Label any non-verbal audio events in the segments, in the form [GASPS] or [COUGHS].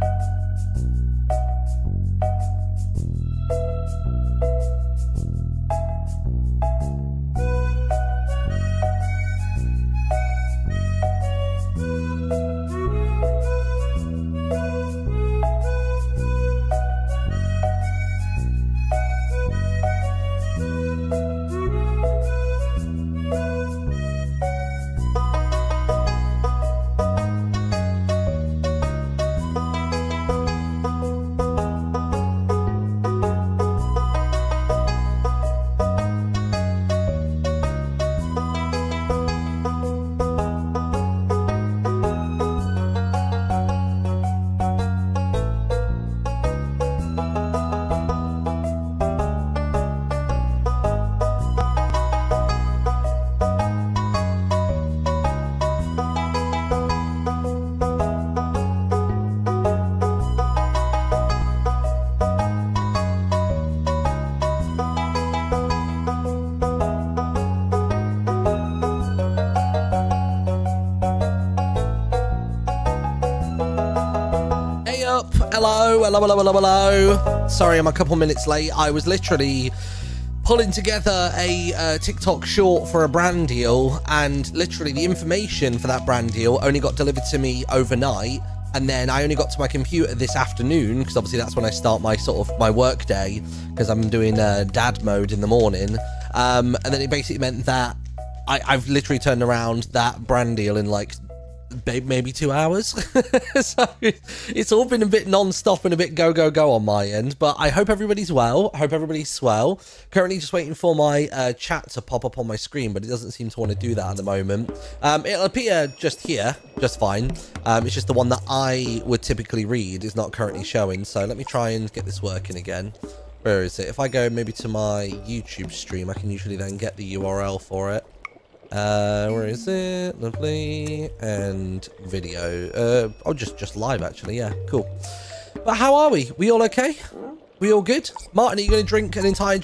Thank you. Hello, hello, hello, hello. Sorry, I'm a couple minutes late. I was literally pulling together a uh, TikTok short for a brand deal, and literally the information for that brand deal only got delivered to me overnight. And then I only got to my computer this afternoon because obviously that's when I start my sort of my work day because I'm doing uh, dad mode in the morning. Um, and then it basically meant that I, I've literally turned around that brand deal in like maybe two hours. [LAUGHS] so it's all been a bit non-stop and a bit go go go on my end. But I hope everybody's well. I hope everybody's swell. Currently just waiting for my uh, chat to pop up on my screen, but it doesn't seem to want to do that at the moment. Um, it'll appear just here, just fine. Um, it's just the one that I would typically read is not currently showing. So let me try and get this working again. Where is it? If I go maybe to my YouTube stream, I can usually then get the URL for it. Uh, where is it? Lovely. And video. Uh, oh, just, just live, actually. Yeah, cool. But how are we? We all okay? We all good? Martyn, are you going to drink an entire...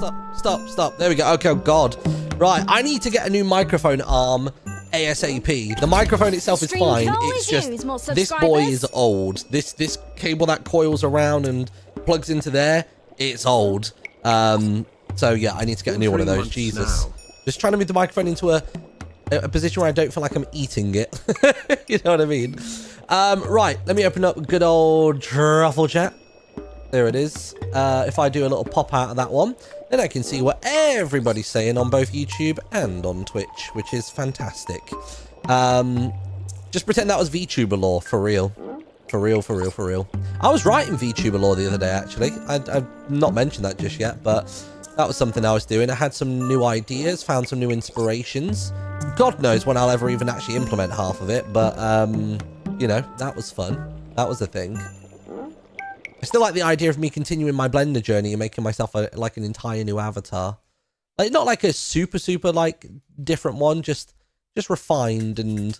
stop, stop. stop. There we go. Okay, oh God. Right, I need to get a new microphone arm ASAP. The microphone itself is fine. It's just this boy is old. This this cable that coils around and plugs into there, it's old. Um, so yeah, I need to get a new one of those. Jesus. Just trying to move the microphone into a a position where I don't feel like I'm eating it. [LAUGHS] you know what I mean? Um, right, let me open up good old truffle chat. There it is. Uh, if I do a little pop out of that one, then I can see what everybody's saying on both YouTube and on Twitch, which is fantastic. Um, just pretend that was VTuber lore for real. For real, for real, for real. I was writing VTuber lore the other day, actually. I, I've not mentioned that just yet, but that was something I was doing. I had some new ideas, found some new inspirations. God knows when I'll ever even actually implement half of it, but, um, you know, that was fun. That was a thing. I still like the idea of me continuing my Blender journey and making myself a, like an entire new avatar. Like not like a super super like different one, just just refined and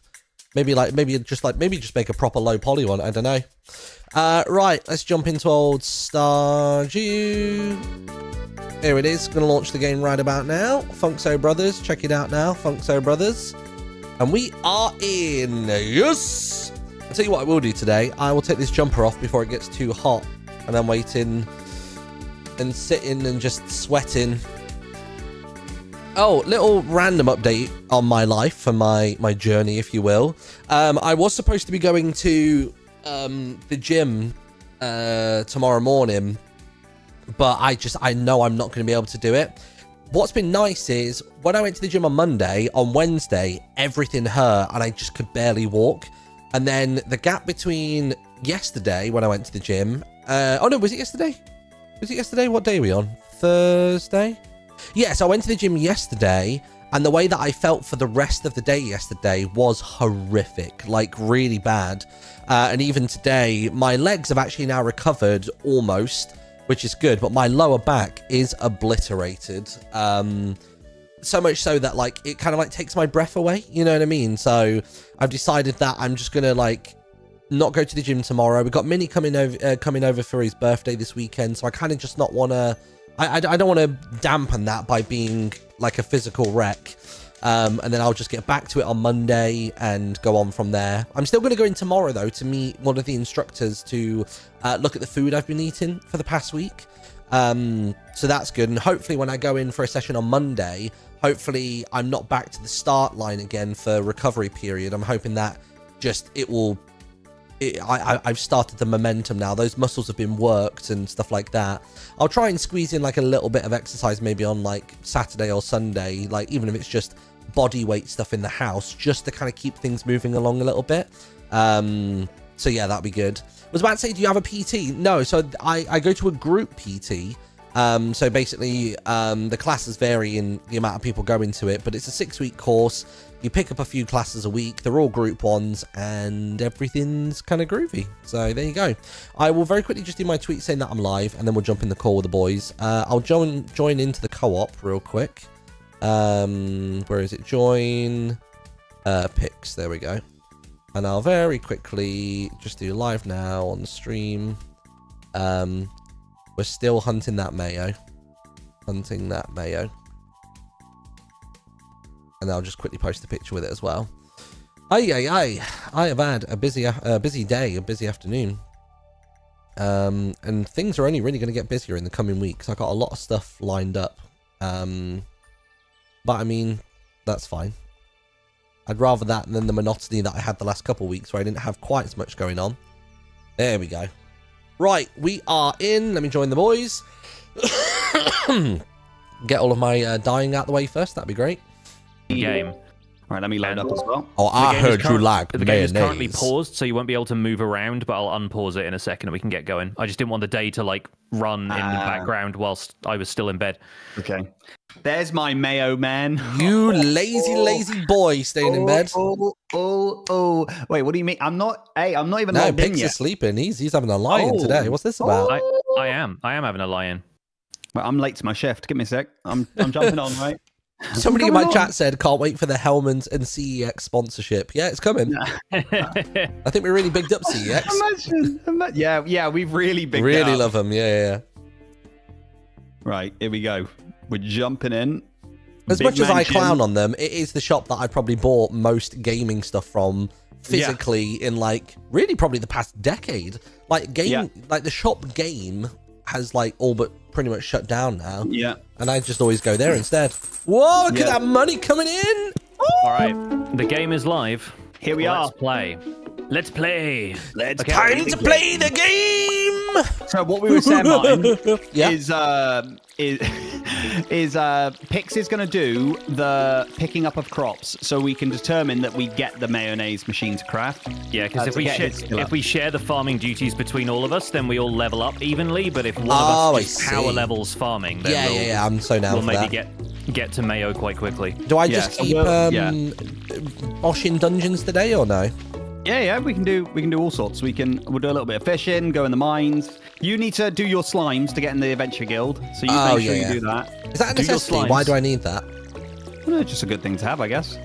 maybe like maybe just like maybe just make a proper low poly one. I don't know. Uh, right, let's jump into old Stardew. Here it is. Going to launch the game right about now. Funkso Brothers, check it out now. Funkso Brothers, and we are in. Yes. I'll tell you what I will do today. I will take this jumper off before it gets too hot. And then waiting and sitting and just sweating. Oh, little random update on my life and my, my journey, if you will. Um, I was supposed to be going to um, the gym uh, tomorrow morning, but I just, I know I'm not going to be able to do it. What's been nice is when I went to the gym on Monday, on Wednesday, everything hurt and I just could barely walk. And then the gap between yesterday when I went to the gym. Uh, oh no, was it yesterday? Was it yesterday? What day are we on? Thursday? Yes, yeah, so I went to the gym yesterday and the way that I felt for the rest of the day yesterday was horrific, like really bad. Uh, and even today, my legs have actually now recovered almost, which is good, but my lower back is obliterated. Um, so much so that like it kind of like takes my breath away you know what i mean so i've decided that i'm just gonna like not go to the gym tomorrow. We've got Mini coming over uh, coming over for his birthday this weekend, so I kind of just not want to. I, I, I, don't want to dampen that by being like a physical wreck. Um, and then I'll just get back to it on Monday and go on from there. I'm still going to go in tomorrow, though, to meet one of the instructors to uh, look at the food I've been eating for the past week. Um, so that's good. And hopefully when I go in for a session on Monday, hopefully I'm not back to the start line again for recovery period. I'm hoping that just it will it, I, I, have started the momentum now. Those muscles have been worked and stuff like that. I'll try and squeeze in like a little bit of exercise maybe on like Saturday or Sunday, like even if it's just body weight stuff in the house, just to kind of keep things moving along a little bit. Um, so yeah, that'd be good. I was about to say, do you have a PT? No, so I, I go to a group PT. Um, so basically, um, the classes vary in the amount of people go into it, but it's a six week course. You pick up a few classes a week. They're all group ones and everything's kind of groovy. So there you go. I will very quickly just do my tweet saying that I'm live and then we'll jump in the call with the boys. Uh, I'll join, join into the co-op real quick. Um, where is it? Join uh, Pix. There we go. And I'll very quickly just do live now on the stream. Um, we're still hunting that mayo. Hunting that mayo. And I'll just quickly post a picture with it as well. Aye, aye, aye. I have had a busy, uh, busy day, a busy afternoon. Um, and things are only really going to get busier in the coming weeks. I got a lot of stuff lined up. Um, but I mean, that's fine. I'd rather that than the monotony that I had the last couple weeks where I didn't have quite as much going on. There we go. Right, we are in. Let me join the boys. [COUGHS] Get all of my uh, dying out the way first. That'd be great. Game. All right, let me load up as well. Oh, I heard you like The game is currently paused, so you won't be able to move around, but I'll unpause it in a second and we can get going. I just didn't want the day to like run in the ah. background whilst I was still in bed. Okay. There's my Mayo man. You [LAUGHS] lazy, lazy boy staying oh, in bed. Oh, oh, oh. Wait, what do you mean? I'm not. Hey, I'm not even. No, Pix is sleeping. He's he's having a lion oh. today. What's this about? I, I am. I am having a lion. Well, I'm late to my shift. Give me a sec. I'm I'm jumping on [LAUGHS] right. Somebody in my on? chat said, "Can't wait for the Hellmann's and CEX sponsorship." Yeah, it's coming. I think we really bigged up [LAUGHS] CEX. Imagine, imagine, yeah, yeah, we've really big. Really love them. Yeah, yeah, yeah. Right, here we go. We're jumping in. As Big much as I clown on them, it is the shop that I probably bought most gaming stuff from physically yeah. in like really probably the past decade. Like game, yeah. like the shop game has like all but pretty much shut down now. Yeah. And I just always go there instead. Whoa, look yeah. at that money coming in. All right, the game is live. Here we Let's are. play. Let's play. Let's okay, time to play the game. So what we were saying, Martyn, [LAUGHS] yeah. is uh, is [LAUGHS] is uh, Pix is going to do the picking up of crops, so we can determine that we get the mayonnaise machine to craft. Yeah, because if we share, if we share the farming duties between all of us, then we all level up evenly. But if one oh, of us just power levels farming, then yeah, we'll, yeah, yeah, I'm so down we'll maybe that. get get to mayo quite quickly. Do I just yeah, keep so um, yeah. Boshing dungeons today or no? Yeah, yeah, we can do we can do all sorts. We can we'll do a little bit of fishing, go in the mines. You need to do your slimes to get in the adventure guild, so you oh, make sure yeah, you do that. Is that a necessity? Why do I need that? Well, it's just a good thing to have, I guess.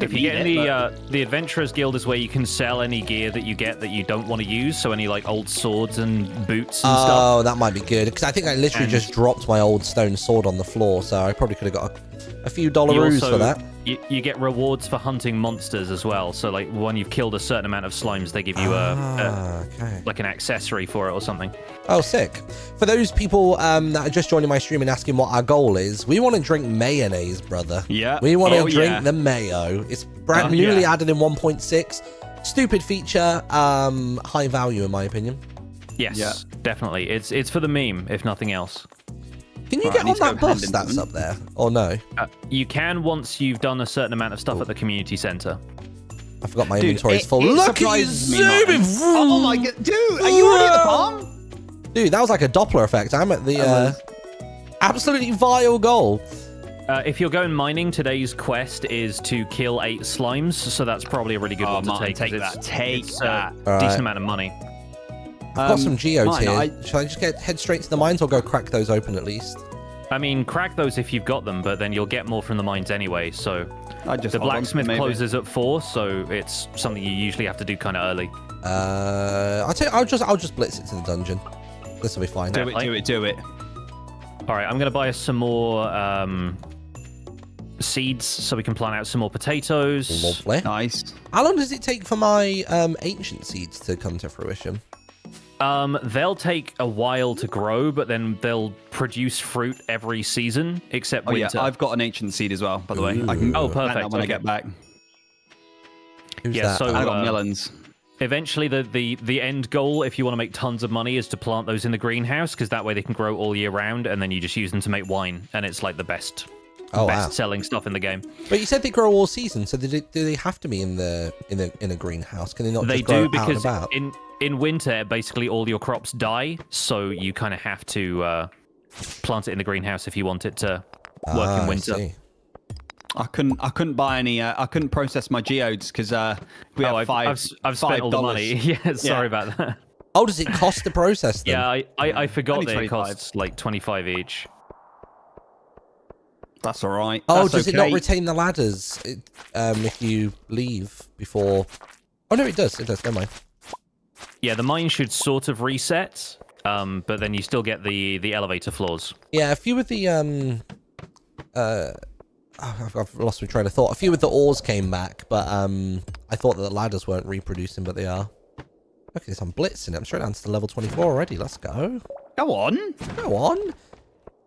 If you get the uh, the adventurers guild is where you can sell any gear that you get that you don't want to use, so any like old swords and boots and oh, stuff. Oh, that might be good because I think I literally and just dropped my old stone sword on the floor, so I probably could have got a, a few dollars for that. You, you, get rewards for hunting monsters as well. So like when you've killed a certain amount of slimes, they give you a, ah, a okay. like an accessory for it or something. Oh, sick! For those people um, that are just joining my stream and asking what our goal is, we want to drink mayonnaise, brother. Yeah. We want to oh, drink yeah. the mayo. It's brand uh, newly yeah. added in 1.6. Stupid feature, um, high value in my opinion. Yes, yeah. definitely. It's it's for the meme, if nothing else. Can you right, get on that bus that's up there, or no? Uh, you can once you've done a certain amount of stuff Ooh. at the community center. I forgot my dude, inventory's full. It Look at you zooming! Oh my god, dude, are you already at the farm? Dude, that was like a Doppler effect. I'm at the uh, absolutely vile goal. Uh, if you're going mining, today's quest is to kill eight slimes, so that's probably a really good oh, one to take. Take that. Take it's that. A decent right. amount of money. I've got some um, geodes here. I... Should I just get head straight to the mines or go crack those open at least? I mean, crack those if you've got them, but then you'll get more from the mines anyway. So the blacksmith closes at four, so it's something you usually have to do kind of early. Uh, I'll tell you, I'll just I'll just blitz it to the dungeon. This will be fine. Do it, do it, do it. All right, I'm gonna buy us some more um, seeds so we can plant out some more potatoes. Lovely. Nice. How long does it take for my um, ancient seeds to come to fruition? Um, they'll take a while to grow, but then they'll produce fruit every season except Oh winter. yeah, I've got an ancient seed as well. By the way, I can Oh, perfect, when I get back. Who's Yeah, that? so- I got uh, melons. Eventually, the, the the end goal, if you want to make tons of money, is to plant those in the greenhouse because that way they can grow all year round, and then you just use them to make wine, and it's like the best oh, best selling stuff in the game. But you said they grow all season, so do they, do they have to be in the in the in a greenhouse? Can they not they just grow do out and because about? in in winter, basically all your crops die, so you kind of have to uh, plant it in the greenhouse if you want it to work Ah, in I winter. see. I couldn't. I couldn't buy any. Uh, I couldn't process my geodes because uh, we have Oh, I've, 5 I've, I've spent all the money. [LAUGHS] Yeah, sorry about that. Oh, does it cost to process them? Yeah, I, I, I forgot Only that it costs like 25 each. That's all right. Oh, That's does it not retain the ladders it, um, if you leave before? Oh no, it does. It does. Never mind. Yeah, the mine should sort of reset, um, but then you still get the, the elevator floors. Yeah, a few of the um, uh, oh, I've, I've lost my train of thought. A few of the ores came back, but um, I thought that the ladders weren't reproducing, but they are. Look at this, I'm blitzing. I'm straight down to the level 24 already. Let's go. Go on. Go on.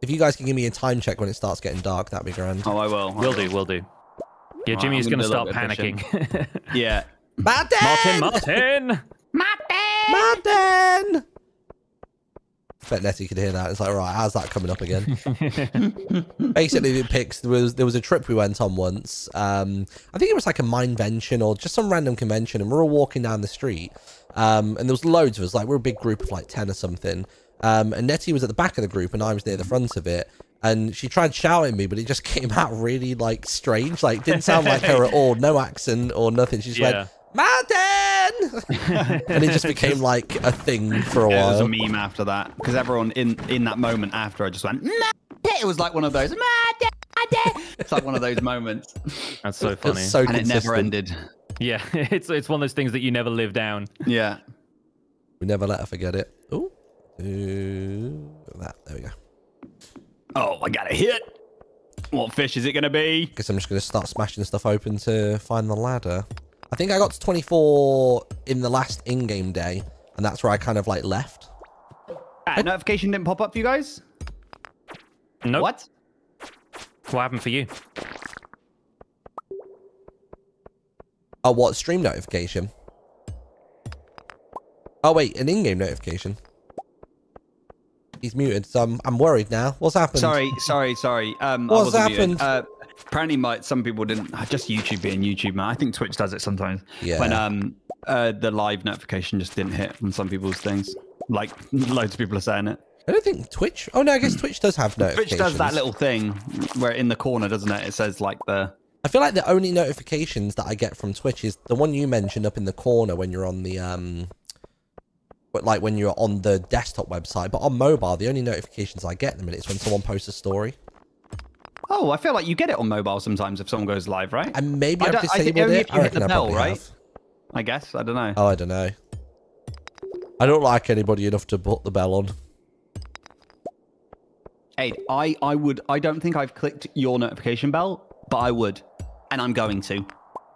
If you guys can give me a time check when it starts getting dark, that'd be grand. Oh, I will. I Will do, will do. Yeah, Alright, Jimmy's I'm going to gonna start do a little bit of panicking. [LAUGHS] Yeah. Martyn! Martyn, Martyn! Martyn! Bet Nettie could hear that. It's like, right, how's that coming up again? [LAUGHS] Basically, it picks. There was there was a trip we went on once. Um, I think it was like a minevention or just some random convention, and we were all walking down the street. Um, and there was loads of us. Like we're a big group of like ten or something. Um, and Nettie was at the back of the group, and I was near the front of it. And she tried shouting me, but it just [LAUGHS] came out really like strange. Like didn't sound like her at all. No accent or nothing. She just Yeah. went Martyn, [LAUGHS] and it just became like a thing for a Yeah, while. was a meme after that because everyone in in that moment after I just went. "Martyn!" It was like one of those. "Martyn, Martyn." It's like one of those moments, That's so funny. It's so and it never ended. Yeah, [LAUGHS] it's it's one of those things that you never live down. Yeah. We never let her forget it. Ooh. Ooh. That. There we go. Oh, I got a hit. What fish is it gonna be? Guess I'm just going to start smashing stuff open to find the ladder. I think I got to 24 in the last in-game day, and that's where I kind of like left. Ah, notification didn't pop up for you guys. Nope. What? What happened for you? Oh, what? Stream notification? Oh, wait. An in-game notification. He's muted, so I'm, I'm worried now. What's happened? Sorry, sorry, sorry. Um, What's happened? Uh, apparently, my, some people didn't. Just YouTube being YouTube, man. I think Twitch does it sometimes. Yeah. When um, uh, the live notification just didn't hit on some people's things. Like loads of people are saying it. I don't think Twitch... Oh, no, I guess Twitch does have notifications. Twitch does that little thing where in the corner, doesn't it? It says like the. I feel like the only notifications that I get from Twitch is the one you mentioned up in the corner when you're on the um like when you're on the desktop website, but on mobile the only notifications I get in the minute is when someone posts a story. Oh, I feel like you get it on mobile sometimes if someone goes live, right? And maybe I I've I disabled only it. if you I hit the reckon I right? have. I guess I don't know. Oh, I don't know. I don't like anybody enough to put the bell on. Hey, I I would. I don't think I've clicked your notification bell, but I would, and I'm going to.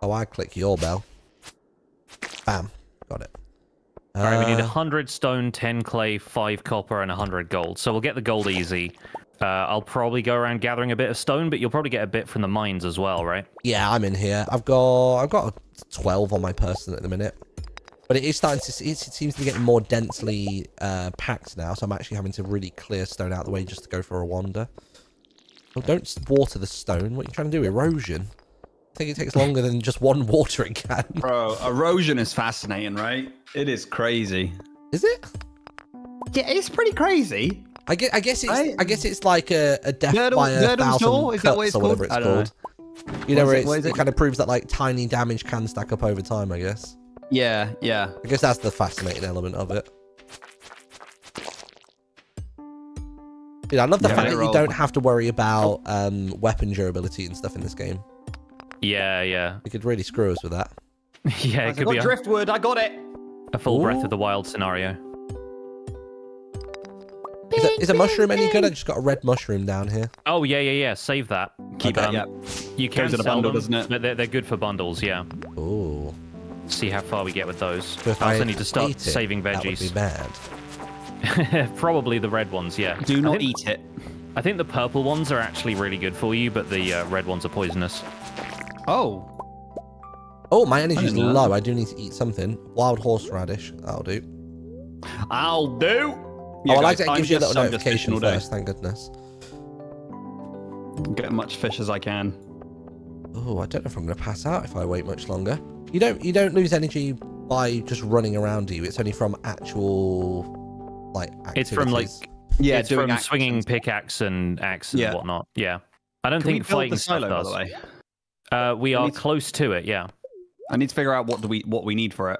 Oh, I click your bell. Bam. Got it. All right, we need Uh, 100 stone, 10 clay, 5 copper, and 100 gold. So we'll get the gold easy. Uh, I'll probably go around gathering a bit of stone, but you'll probably get a bit from the mines as well, right? Yeah, I'm in here. I've got I've got 12 on my person at the minute. But it is starting to it seems to be getting more densely uh, packed now, so I'm actually having to really clear stone out of the way just to go for a wander. Well, don't water the stone. What are you trying to do? Erosion? I think it takes longer than just one watering can. Bro, erosion is fascinating, right? It is crazy. Is it? Yeah, it's pretty crazy. I guess, I guess it's Right. I guess it's like a, a death Girdle- by a thousand Law? Is that what cuts it's or whatever called? it's I called. You know, where it- it's, it, it? kind of proves that like tiny damage can stack up over time. I guess. Yeah, yeah. I guess that's the fascinating element of it. Dude, I love the Yeah, fact that you don't have to worry about um, weapon durability and stuff in this game. Yeah, yeah. You could really screw us with that. [LAUGHS] yeah, I it could got be. a- driftwood. I got it. A full Ooh. Breath of the Wild scenario. Is a, a mushroom any good? I just got a red mushroom down here. Oh yeah, yeah, yeah. Save that. Keep um, it. Yeah. You can sell bundle, them, doesn't it? They're, they're good for bundles. Yeah. Ooh. See how far we get with those. So I also need to start it, saving veggies. That would be bad. [LAUGHS] Probably the red ones. Yeah. Do not think, eat it. I think the purple ones are actually really good for you, but the uh, red ones are poisonous. Oh. Oh, my energy's low. I do need to eat something. Wild horseradish. That'll do. I'll do. Yeah, oh, I like that it gives you a little notification first. Thank goodness. Get as much fish as I can. Oh, I don't know if I'm going to pass out if I wait much longer. You don't. You don't lose energy by just running around you. It's only from actual, like. Activities. It's from like. Yeah, it's from swinging pickaxe and axe and yeah. whatnot. Yeah, I don't Can think fighting the silo, stuff does. By the way? Uh, we are close to it. Yeah. I need to figure out what do we what we need for it.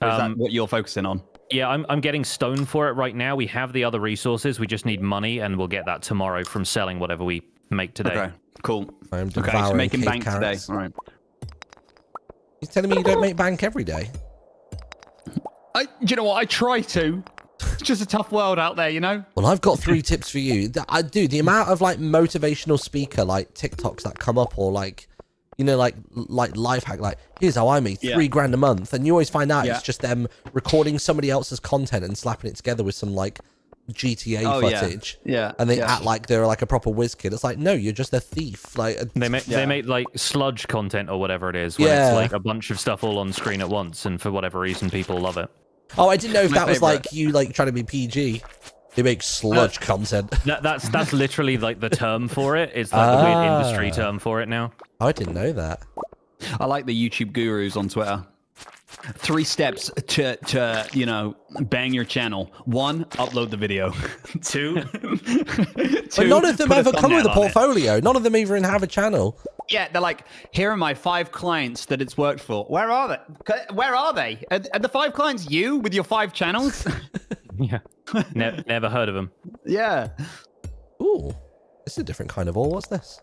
Or is um, that what you're focusing on? Yeah, I'm, I'm getting stone for it right now. We have the other resources. We just need money, and we'll get that tomorrow from selling whatever we make today. Okay, cool. I'm okay, so making bank carrots. today. All right. You're telling me you don't make bank every day? I, you know what? I try to. It's just a tough world out there, you know. Well, I've got three tips for you. I do the amount of like motivational speaker like TikToks that come up, or like you know, like like life hack, like here's how I make three yeah. grand a month, and you always find out yeah. it's just them recording somebody else's content and slapping it together with some like GTA oh, footage. Yeah. yeah. And they yeah. act like they're like a proper whiz kid. It's like, no, you're just a thief. Like uh, they make yeah. they make like sludge content or whatever it is, where yeah. it's like a bunch of stuff all on screen at once, and for whatever reason, people love it. Oh, I didn't know if that favorite. was like you like trying to be PG. They make sludge uh, content. [LAUGHS] That, that's that's literally like the term for it. It's like ah. the weird ah. industry term for it now. I didn't know that. I like the YouTube gurus on Twitter. Three steps to to you know bang your channel. One, upload the video. [LAUGHS] Two, two none of them ever come with a portfolio. None of them even have a channel. Yeah, they're like, here are my five clients that it's worked for. Where are they? Where are they? Are, are the five clients you with your five channels? [LAUGHS] yeah, [LAUGHS] ne never heard of them. Yeah. Ooh, this is a different kind of ore. What's this?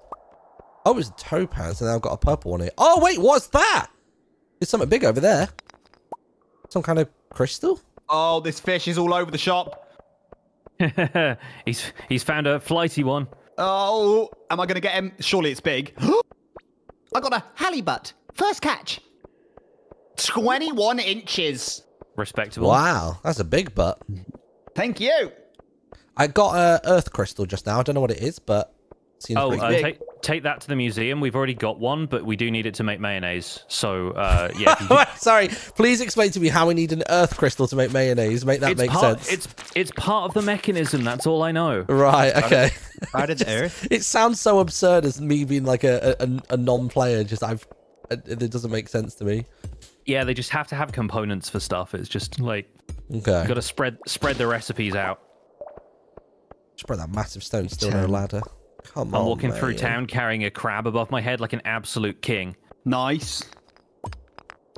Oh, it's topaz, and I've got a purple one here. Oh wait, what's that? There's something big over there. Some kind of crystal? Oh, this fish is all over the shop. [LAUGHS] he's he's found a flighty one. Oh, am I going to get him? Surely it's big. [GASPS] I got a halibut. First catch. 21 inches. Respectable. Wow, that's a big butt. Thank you. I got a earth crystal just now. I don't know what it is, but Seems oh, uh, take, take that to the museum. We've already got one, but we do need it to make mayonnaise. So, uh, yeah. [LAUGHS] Sorry, please explain to me how we need an earth crystal to make mayonnaise. Make that it's make part, sense. It's it's part of the mechanism. That's all I know. Right. Okay. How did [LAUGHS] earth? It sounds so absurd as me being like a a, a non-player. Just I've it doesn't make sense to me. Yeah, they just have to have components for stuff. It's just like okay. You got to spread spread the recipes out. Spread that massive stone. Still no ladder. Come I'm on, walking man. through town carrying a crab above my head like an absolute king. Nice.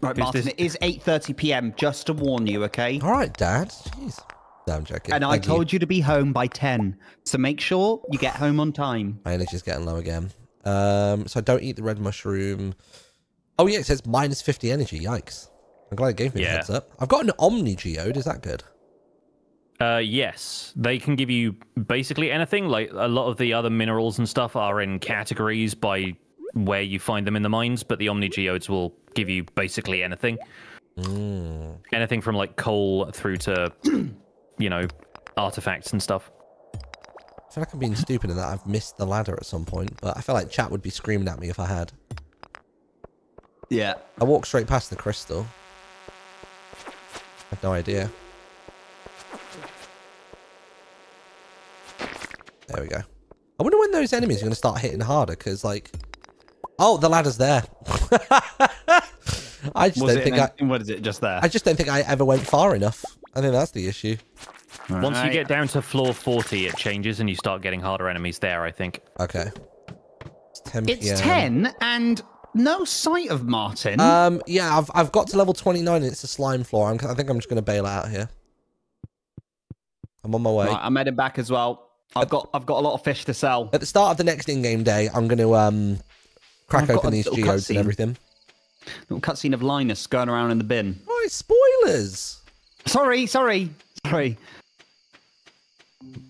Right, Martyn, this... it is 8.30 p.m., just to warn you, okay? All right, Dad. Jeez. No, I'm joking. And Thank I told you. you. to be home by 10, so make sure you get home on time. My energy's getting low again. Um, so I don't eat the red mushroom. Oh, yeah, it says minus 50 energy. Yikes. I'm glad it gave me yeah. a heads up. I've got an Omni Geode. Is that good? Uh, yes, they can give you basically anything. Like a lot of the other minerals and stuff are in categories by where you find them in the mines, but the Omni Geodes will give you basically anything. Mm. Anything from like coal through to, [CLEARS THROAT] you know, artifacts and stuff. I feel like I'm being stupid in that I've missed the ladder at some point, but I feel like chat would be screaming at me if I had. Yeah. I walked straight past the crystal. I had no idea. There we go. I wonder when those enemies are going to start hitting harder, because, like... Oh, the ladder's there. [LAUGHS] I just Was don't think I... What is it, just there? I just don't think I ever went far enough. I think that's the issue. Right. Once you get down to floor 40, it changes and you start getting harder enemies there, I think. Okay. It's 10 It's 10 and no sight of Martyn. Um, yeah, I've, I've got to level 29 and it's a slime floor. I'm, I think I'm just going to bail out here. I'm on my way. Right, I'm heading back as well. I've got I've got a lot of fish to sell. At the start of the next in-game day, I'm going to um crack open these geodes and everything. Little cutscene of Linus going around in the bin. Oh, spoilers! Sorry, sorry, sorry.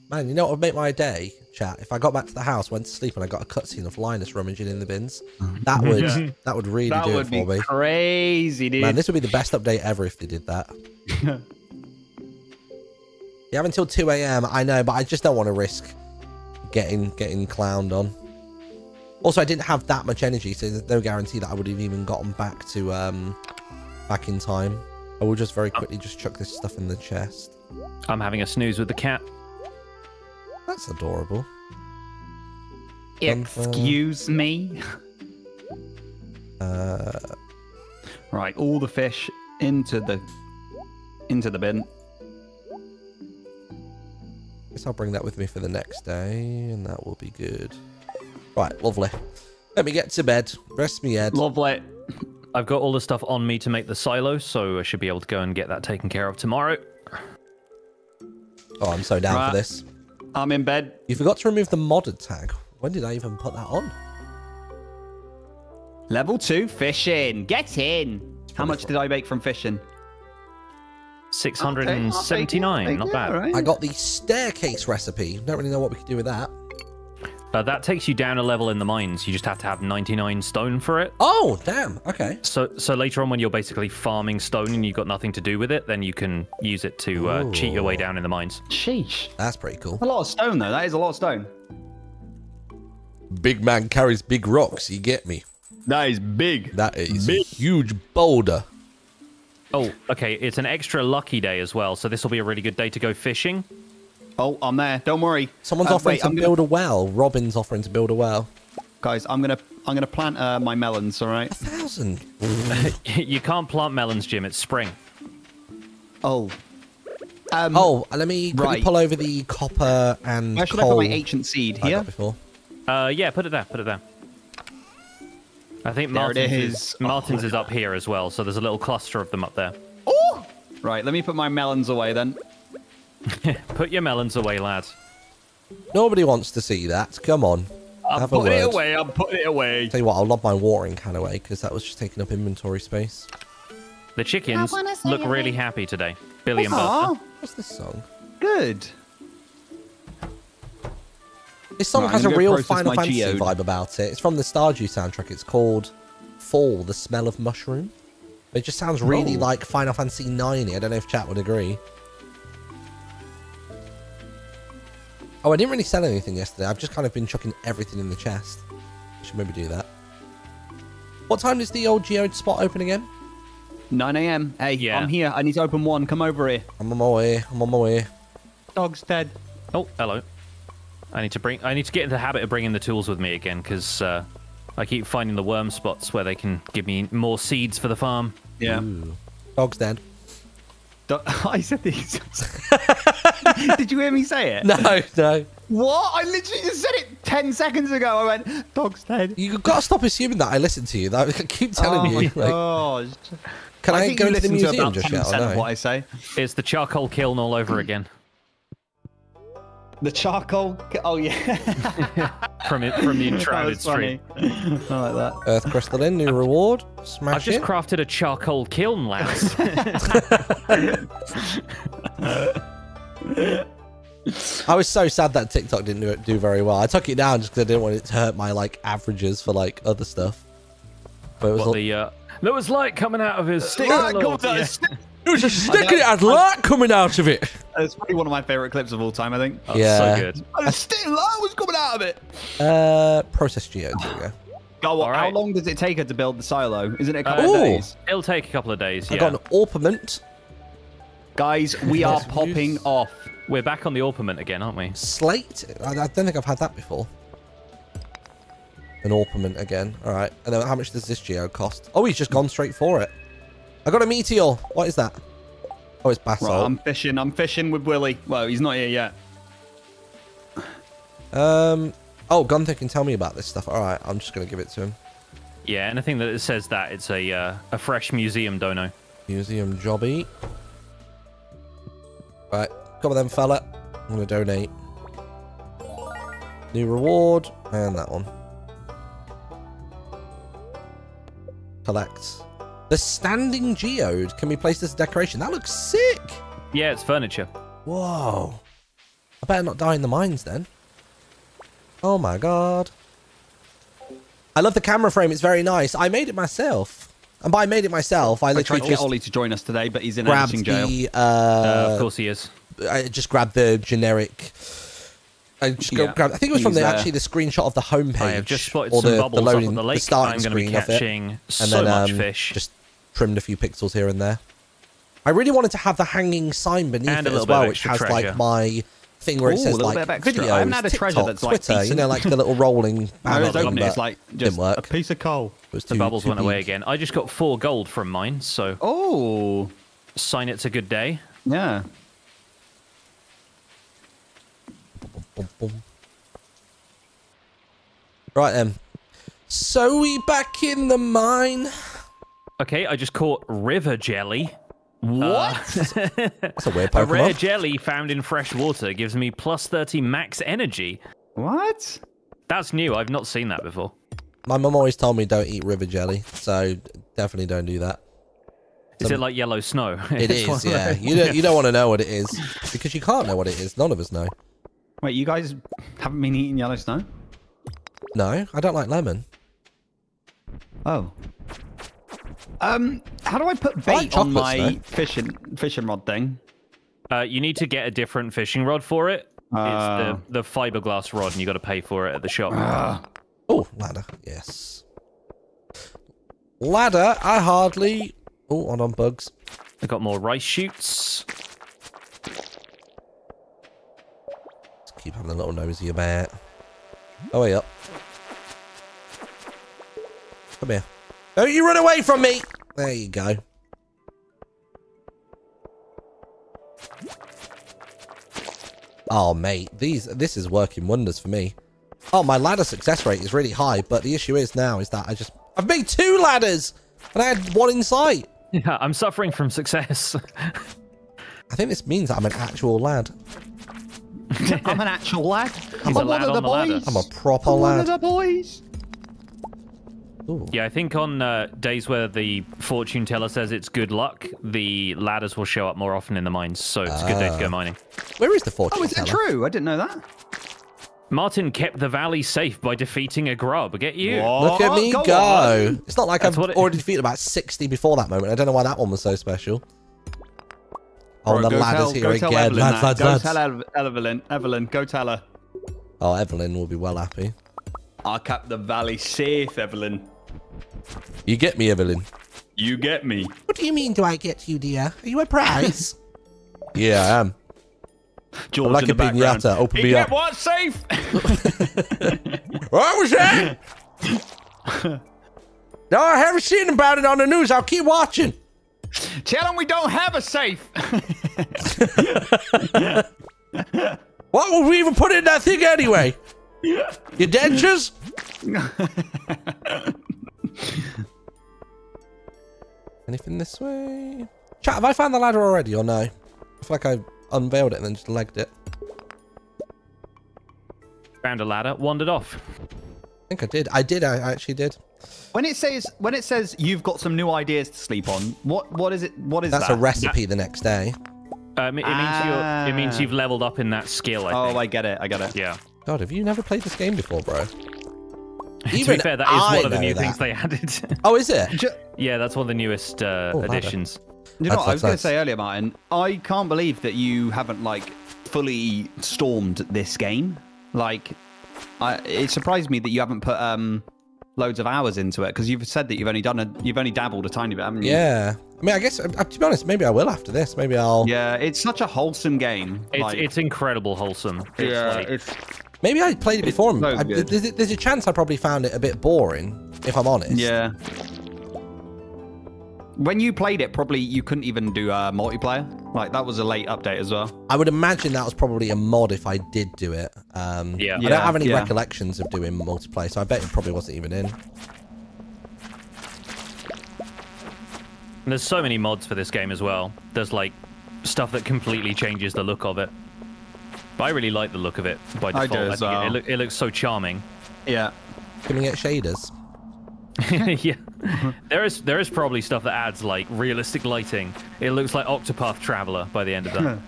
Man, you know what would make my day, chat? If I got back to the house, went to sleep, and I got a cutscene of Linus rummaging in the bins. That [LAUGHS] would yeah. that would really that do would it for be me. Crazy, dude. Man, this would be the best update ever if they did that. [LAUGHS] you have until 2 a.m. I know, but I just don't want to risk getting getting clowned on. Also, I didn't have that much energy, so there's no guarantee that I would have even gotten back to um back in time. I will just very quickly just chuck this stuff in the chest. I'm having a snooze with the cat. That's adorable. Excuse me. [LAUGHS] Uh, right, all the fish into the into the bin. Guess I'll bring that with me for the next day, and that will be good. Right, lovely. Let me get to bed. Rest me head. Lovely. I've got all the stuff on me to make the silo, so I should be able to go and get that taken care of tomorrow. Oh, I'm so down right. for this. I'm in bed. You forgot to remove the modded tag. When did I even put that on? Level 2 fishing. Get in. How much did I make from fishing? 679. Not bad. I got the staircase recipe. Don't really know what we could do with that. Uh, that takes you down a level in the mines. You just have to have 99 stone for it. Oh, damn. Okay. So so later on when you're basically farming stone and you've got nothing to do with it, then you can use it to uh, cheat your way down in the mines. Sheesh. That's pretty cool. A lot of stone, though. That is a lot of stone. Big man carries big rocks. You get me? That is big. That is big. a huge boulder. Oh, okay. It's an extra lucky day as well, so this will be a really good day to go fishing. Oh, I'm there. Don't worry. Someone's uh, offering wait, to I'm build gonna... a well. Robin's offering to build a well. Guys, I'm gonna I'm gonna plant uh, my melons. All right. A thousand. [LAUGHS] you can't plant melons, Jim. It's spring. Oh. Um, oh, let me right. pull over the copper and Where should coal I put my ancient seed here? before. Uh, yeah, put it there. Put it there. I think there Martyn's, is. is, Martyn's oh, is up here as well, so there's a little cluster of them up there. Oh! Right, let me put my melons away then. [LAUGHS] Put your melons away, lad. Nobody wants to see that. Come on. I'm putting it away. I'm putting it away. Tell you what, I'll lob my watering can away because that was just taking up inventory space. The chickens look really happy today. Billy and Buster. What's this song? Good. This song right, has a real Final Fantasy geode. vibe about it. It's from the Stardew soundtrack. It's called Fall, The Smell of Mushroom. It just sounds really oh. like Final Fantasy 9 I don't know if chat would agree. Oh, I didn't really sell anything yesterday. I've just kind of been chucking everything in the chest. I should maybe do that. What time does the old geode spot open again? 9 a.m. Hey, yeah. I'm here. I need to open one. Come over here. I'm on my way. I'm on my way. Dog's dead. Oh, hello. I need to bring. I need to get into the habit of bringing the tools with me again because uh, I keep finding the worm spots where they can give me more seeds for the farm. Yeah. Ooh. Dog's dead. [LAUGHS] I said these. Did you hear me say it? [LAUGHS] No, no. What? I literally just said it 10 seconds ago. I went, dog's dead. You've got to stop assuming that I listen to you. [LAUGHS] I keep telling oh you. Like, gosh. Can I, I go to the museum to just yet? Or no? what I say. It's the charcoal kiln all over again. The charcoal. Oh yeah. [LAUGHS] from it from the enshrouded street. I like that. Earth crystalline, new reward. Smash I've just it. crafted a charcoal kiln, lads. [LAUGHS] I was so sad that TikTok didn't do, it, do very well. I took it down just because I didn't want it to hurt my like averages for like other stuff. But it was what, the uh, there was light coming out of his stick. It was a stick it had light coming out of it. It's probably one of my favorite clips of all time, I think. Oh, yeah. so good. A stick light was coming out of it. Uh, process geo. There we go. Go on. Right. How long does it take her to build the silo? Isn't it a couple uh, of days? It'll take a couple of days. I got an orpiment. Guys, we are popping off. We're back on the orpiment again, aren't we? Slate? I, I don't think I've had that before. An orpiment again. All right. And then how much does this geo cost? Oh, he's just gone straight for it. I got a meteor. What is that? Oh, it's basalt. Right, I'm fishing. I'm fishing with Willy. Well, he's not here yet. Um. Oh, Gunther can tell me about this stuff. All right, I'm just gonna give it to him. Yeah, anything that says that it's a uh, a fresh museum dono. Museum jobby. Right, come on then, fella. I'm gonna donate. New reward and that one. Collect. The standing geode can be placed as a decoration. That looks sick. Yeah, it's furniture. Whoa. I better not die in the mines then. Oh my god. I love the camera frame. It's very nice. I made it myself. And by made it myself, I, I literally tried to just get Ollie to join us today, but he's in grabbed editing jail. the, uh, Uh, of course he is. I just grabbed the generic. I just go Yeah. grab. I think it was from the uh, actually the screenshot of the homepage. I have just spotted or some the, bubbles the loading, up at the lake. starting I'm going to be screen of catching so and then much um, fish. just trimmed a few pixels here and there. I really wanted to have the hanging sign beneath And it as well, which has treasure. like my thing where it Ooh, a says like bit of videos, I haven't had a treasure TikTok, that's, like, Twitter, you know, like the little rolling [LAUGHS] I was opening it's but like didn't just work. a piece of coal. It was the bubbles too went away again. I just got four gold from mine, so Oh, sign it's a good day. yeah. Boom, boom. Right then. So we back in the mine. Okay, I just caught river jelly. What? Uh, [LAUGHS] That's a weird A rare jelly found in fresh water gives me plus 30 max energy. what? That's new. I've not seen that before. My mum always told me don't eat river jelly, so definitely don't do that. Is Some- it like yellow snow? [LAUGHS] [LAUGHS] It's one is, of yeah. You don't you don't want to know what it is because you can't know what it is. None of us know. Wait, you guys haven't been eating yellow snow? No, I don't like lemon. Oh. Um, how do I put like bait on my snow. fishing fishing rod thing? Uh, you need to get a different fishing rod for it. Oh. it's the, the fiberglass rod, and you got to pay for it at the shop. Ah. Oh, ladder. Yes. Ladder, I hardly... Oh, hold on, bugs. I got more rice shoots. Let's keep having a little nosy about. Oh, way up. Come here. Don't you run away from me! There you go. Oh, mate, these this is working wonders for me. Oh, my ladder success rate is really high, but the issue is now is that I just I've made two ladders and I had one in sight. [LAUGHS] Yeah, I'm suffering from success. I think this means that I'm an actual lad. [LAUGHS] I'm an actual lad. I'm a one lad of the on the ladder. boys. I'm a proper I'm one of lad. the boys. Ooh. yeah, I think on uh, days where the fortune teller says it's good luck, the ladders will show up more often in the mines. So it's a good day to go Ah. mining. Where is the fortune teller? Oh, is that teller? true? I didn't know that. Martyn kept the valley safe by defeating a grub. Get you. Look at me Go go. on. It's not like That's I've what it- already defeated about 60 before that moment. I don't know why that one was so special. Oh, Bro, the ladder's tell, here go again. Evelyn Lads, lads, go lads. tell Evelyn. Evelyn, go tell her. Oh, Evelyn will be well happy. I kept the valley safe, Evelyn. You get me, Evelyn. You get me. What do you mean, do I get you, dear? Are you a prize? [LAUGHS] yeah, I am. George I'm like in a the background. pinata. Open You me get up. what safe? [LAUGHS] What was that? [LAUGHS] no, I haven't seen about it on the news. I'll keep watching. Tell them we don't have a safe. What would we even put in that thing anyway? Your dentures? [LAUGHS] Anything this way? Chat, have I found the ladder already or no? I feel like I unveiled it and then just legged it. Found a ladder, wandered off. I think I did. I did. I actually did. when it says when it says you've got some new ideas to sleep on, what what is it? What is That's that? a recipe the next day. Um, it, it means you're, it means Ah. you've leveled up in that skill. I Oh, think. I get it. I get it. yeah. God, have you never played this game before, bro? To Even be fair, that is I one of the new that. things they added. [LAUGHS] Oh, is it? Yeah, that's one of the newest uh, Oh, additions. You know, That's- what I was going to say earlier, Martyn. I can't believe that you haven't like fully stormed this game. Like, I, it surprised me that you haven't put um loads of hours into it because you've said that you've only done a, you've only dabbled a tiny bit, haven't you? Yeah. I mean, I guess, uh, to be honest, maybe I will after this. Maybe I'll... Yeah, it's such a wholesome game. It's like, it's incredible wholesome. It's yeah, like- it's Maybe I played it before. and so I, there's, there's a chance I probably found it a bit boring, if I'm honest. yeah. When you played it, probably you couldn't even do uh, multiplayer. Like that was a late update as well. I would imagine that was probably a mod if I did do it. Um, Yeah. I Yeah, don't have any yeah. recollections of doing multiplayer, so I bet it probably wasn't even in. And there's so many mods for this game as well. There's like stuff that completely changes the look of it. But I really like the look of it by I default. do as think it- well. it, look, it looks so charming. Yeah. Can we get shaders? [LAUGHS] yeah. there is there is probably stuff that adds like realistic lighting. It looks like Octopath Traveler by the end of that.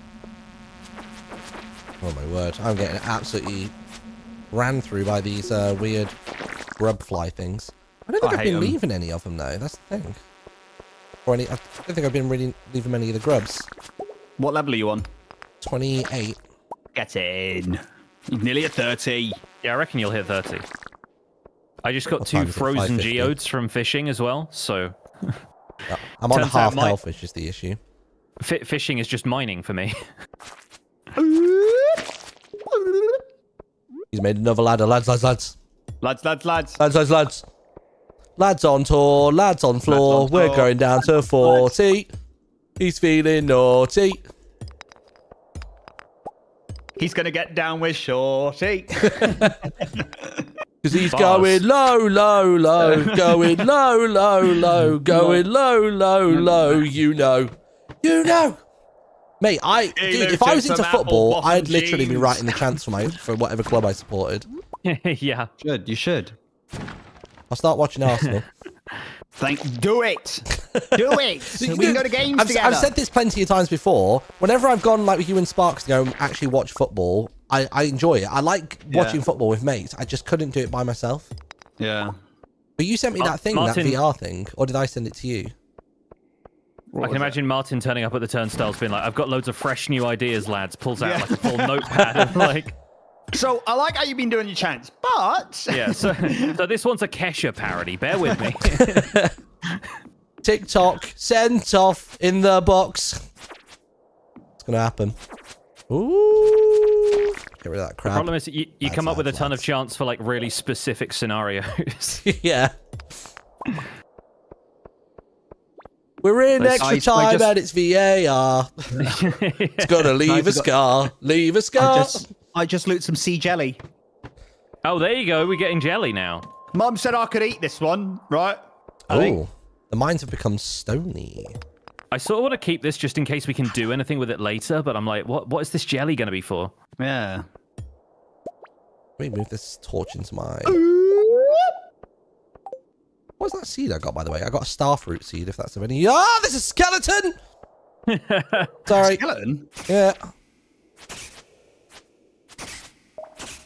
oh my word! I'm getting absolutely ran through by these uh, weird grub fly things. I don't think I have been them. leaving any of them though. That's the thing. Or any? I don't think I've been really leaving any of the grubs. What level are you on? Twenty-eight. Get in. Nearly at thirty. Yeah, I reckon you'll hit thirty. I just got two frozen geodes from fishing as well, so. I'm on half my... health, which is the issue. F fishing is just mining for me. [LAUGHS] He's made another ladder, lads, lads, lads. Lads, lads, lads. Lads, lads, lads. Lads on tour, lads on floor. Lads on We're going down to 40. He's feeling naughty. He's going to get down with Shorty. Because [LAUGHS] he's going low, low, low, going low, low, low, [LAUGHS] going low, low, low, you know. You know. Mate, I dude, if I was into football, I'd literally be writing the chants for my for whatever club I supported. [LAUGHS] yeah. Should you should. I'll start watching Arsenal. Thank do it. [LAUGHS] Do it. we can go to games I've, together. I've said this plenty of times before. Whenever I've gone like with you and Sparks to go actually watch football, I, I enjoy it. I like watching football with mates. I just couldn't do it by myself. Yeah. But you sent me that thing, Martyn, that VR thing, or did I send it to you? What I can imagine Martyn turning up at the turnstiles being like, I've got loads of fresh new ideas, lads. Pulls out yeah. like a full [LAUGHS] notepad like... So I like how you've been doing your chants, but... yeah, [LAUGHS] so, so this one's a Kesha parody. Bear with me. [LAUGHS] TikTok sent off in the box. It's going to happen. Ooh. Get rid of that crap. The problem is you, you come up with a ton of chants for like really specific scenarios. [LAUGHS] yeah. We're in extra I, time I just... and it's VAR. it's gonna leave a scar. Leave a scar. I just, I just loot some sea jelly. Oh, there you go. We're getting jelly now. Mom said I could eat this one, right? Oh, the mines have become stony. I sort of want to keep this just in case we can do anything with it later, but I'm like, what? what is this jelly going to be for? Yeah. Let me move this torch into my... What's that seed I got, by the way? I got a starfruit seed, if that's of any... Ah, oh, there's a skeleton! [LAUGHS] Sorry. Skeleton? Yeah.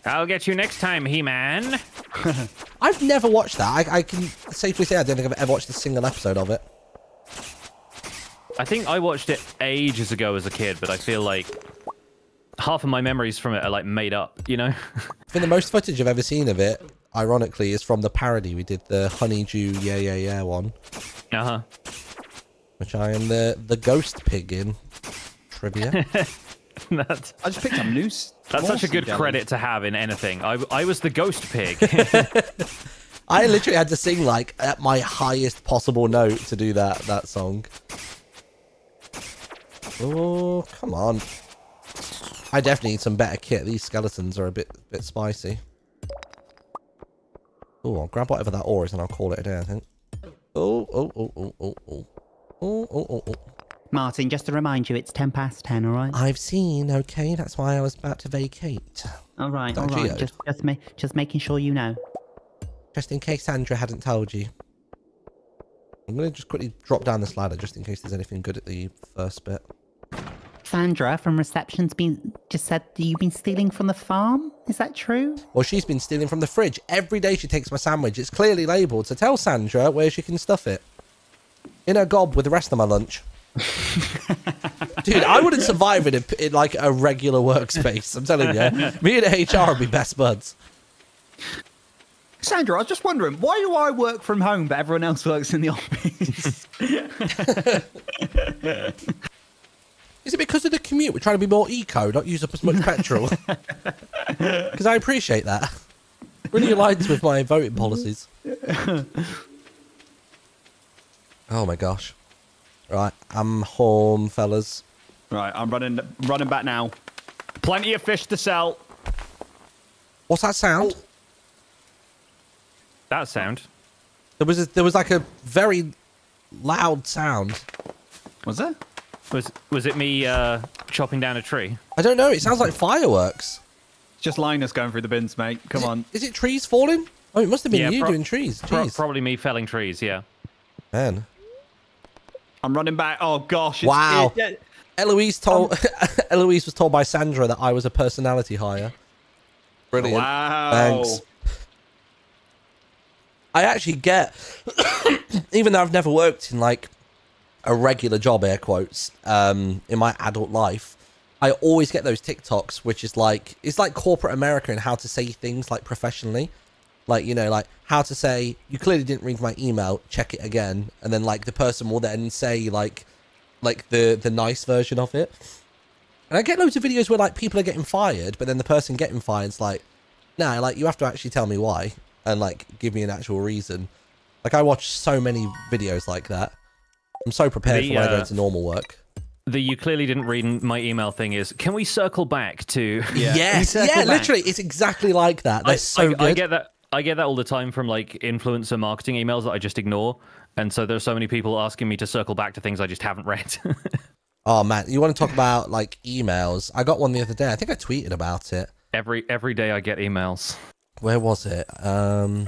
I'll get you next time, He-Man. [LAUGHS] I've never watched that. I, I can safely say I don't think I've ever watched a single episode of it. I think I watched it ages ago as a kid, but I feel like half of my memories from it are like made up, you know? [LAUGHS] I think the most footage I've ever seen of it, ironically, is from the parody we did, the Honeydew Yeah Yeah Yeah one. Uh huh. Which I am the the ghost pig in. Trivia. [LAUGHS] That's, I just picked up loose. That's such a good credit to have in anything. I, I was the ghost pig. [LAUGHS] [LAUGHS] I literally had to sing like at my highest possible note to do that that song. Oh, come on. I definitely need some better kit. These skeletons are a bit bit spicy. Oh, I'll grab whatever that ore is and I'll call it a day, I think. Oh, oh, oh, oh, oh, oh. Oh, oh, oh, oh. Martyn, just to remind you, it's 10 past 10, all right? I've seen, okay? That's why I was about to vacate. All right, all right. Just, just, ma just making sure you know. Just in case Sandra hadn't told you. I'm going to just quickly drop down this ladder just in case there's anything good at the first bit. Sandra from reception's been just said you've been stealing from the farm. Is that true? Well, she's been stealing from the fridge. Every day she takes my sandwich. It's clearly labelled. So tell Sandra where she can stuff it. In her gob with the rest of my lunch. Dude, I wouldn't survive in, a, in like a regular workspace. I'm telling you. Me and HR would be best buds. Sandra, I was just wondering, why do I work from home but everyone else works in the office? [LAUGHS] Is it because of the commute? We're trying to be more eco, not use up as much petrol. [LAUGHS] Because I appreciate that. Really aligns with my voting policies. [LAUGHS] oh my gosh. Right, I'm home, fellas. Right, I'm running running back now. Plenty of fish to sell. What's that sound? That sound. There was a, there was like a very loud sound. Was it? Was was it me uh, chopping down a tree? I don't know. It sounds like fireworks. It's just Linus going through the bins, mate. Come is on. It, is it trees falling? Oh, it must have been yeah, you doing trees. Pro probably me felling trees. Yeah. Man. I'm running back. Oh gosh. it's- Wow. Eloise told [LAUGHS] Eloise was told by Sandra that I was a personality hire. Brilliant. Wow. Thanks. I actually get, [COUGHS] even though I've never worked in like a regular job, air quotes, um, in my adult life, I always get those TikToks, which is like it's like corporate America and how to say things like professionally, like you know, like how to say you clearly didn't read my email, check it again, and then like the person will then say like, like the the nice version of it. And I get loads of videos where like people are getting fired, but then the person getting fired is like, no, like you have to actually tell me why and like give me an actual reason. Like I watch so many videos like that. I'm so prepared The, for when I go uh, into normal work. The you clearly didn't read my email thing is. Can we circle back to? Yeah. yes, [LAUGHS] yeah, back. literally, it's exactly like that. They're I, so I, good. I get that. I get that all the time from like influencer marketing emails that I just ignore, and so there's so many people asking me to circle back to things I just haven't read. [LAUGHS] Oh man, you want to talk about like emails? I got one the other day. I think I tweeted about it. every every day I get emails. Where was it? Um,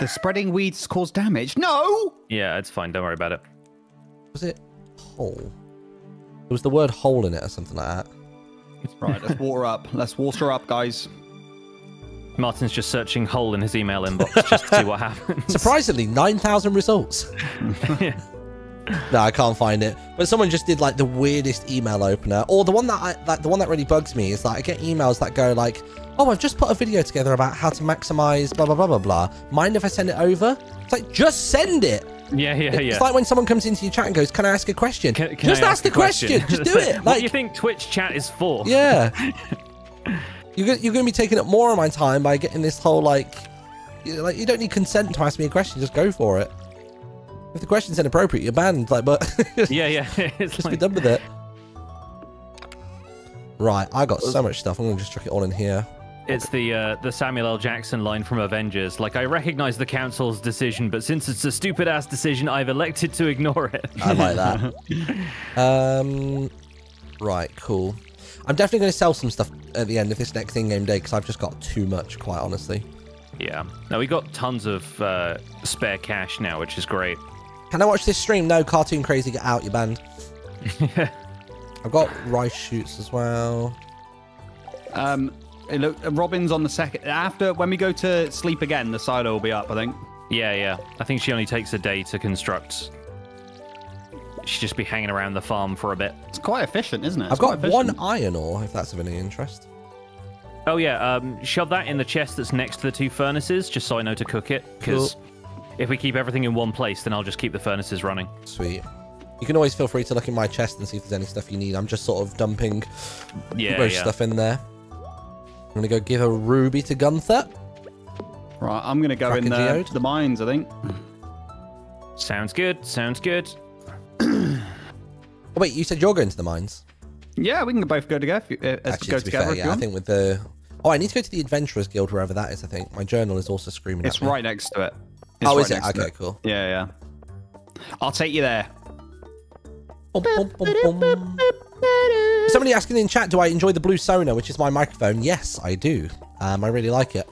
The spreading weeds cause damage. No. Yeah, it's fine. Don't worry about it. was it hole? There was the word hole in it or something like that. It's right. Let's water up. Let's water up, guys. Martyn's just searching hole in his email inbox just to see what happens. [LAUGHS] Surprisingly, 9,000 results. [LAUGHS] no, I can't find it. But someone just did like the weirdest email opener. Or the one that I like the one that really bugs me is that I get emails that go like, "Oh, I've just put a video together about how to maximize blah blah blah blah blah. Mind if I send it over?" It's like just send it. Yeah, yeah, yeah. It's like when someone comes into your chat and goes, "Can I ask a question?" Can- can just I ask, the a question. just do it. [LAUGHS] what do you think Twitch chat is for? yeah. You're you're going to be taking up more of my time by getting this whole like, you like you don't need consent to ask me a question. Just go for it. If the question's inappropriate, you're banned. Like, but [LAUGHS] yeah, yeah. [LAUGHS] It's just be like, done with it. Right, I got so much stuff. I'm gonna just chuck it all in here. it's the uh, the Samuel L. Jackson line from Avengers. Like, I recognize the council's decision, but since it's a stupid ass decision, I've elected to ignore it. I like that. [LAUGHS] um, right, cool. I'm definitely going to sell some stuff at the end of this next in-game day because I've just got too much, quite honestly. yeah. Now we got tons of uh, spare cash now, which is great. Can I watch this stream? No, Cartoon Crazy, get out, you banned. [LAUGHS] I've got rice shoots as well. Um, look, Robin's on the second. After when we go to sleep again, the silo will be up. I think. Yeah, yeah. I think she only takes a day to construct. She'd just be hanging around the farm for a bit. It's quite efficient, isn't it? It's I've got quite one iron ore, if that's of any interest. Oh yeah, um, shove that in the chest that's next to the two furnaces, just so I know to cook it. Because if we keep everything in one place, then I'll just keep the furnaces running. Sweet. You can always feel free to look in my chest and see if there's any stuff you need. I'm just sort of dumping Yeah, most yeah. stuff in there. I'm going to go give a ruby to Gunther. Right, I'm gonna go Crack in a the, the mines. I think. Sounds good. Sounds good. [CLEARS THROAT] Oh, wait, you said you're going to the mines? Yeah, we can both go together. Uh, Actually, go to together fair, yeah, I think with the... Oh, I need to go to the Adventurers Guild, wherever that is, I think. My journal is also screaming It's at me. right next to it. It's Oh, right is it? Okay, cool. Yeah, yeah. I'll take you there. Bum, bum, bum, bum. Somebody asking in chat, do I enjoy the blue Sona, which is my microphone? Yes, I do. Um, I really like it.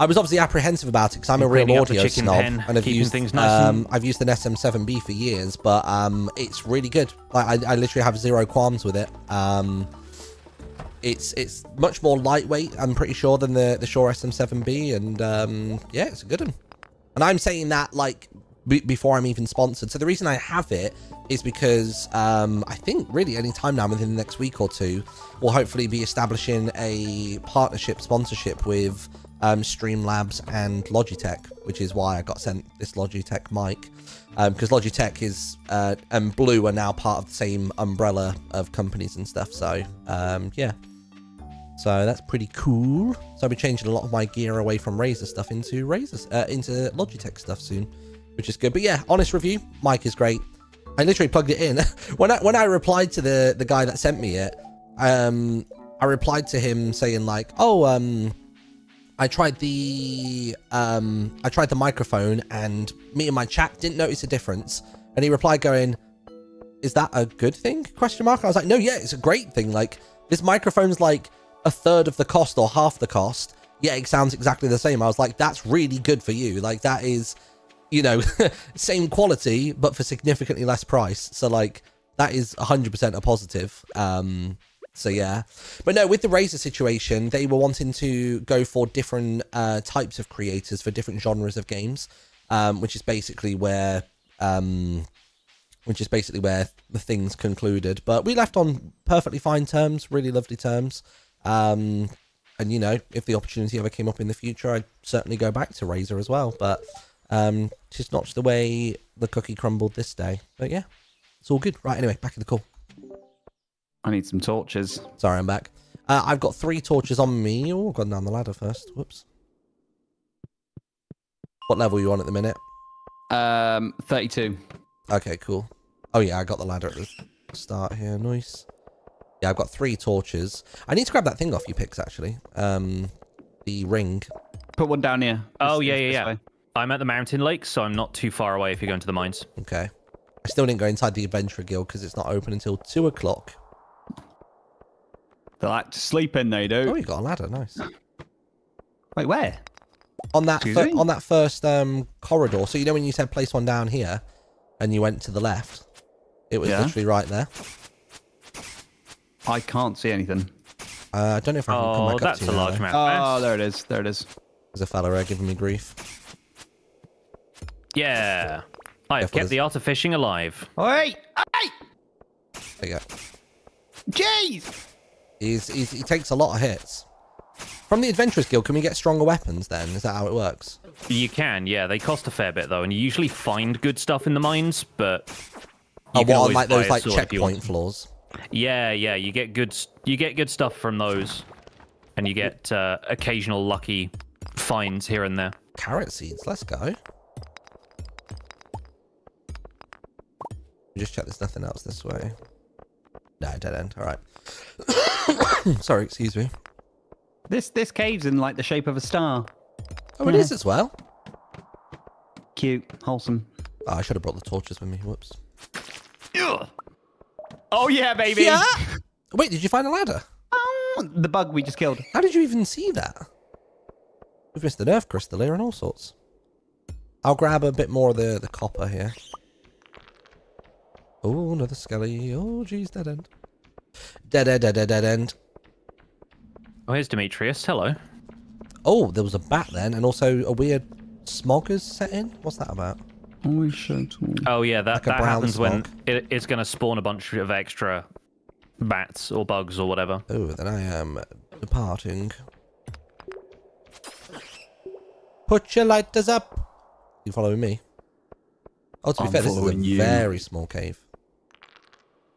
I was obviously apprehensive about it because I'm a real Cleaning up the audio snob, pen, and I've used things nice um, and- I've used an SM7B for years, but um, it's really good. Like I, I literally have zero qualms with it. Um, it's it's much more lightweight, I'm pretty sure, than the the Shure SM7B, and um, yeah, it's a good one. And I'm saying that like before I'm even sponsored. So the reason I have it is because um, I think really any time now within the next week or two, we'll hopefully be establishing a partnership sponsorship with um, Streamlabs and Logitech, which is why I got sent this Logitech mic. Because Logitech is uh, and Blue are now part of the same umbrella of companies and stuff. So um, yeah, so that's pretty cool. So I'll be changing a lot of my gear away from Razer stuff into Razer, uh, into Logitech stuff soon, which is good. But yeah, honest review, mic is great. I literally plugged it in [LAUGHS] when I when I replied to the the guy that sent me it. Um, I replied to him saying like, "Oh, um, I tried the um, I tried the microphone, and me and my chat didn't notice a difference." And he replied, going, is that a good thing question mark i was like no yeah it's a great thing like this microphone's like a third of the cost or half the cost yeah it sounds exactly the same i was like that's really good for you like that is you know, [LAUGHS] same quality but for significantly less price. So like that is 100% a positive. Um, so yeah, but no, with the Razer situation, they were wanting to go for different uh, types of creators for different genres of games, um, which is basically where, um, which is basically where the things concluded. But we left on perfectly fine terms, really lovely terms. Um, and you know, if the opportunity ever came up in the future, I'd certainly go back to Razer as well. But um, just not the way the cookie crumbled this day. But yeah, it's all good. Right, anyway, back in the call. I need some torches. Sorry, I'm back. Uh, I've got three torches on me. Oh, I've gone down the ladder first. Whoops. What level are you on at the minute? Um, 32. Okay, cool. Oh yeah, I got the ladder at the start here. Nice. Yeah, I've got three torches. I need to grab that thing off you, Pix, actually. Um, the ring. Put one down here. Oh, This- yeah, this yeah, yeah. way. I'm at the mountain lake, so I'm not too far away if you're going to the mines. Okay. I still didn't go inside the Adventurer Guild because it's not open until 2 o'clock. They like to sleep in, they do. Oh, you got a ladder. Nice. [GASPS] Wait, where? On that fir- on that first um, corridor. So you know when you said place one down here and you went to the left? It was Yeah. literally right there. I can't see anything. Uh, I don't know if I can come Oh, back up that's to a you now, large though. map. Oh, there it is. There it is. There's a fella there giving me grief. Yeah. I have kept the art of fishing alive. Wait! Hey! There you go. Jeez! He's, he's, he takes a lot of hits. From the Adventurers Guild, can we get stronger weapons then? Is that how it works? You can, yeah. They cost a fair bit though, and you usually find good stuff in the mines, but Oh, you can what, on like those like sword if you want. checkpoint floors? Yeah, yeah. You get good. You get good stuff from those, and you get uh, occasional lucky finds here and there. Carrot seeds, let's go. Just check there's nothing else this way. No, dead end. All right. [COUGHS] Sorry, excuse me. This this cave's in like the shape of a star. Oh, it is as well. Cute, wholesome. Oh, I should have brought the torches with me. Whoops. Oh yeah, baby. Yeah. Wait, did you find a ladder? Oh, the bug we just killed. How did you even see that? We've missed the earth crystal here and all sorts. I'll grab a bit more of the, the copper here. Oh, another skelly. Oh, geez, dead end. Dead end, dead end, dead end. Oh, here's Demetrius. Hello. Oh, there was a bat then, and also a weird smog smoggers set in. What's that about? Oh shit. Oh yeah, that Like that brown happens when it, it's going to spawn a bunch of extra bats or bugs or whatever. Oh, then I am departing. Put your lighters up. You following me? Oh, to be I'm fair, this is a you. very small cave.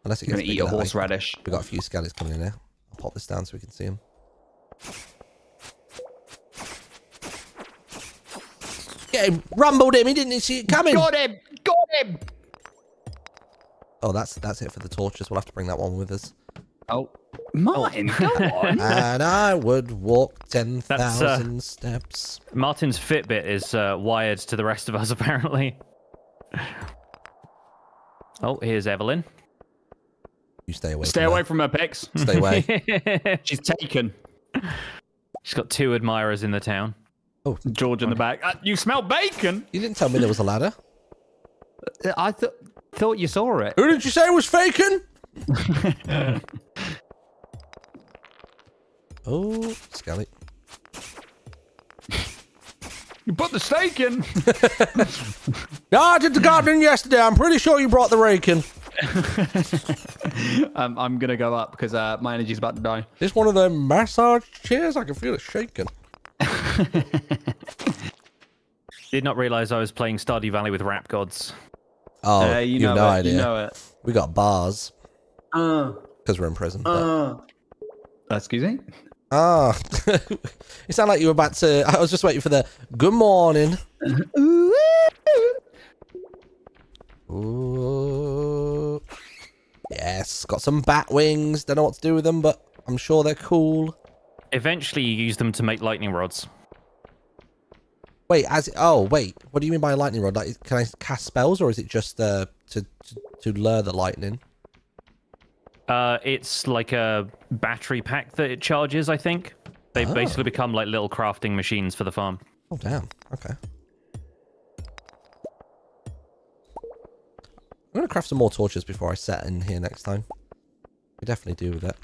Unless it You're gets gonna eat bigger a that horseradish. We've got a few skellies coming in here. I'll pop this down so we can see them. Get him! Rumbled him! He didn't see it coming! Got him! Got him! Oh, that's that's it for the torches. We'll have to bring that one with us. Oh, Martyn, go [LAUGHS] on. and I would walk 10,000 uh, steps. Martyn's Fitbit is uh, wired to the rest of us [LAUGHS] apparently. Oh, here's Evelyn. You stay away. Stay from away her. from her Pix. Stay away. [LAUGHS] She's taken. She's got two admirers in the town. Oh, George in the back. Uh, you smell bacon. you didn't tell me there was a ladder. Uh, I thought thought you saw it. Who did you say was faking? [LAUGHS] oh, Skelly. You put the steak in. [LAUGHS] No, I did the gardening yesterday. I'm pretty sure you brought the rake in. [LAUGHS] um, I'm gonna go up because uh, my energy's about to die. This one of them massage chairs. I can feel it shaking. [LAUGHS] Did not realize I was playing Stardew Valley with rap gods. Oh, Uh, you you know have no it. idea. You know it. We got bars Uh, because we're in prison. but- uh. Excuse me. Ah, [LAUGHS] it sounded like you were about to. I was just waiting for the good morning. Ooh. Yes, got some bat wings. Don't know what to do with them, but I'm sure they're cool. Eventually, you use them to make lightning rods. Wait, as oh wait, what do you mean by a lightning rod? Like, can I cast spells, or is it just uh, to, to to lure the lightning? Uh, it's like a battery pack that it charges. I think they Oh. basically become like little crafting machines for the farm. Oh damn. Okay. I'm going to craft some more torches before I set in here next time. We definitely do with it.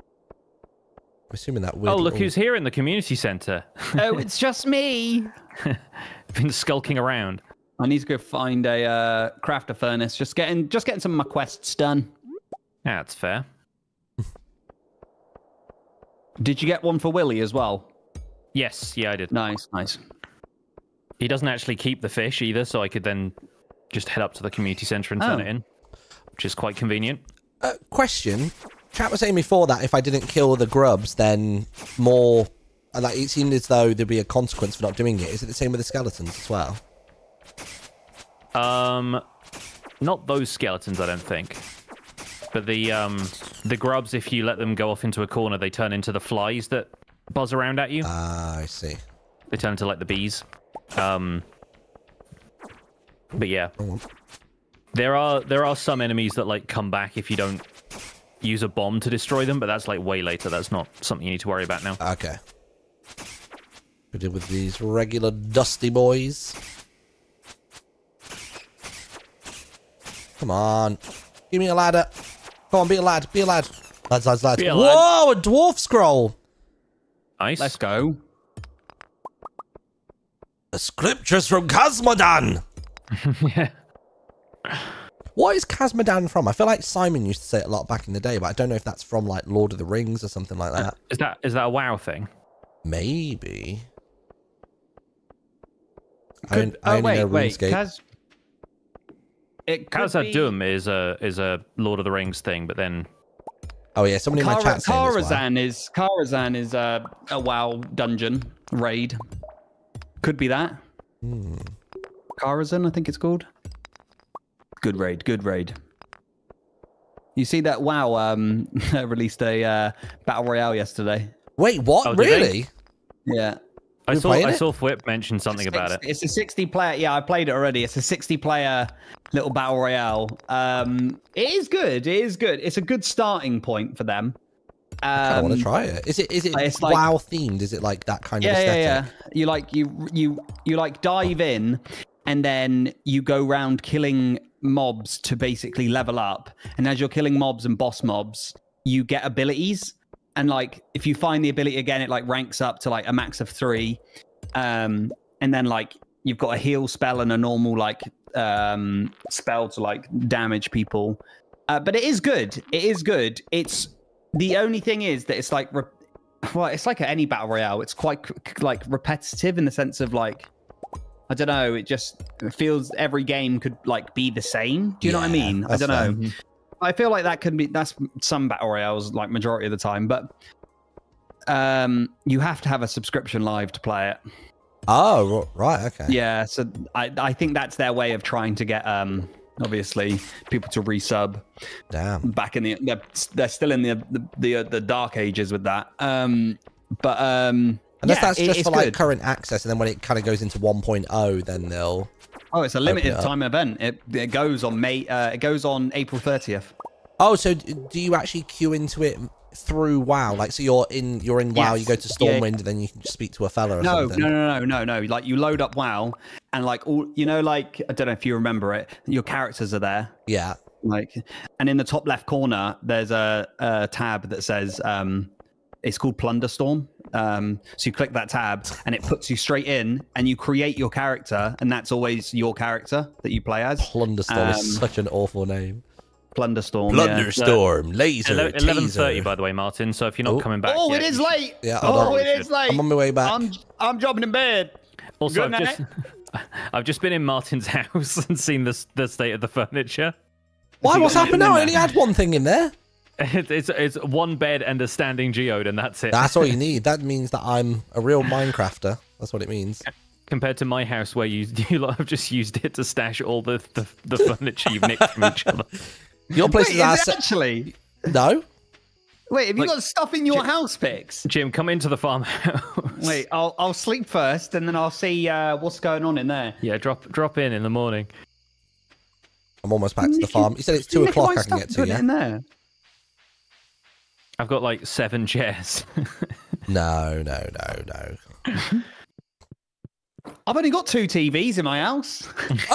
I'm assuming that weird Oh, look little- who's here in the community center. [LAUGHS] oh, it's just me. [LAUGHS] Been skulking around. I need to go find a uh, crafter furnace. Just getting, just getting some of my quests done. Yeah, that's fair. Did you get one for Willy as well? Yes, yeah, I did. Nice, nice. He doesn't actually keep the fish either, so I could then just head up to the community center and turn Oh. it in, which is quite convenient. Uh, question. Chat was saying before that if I didn't kill the grubs, then more. uh, Like it seemed as though there'd be a consequence for not doing it. Is it the same with the skeletons as well? Um, not those skeletons, I don't think. But the um the grubs, if you let them go off into a corner, they turn into the flies that buzz around at you. Ah, I see. They turn into like the bees. Um, but yeah, there are there are some enemies that like come back if you don't use a bomb to destroy them, but that's like way later. That's not something you need to worry about now. Okay. We did with these regular dusty boys. Come on. Give me a ladder. Come on, be a lad. Be a lad. Lads, lads, lads. Be a lad. Whoa, a dwarf scroll. Nice. Let's go. The scriptures from Casmodan. yeah. [LAUGHS] What is Casmodan from? I feel like Simon used to say it a lot back in the day, but I don't know if that's from like Lord of the Rings or something like that. Is that is that a WoW thing? Maybe. I, Could- on- I oh only wait, know wait. RuneScape. Kaz... It could Khazad be- is a is a Lord of the Rings thing, but then Oh yeah, somebody in my Kara- chat saying this one. Is Karazhan is a, a WoW dungeon raid. Could be that. Hmm. Karazhan, I think it's called. Good raid, good raid. You see that WoW um, [LAUGHS] released a uh, battle royale yesterday. Wait, what? Oh, did they? really? Yeah, I You saw I it? saw Whip mention something about it. It's a 60 player. Yeah, I played it already. It's a 60 player little battle royale. Um, it is good. It is good. It's a good starting point for them. I Um, want to try it. Is it is it it's like- WoW themed? Is it like that kind of yeah, aesthetic? yeah, yeah. You like you you you like dive in, and then you go round killing mobs to basically level up. And as you're killing mobs and boss mobs, you get abilities. And like if you find the ability again, it like ranks up to like a max of three. Um, and then like you've got a heal spell and a normal like um spell to like damage people. Uh, but it is good. It is good. It's the only thing is that it's like re- well, it's like any battle royale. It's quite like repetitive in the sense of like I don't know. It just feels every game could like be the same. Do you know what I mean? I don't know. I feel like that could be that's some battle royales like majority of the time, but um, you have to have a subscription live to play it. Oh, right. Okay. Yeah, so I I think that's their way of trying to get um obviously people to resub Damn. back in the they're, they're still in the the the, uh, the dark ages with that. Um, but um, Unless yeah, that's just it's for like good. current access, and then when it kind of goes into 1.0, then they'll. Oh, it's a limited it time event. It it goes on May. Uh, it goes on April thirtieth. Oh, so do you actually queue into it through WoW? Like, so you're in you're in WoW, you go to Yeah, yeah. Stormwind, and then you can speak to a fella or No, something. no, no, no, no, no. Like you load up WoW, and like all you know, like I don't know if you remember it. Your characters are there, Yeah. like, and in the top left corner, there's a, a tab that says um, it's called Plunderstorm. Um, so you click that tab, and it puts you straight in, and you create your character, and that's always your character that you play as. Plunderstorm Um, is such an awful name. Plunder Storm. yeah. Plunderstorm, laser, Eleven thirty, taser. by the way, Martyn. So if you're not Oh. coming back, Oh, yet, it is late. Yeah, oh, on. it is late. I'm on my way back. I'm I'm dropping in bed. Also, Good I've just [LAUGHS] [LAUGHS] I've just been in Martyn's [LAUGHS] house and seen the the state of the furniture. Why? What's happened now? I only had one thing in there. [LAUGHS] It's it's one bed and a standing geode, and that's it. That's all you need. That means that I'm a real Minecrafter. That's what it means. Compared to my house, where you you lot have just used it to stash all the the, the furniture you've nicked from each other. Your place Wait, is is actually? no. Wait, have you Like- got stuff in your house, Pix? Jim, come into the farmhouse. Wait, I'll I'll sleep first, and then I'll see uh, what's going on in there. Yeah, drop drop in in the morning. I'm almost back to the farm. You said it's two Nick, o'clock. I can stuff get to put yeah. In there. I've got like seven chairs. [LAUGHS] No, no, no, no. I I've only got two TVs in my house.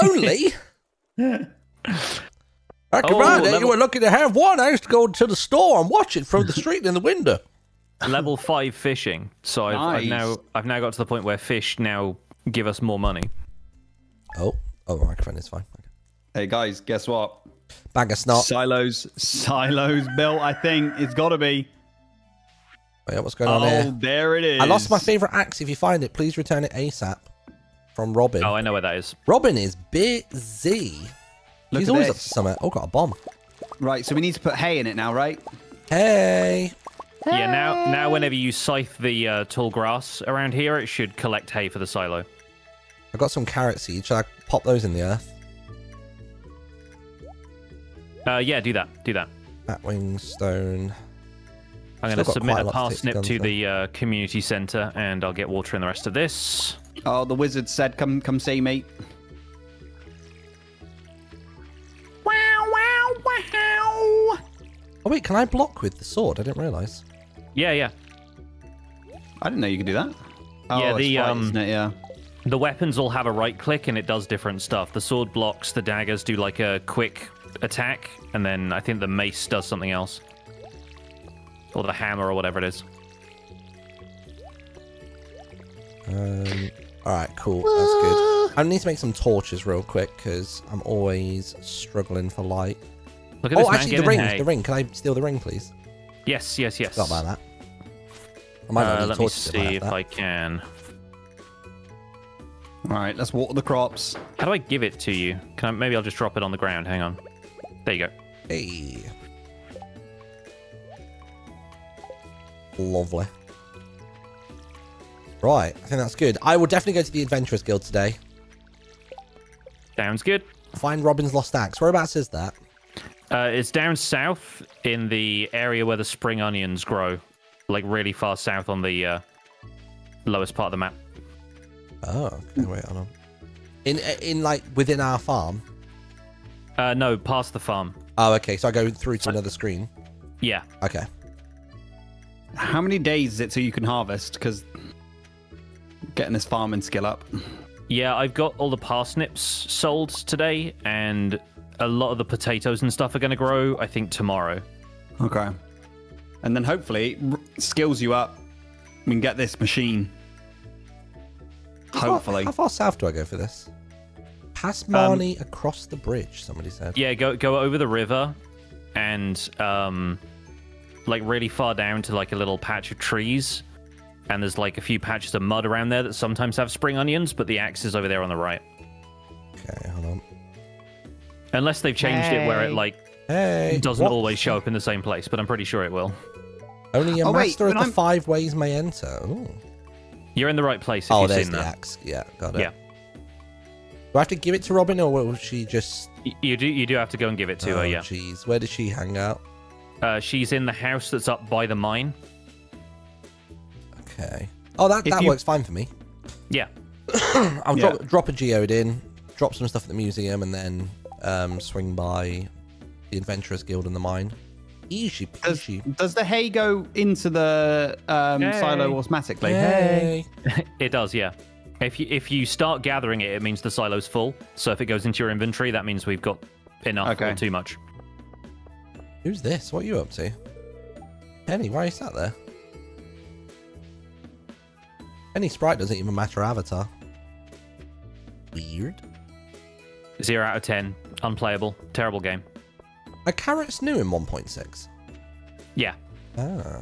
Only? [LAUGHS] I Oh, command it. You were lucky to have one. I used to go to the store and watch it from the [LAUGHS] street in the window. Level five fishing. So I've, I've now I've now got to the point where fish now give us more money. Oh, oh, the microphone is fine. Okay. hey guys, guess what? Bag of snot. Silos, silos built. I think it's got to be. Oh, Wait, what's going Oh, on here? there it is. I lost my favorite axe. If you find it, please return it ASAP. From Robin. Oh, I know where that is. Robin is busy. Look He's at always this. up to something. Oh, got a bomb. Right, so we need to put hay in it now, right? Hey. Yeah, now now whenever you scythe the uh, tall grass around here, it should collect hay for the silo. I've got some carrot seeds. Should I pop those in the earth? Uh, yeah, do that. Do that. Batwing stone. I'm going to submit a a lot to parsnip to the uh, community center, and I'll get water in the rest of this. Oh, the wizard said, "Come, come see me." Oh wait, can I block with the sword? I didn't realise. Yeah, yeah. I didn't know you could do that. Oh, Yeah, it's the, right, um, isn't it? Yeah. The weapons all have a right click, and it does different stuff. The sword blocks, the daggers do like a quick attack, and then I think the mace does something else, or the hammer, or whatever it is. Um, all right, cool. That's good. I need to make some torches real quick because I'm always struggling for light. Look at this Oh, man actually, the ring. hay. The ring. Can I steal the ring, please? Yes, yes, yes. Forgot about that. I might Uh, let me see if I if that. I can. All right, let's water the crops. How do I give it to you? Can I, maybe I'll just drop it on the ground. Hang on. There you go. Hey. Lovely. Right, I think that's good. I will definitely go to the Adventurers Guild today. Sounds good. Find Robin's lost axe. Whereabouts is that? Uh, it's down south in the area where the spring onions grow, like really far south on the uh, lowest part of the map. Oh, okay, wait, hold on. In, in like, within our farm? Uh, no, past the farm. Oh, okay, so I go through to another screen. Yeah. Okay. How many days is it till you can harvest? Because getting this farming skill up. Yeah, I've got all the parsnips sold today, and a lot of the potatoes and stuff are going to grow, I think, tomorrow. Okay. And then hopefully r- skills you up. We can get this machine. How far- Hopefully. How far south do I go for this? Past Marnie across the bridge, somebody said. Yeah, go go over the river, and um, like really far down to like a little patch of trees, and there's like a few patches of mud around there that sometimes have spring onions, but the axe is over there on the right. Okay, hold on. Unless they've changed it where it like Hey. doesn't what? always show up in the same place, but I'm pretty sure it will. Only a Oh, wait, master of the I'm- five ways may enter. Ooh. You're in the right place if Oh, you've there's seen the that. axe. Yeah, got it. Yeah. Do I have to give it to Robin, or will she just? You do you do have to go and give it to oh, her, yeah. Jeez, where does she hang out? Uh, she's in the house that's up by the mine. Okay. Oh, that If that you- works fine for me. Yeah. [COUGHS] I'll Yeah. drop drop a geode in, drop some stuff at the museum, and then um, swing by the Adventurers Guild in the mine. Easy Does, peasy. does the hay go into the um, Hey. silo automatically? Hey. [LAUGHS] It does, yeah. If you if you start gathering it, it means the silo's full. So if it goes into your inventory, that means we've got enough Okay. or too much. Who's this? What are you up to? Penny, why are you sat there? Any sprite doesn't even match her avatar. Weird. Zero out of ten, unplayable, terrible game. A carrot's new in 1.6. Yeah. Ah.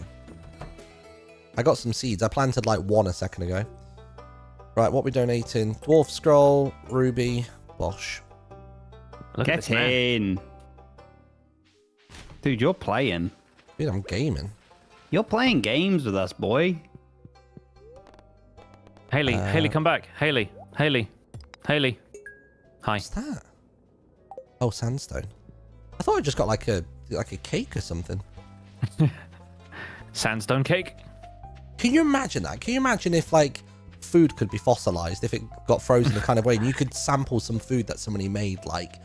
I got some seeds. I planted like one a second ago. Right, what we donating? Dwarf scroll, ruby, bosh. Look at Get this man. in. Dude, you're playing. Dude, I'm gaming. You're playing games with us, boy. Haley, Uh, Haley, come back. Haley, Haley, Haley. Hi. What's that? Oh, sandstone. I thought I just got like a like a cake or something. [LAUGHS] Sandstone cake. Can you imagine that? Can you imagine if like food could be fossilized, if it got frozen the kind of way, and you could sample some food that somebody made like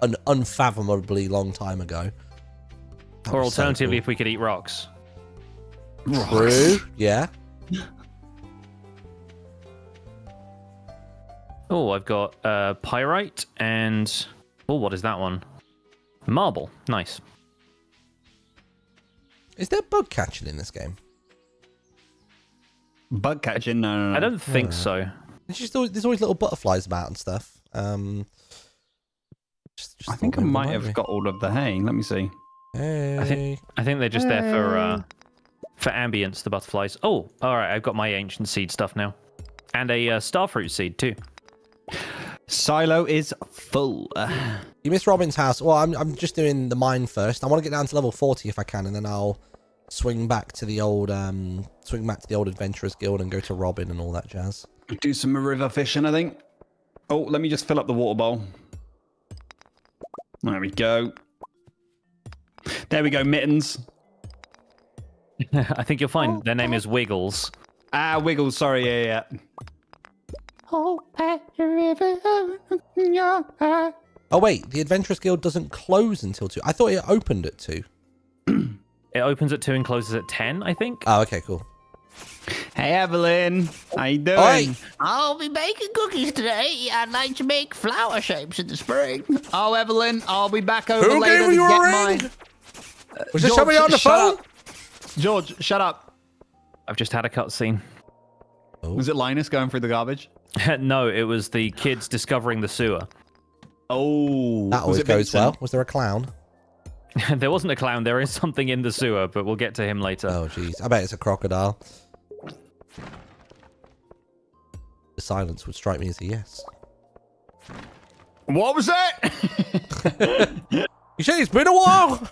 an unfathomably long time ago? That Or would be so alternatively, cool. if we could eat rocks. True. Yeah. [LAUGHS] Oh, I've got uh, pyrite and oh, what is that one? Marble. Nice. Is there bug catching in this game? Bug catching? No, no, no. I don't think so. There's just always, there's always little butterflies about and stuff. Um, just, just I think I might have got all of the hay. Let me see. Hey. I think I think they're just hey. there for uh, for ambience. The butterflies. Oh, all right. I've got my ancient seed stuff now, and a uh, starfruit seed too. Silo is full. You missed Robin's house. Well, I'm I'm just doing the mine first. I want to get down to level 40 if I can, and then I'll swing back to the old um swing back to the old adventurers guild and go to Robin and all that jazz. Do some river fishing, I think. Oh, let me just fill up the water bowl. There we go. There we go, mittens. [LAUGHS] I think you'll find their name is Wiggles. Ah, Wiggles. Sorry, yeah, yeah. Oh, oh wait, the Adventurers Guild doesn't close until two. I thought it opened at two. [CLEARS THROAT] it opens at two and closes at ten. I think. Oh, okay, cool. Hey Evelyn, how you doing? Oi. I'll be baking cookies today. I'd like to make flower shapes in the spring. Oh Evelyn, I'll be back over Who later gave you to get a ring? mine. Uh, Was there somebody on the phone? Up. George, shut up. I've just had a cutscene. Oh. Was it Linus going through the garbage? [LAUGHS] no, it was the kids discovering the sewer. Oh, that always goes Vincent? well. Was there a clown? [LAUGHS] there wasn't a clown. There is something in the sewer, but we'll get to him later. Oh, jeez. I bet it's a crocodile. The silence would strike me as a yes. What was that? [LAUGHS] you say it's been a while.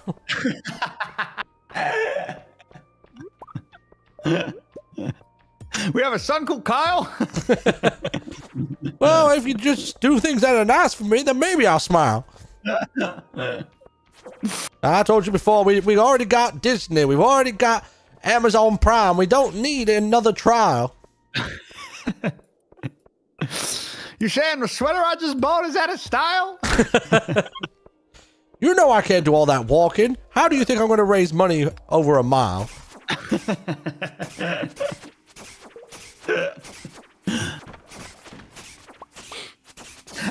[LAUGHS] we have a son called Kyle. [LAUGHS] well, if you just do things that are nice for me, then maybe I'll smile. [LAUGHS] I told you before, we we already got Disney. We've already got Amazon Prime. We don't need another trial. You're saying the sweater I just bought is out of style? you know I can't do all that walking. How do you think I'm going to raise money over a mile?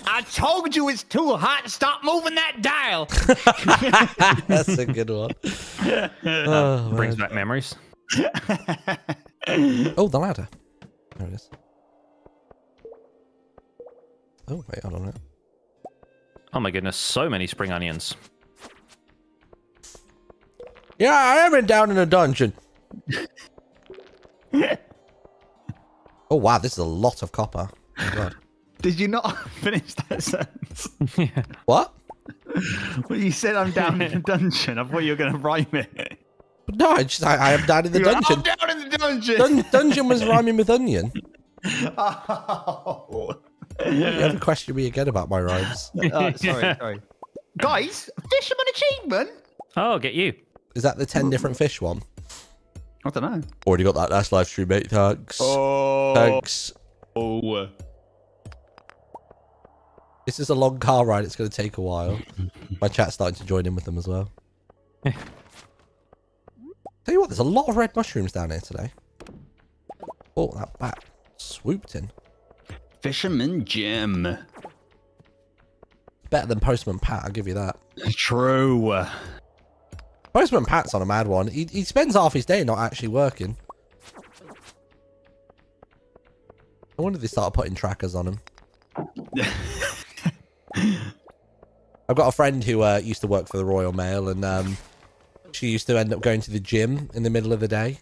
I told you it's too hot. Stop moving that dial. [LAUGHS] That's a good one. Oh, Brings back memories. oh, the ladder. There it is. Oh, wait, I don't know. Oh my goodness, so many spring onions. Yeah, I am in down in a dungeon. [LAUGHS] oh wow, this is a lot of copper. Oh god. [LAUGHS] Did you not [LAUGHS] finish that sentence? [LAUGHS] yeah. What? Well, you said I'm down in the dungeon. I thought you were going to rhyme it. No, I just I, I am down in the You're dungeon. down in the dungeon. Dun dungeon was rhyming with onion. Oh. You ever question me again about my rhymes? oh, sorry, sorry. Guys, fisherman achievement. Oh, get you. Is that the ten different fish one? I don't know. Already got that last live stream, mate. Thanks. Oh. Thanks. Oh. This is a long car ride. It's going to take a while. [LAUGHS] My chat's starting to join in with them as well. [LAUGHS] Tell you what, there's a lot of red mushrooms down here today. Oh, that bat swooped in. Fisherman Jim. Better than Postman Pat, I'll give you that. True. Postman Pat's on a mad one. He, he spends half his day not actually working. I wonder if they start putting trackers on him. [LAUGHS] I've got a friend who uh, used to work for the Royal Mail, and um, she used to end up going to the gym in the middle of the day.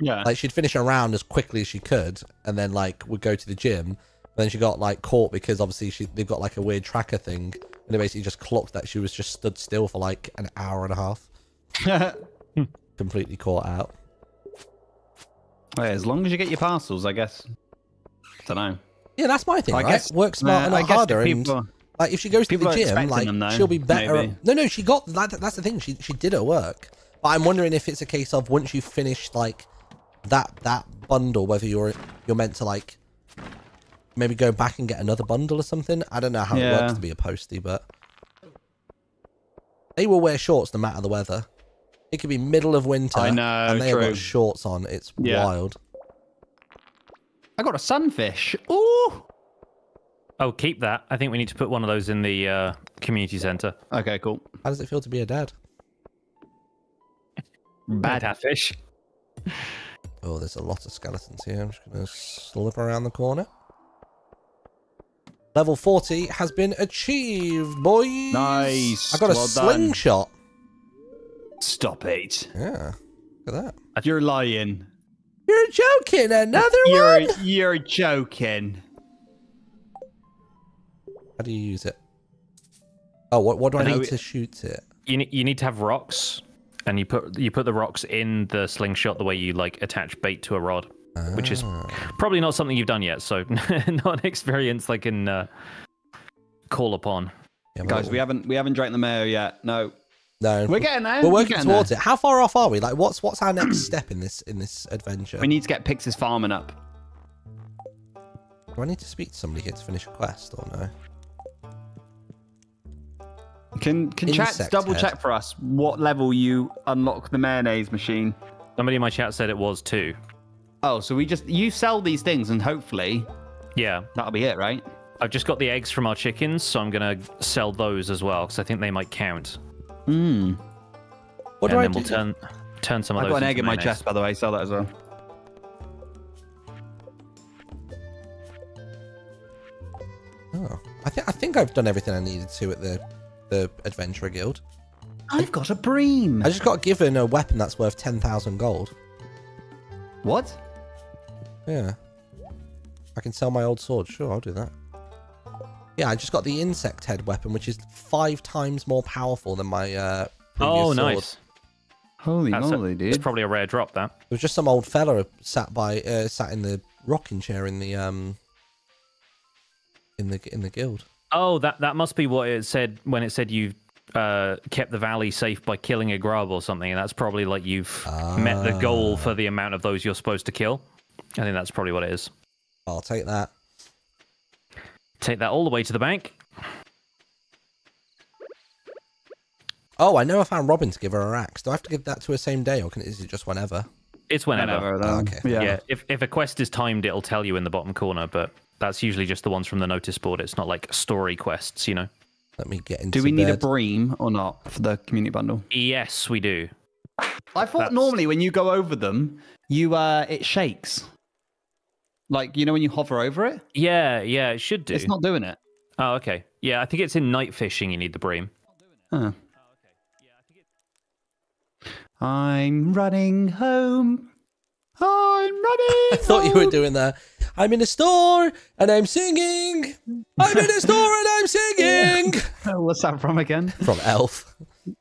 Yeah. Like she'd finish around as quickly as she could, and then like would go to the gym. then she got like caught because obviously she they've got like a weird tracker thing, and it basically just clocked that she was just stood still for like an hour and a half. [LAUGHS] Completely caught out. Well, as long as you get your parcels, I guess. I Don't know. Yeah, that's my thing, I right? guess- Work smart uh, Nah, not harder. and like if she goes to the gym, like them, though, she'll be better. No, no, she got that. That's the thing. She she did her work. But I'm wondering if it's a case of once you finish like that that bundle, whether you're you're meant to like maybe go back and get another bundle or something. I don't know how it works to be a postie, but they will wear shorts no matter the weather. It could be middle of winter. I know, and they have got shorts on. It's Yeah. wild. I got a sunfish. Ooh. Oh, keep that. I think we need to put one of those in the uh, community center. Okay, cool. How does it feel to be a dad? Bad fish. Oh, there's a lot of skeletons here. I'm just going to slip around the corner. Level 40 has been achieved, boys. Nice. I got a Well done. slingshot. Stop it. Yeah. Look at that. You're lying. You're joking. Another You're one. you're joking. How do you use it? Oh, what, what do I I need it- to shoot it? You need you need to have rocks, and you put you put the rocks in the slingshot the way you like attach bait to a rod, which is Ah. probably not something you've done yet. So [LAUGHS] not an experience I can uh, call upon. Yeah, Guys, we haven't we haven't drank the mayo yet. No. No. We're getting there. We're We're working towards there. it. How far off are we? Like, what's what's our next [CLEARS THROAT] step in this in this adventure? We need to get Pix's farming up. Do I need to speak to somebody here to finish a quest or no? Can can chat double head. check for us what level you unlock the mayonnaise machine? Somebody in my chat said it was too. Oh, so we just you sell these things and hopefully Yeah, that'll be it, right? I've just got the eggs from our chickens, so I'm gonna sell those as well because I think they might count. Hmm. What do and I then do? we'll turn turn some of I've those. got an egg in my mayonnaise. chest, by the way. Sell that as well. Oh, I think I think I've done everything I needed to at the the adventurer guild. I've got a bream. I just got given a weapon that's worth ten thousand gold. What? Yeah, I can sell my old sword. Sure, I'll do that. Yeah, I just got the insect head weapon, which is five times more powerful than my uh, previous Oh, sword. nice. Holy That's a- moly, It's dude! probably a rare drop. That. It was just some old fella sat by uh, sat in the rocking chair in the um in the in the guild. Oh, that that must be what it said when it said you uh, kept the valley safe by killing a grub or something. And that's probably like you've met the goal for the amount of those you're supposed to kill. I think that's probably what it is. I'll take that. Take that all the way to the bank. Oh, I know I found Robin to give her her axe. Do I have to give that to her same day, or can is it just whenever? It's whenever. Whenever, though. okay. Yeah. Yeah. If if a quest is timed, it'll tell you in the bottom corner, but that's usually just the ones from the notice board. It's not like story quests, you know. Let me get into Do we need a bream or not for the community bundle? Yes, we do. I thought That's- normally when you go over them, you uh, it shakes. Like you know when you hover over it, Yeah, yeah, it should do. it's not doing it. Oh, okay. Yeah, I think it's in night fishing. You need the bream. Huh. I'm running home. I'm running. [LAUGHS] I thought you were doing that. I'm in a store and I'm singing. I'm in a store and I'm singing. [LAUGHS] What's that from again? From Elf.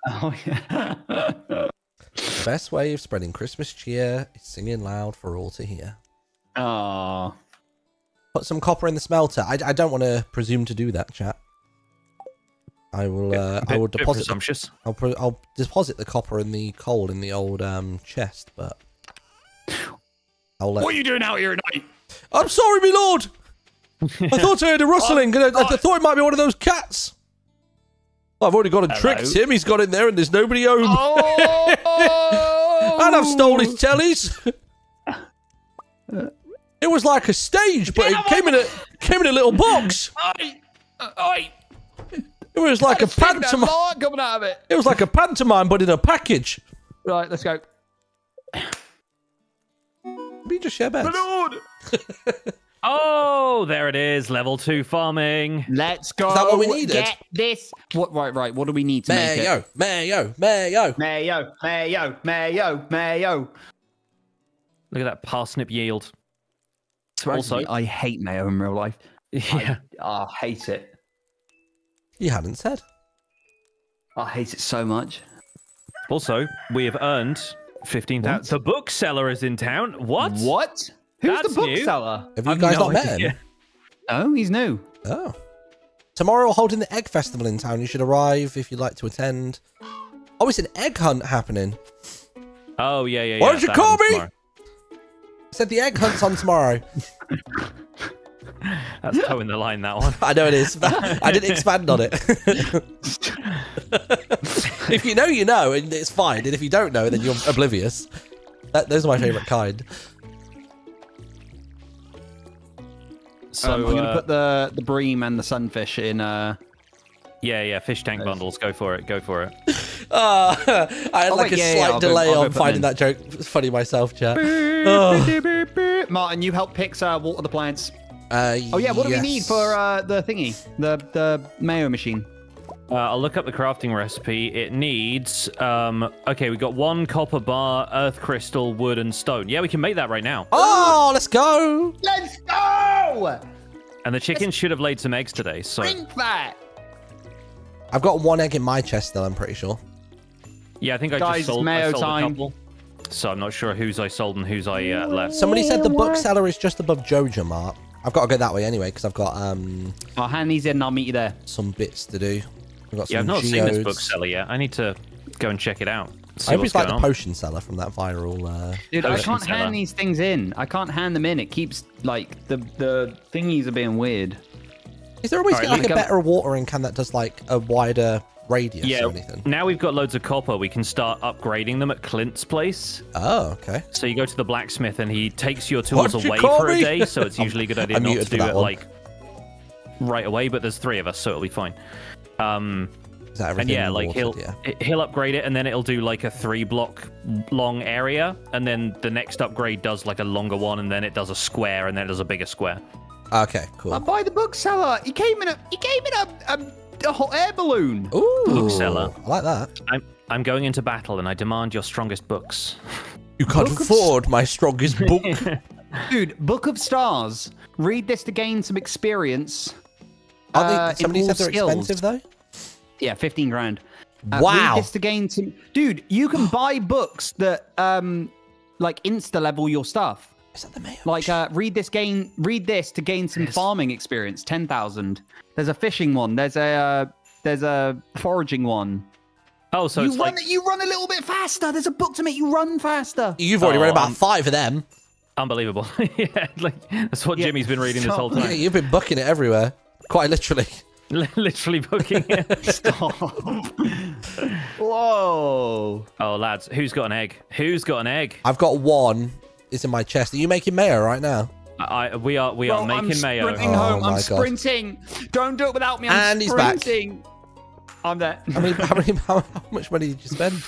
Oh yeah. The [LAUGHS] best way of spreading Christmas cheer is singing loud for all to hear. Oh. Put some copper in the smelter. I, I don't want to presume to do that, chat. I will. Uh, I will bit deposit. The, presumptuous. I'll, pro- I'll deposit the copper and the coal in the old um, chest, but I'll let. What are you doing out here at night? I'm sorry, my lord. I thought I heard a [LAUGHS] rustling. and I, I thought it might be one of those cats. I've already gone and tricked him. He's got in there, and there's nobody home. Oh. [LAUGHS] and I've stolen his tellies. [LAUGHS] it was like a stage, but it came in a came in a little box. Oi! Oi! Uh, it was like a pantomime. light coming out of it. It was like a pantomime, but in a package. Right, let's go. We just share beds. [LAUGHS] Oh, there it is. Level two farming. Let's go. Is that what we needed? Get this. What? Right, right. What do we need to make it? Mayo, mayo, mayo. Mayo, mayo, mayo, mayo. Look at that parsnip yield. Also, Also- I hate mayo in real life. Yeah. I, [LAUGHS] ah, I hate it. You hadn't said. I hate it so much. Also, we have earned fifteen thousand. The bookseller is in town. What? What? Who's That's the new. bookseller? Have you I've guys no not met him? Oh, he's new. Oh. Tomorrow we're holding the egg festival in town. You should arrive if you'd like to attend. Oh, it's an egg hunt happening. Oh yeah, yeah. Why yeah. don't you call me? tomorrow. I said the egg hunt's on tomorrow. That's towing the line. That one. [LAUGHS] I know it is. [LAUGHS] I didn't expand on it. [LAUGHS] if you know, you know, and it's fine. And if you don't know, then you're oblivious. That, those are my favourite kind. So um, I'm gonna uh, put the the bream and the sunfish in. Uh, yeah, yeah, fish tank bundles. Go for it. Go for it. Uh, [LAUGHS] [LAUGHS] I had Oh, like wait, a yeah, slight yeah, delay go on finding that joke funny myself, chat. Oh. Martyn, you help pick uh, water the plants. Uh, Oh yeah, what do we need for uh, the thingy, the the mayo machine? Uh, I'll look up the crafting recipe. It needs. Um, okay, we got one copper bar, earth crystal, wood, and stone. Yeah, we can make that right now. Oh, let's go! Let's go! And the chickens should have laid some eggs today. So Drink that. I've got one egg in my chest still, I'm pretty sure. yeah, I think I Guys, just sold, mayo I sold time. a couple. So I'm not sure whose I sold and whose I uh, left. Somebody said the bookseller is just above Joja Mart. I've got to go that way anyway because I've got um I'll hand these in and I'll meet you there. some bits to do. I've got some Yeah, I've not seen this geodes. bookseller yet. I need to go and check it out. I hope what's it's like the on. potion seller from that viral. Uh... Dude, I can't seller. hand these things in. I can't hand them in. It keeps like the the thingies are being weird. Is there a way to Alright, get like a better watering can that does like a wider radius Yeah, or anything? now we've got loads of copper. We can start upgrading them at Clint's place. Oh, okay. So you go to the blacksmith and he takes your tools What'd away for a day. So it's [LAUGHS] usually a good idea not to do it one. like right away. But there's three of us, so it'll be fine. Um, Is that and yeah, like he'll? Yeah. he'll upgrade it, and then it'll do like a three block long area, and then the next upgrade does like a longer one, and then it does a square, and then it does a bigger square. Okay, cool. I buy the bookseller. He came in a he came in a, a, a hot air balloon. Ooh, bookseller. I like that. I'm I'm going into battle, and I demand your strongest books. You can't Book of afford my strongest [LAUGHS] book. Dude, Book of Stars. Read this to gain some experience. Are they, uh, somebody said they're skills. expensive though. Yeah, fifteen grand. Uh, Wow. Read this to gain some. Dude, you can [GASPS] buy books that um like insta level your stuff. Is that the mail? Like uh, read this game. Read this to gain some farming experience. Ten thousand. There's a fishing one. There's a uh, there's a foraging one. Oh, so you it's run like you run a little bit faster. There's a book to make you run faster. You've already read Oh, about um, five of them. unbelievable. [LAUGHS] yeah, like that's what Yeah, Jimmy's been reading this whole time. Yeah, time. you've been booking it everywhere, quite literally. [LAUGHS] Literally booking it. [LAUGHS] Stop. Whoa. Oh, lads, who's got an egg? Who's got an egg? I've got one. It's in my chest. Are you making mayo right now? I, I- we are we are Bro, making I'm mayo. sprinting Oh home. my I'm God. sprinting. Don't do it without me. I'm And he's back. sprinting. I'm there. How many? How [LAUGHS] many? How, how much money did you spend?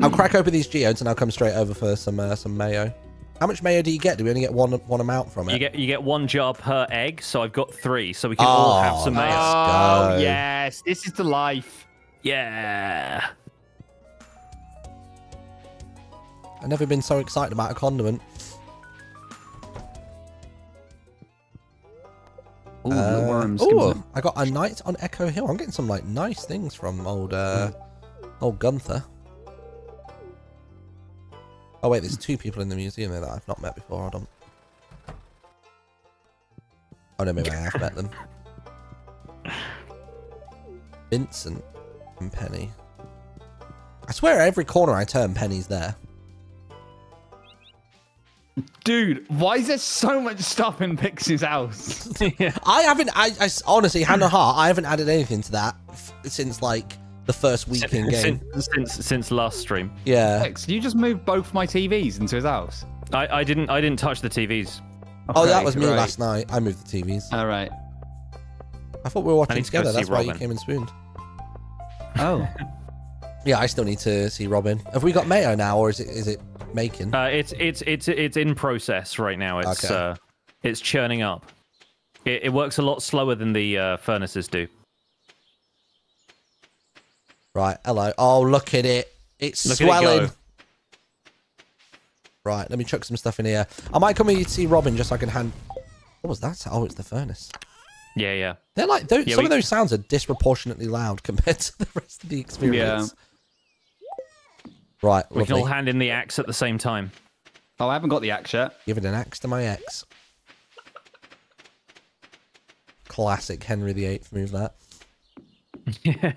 I'll crack open these geodes and I'll come straight over for some uh, some mayo. How much mayo do you get? Do we only get one one amount from it? You get you get one jar per egg, so I've got three, so we can all have Oh, some mayo. Oh yes, this is the life. Yeah. I've never been so excited about a condiment. Ooh, Uh, worms. ooh, I got a night on Echo Hill. I'm getting some like nice things from old uh, old Gunther. Oh wait, there's two people in the museum there that I've not met before. Hold on. Oh no, maybe I have met them. Vincent and Penny. I swear, every corner I turn, Penny's there. Dude, why is there so much stuff in Pixie's house? [LAUGHS] I haven't. I, I s- honestly, hand on heart, I haven't added anything to that f- since like the first week in game. since, since since last stream, Yeah. Lex, you just moved both my TVs into his house. I, I didn't I didn't touch the TVs. Oh, that was me right. last night. I moved the TVs. All right. I thought we were watching need to go together. That's why you came and spooned. Oh. [LAUGHS] Yeah, I still need to see Robin. Have we got mayo now, or is it is it making? Uh, it's it's it's it's in process right now. It's Okay. uh, it's churning up. It, it works a lot slower than the uh, furnaces do. right. Hello. Oh, look at it. It's Look at it swelling. Right. Let me chuck some stuff in here. I might come in to see Robin just so I can hand. What was that? Oh, it's the furnace. Yeah, yeah. They're like those, Yeah, some we- of those sounds are disproportionately loud [LAUGHS] compared to the rest of the experience. Right. We can all hand in the axe at the same time. Oh, I haven't got the axe yet. Giving an axe to my ex. Classic Henry VIII move that. [LAUGHS] Yeah.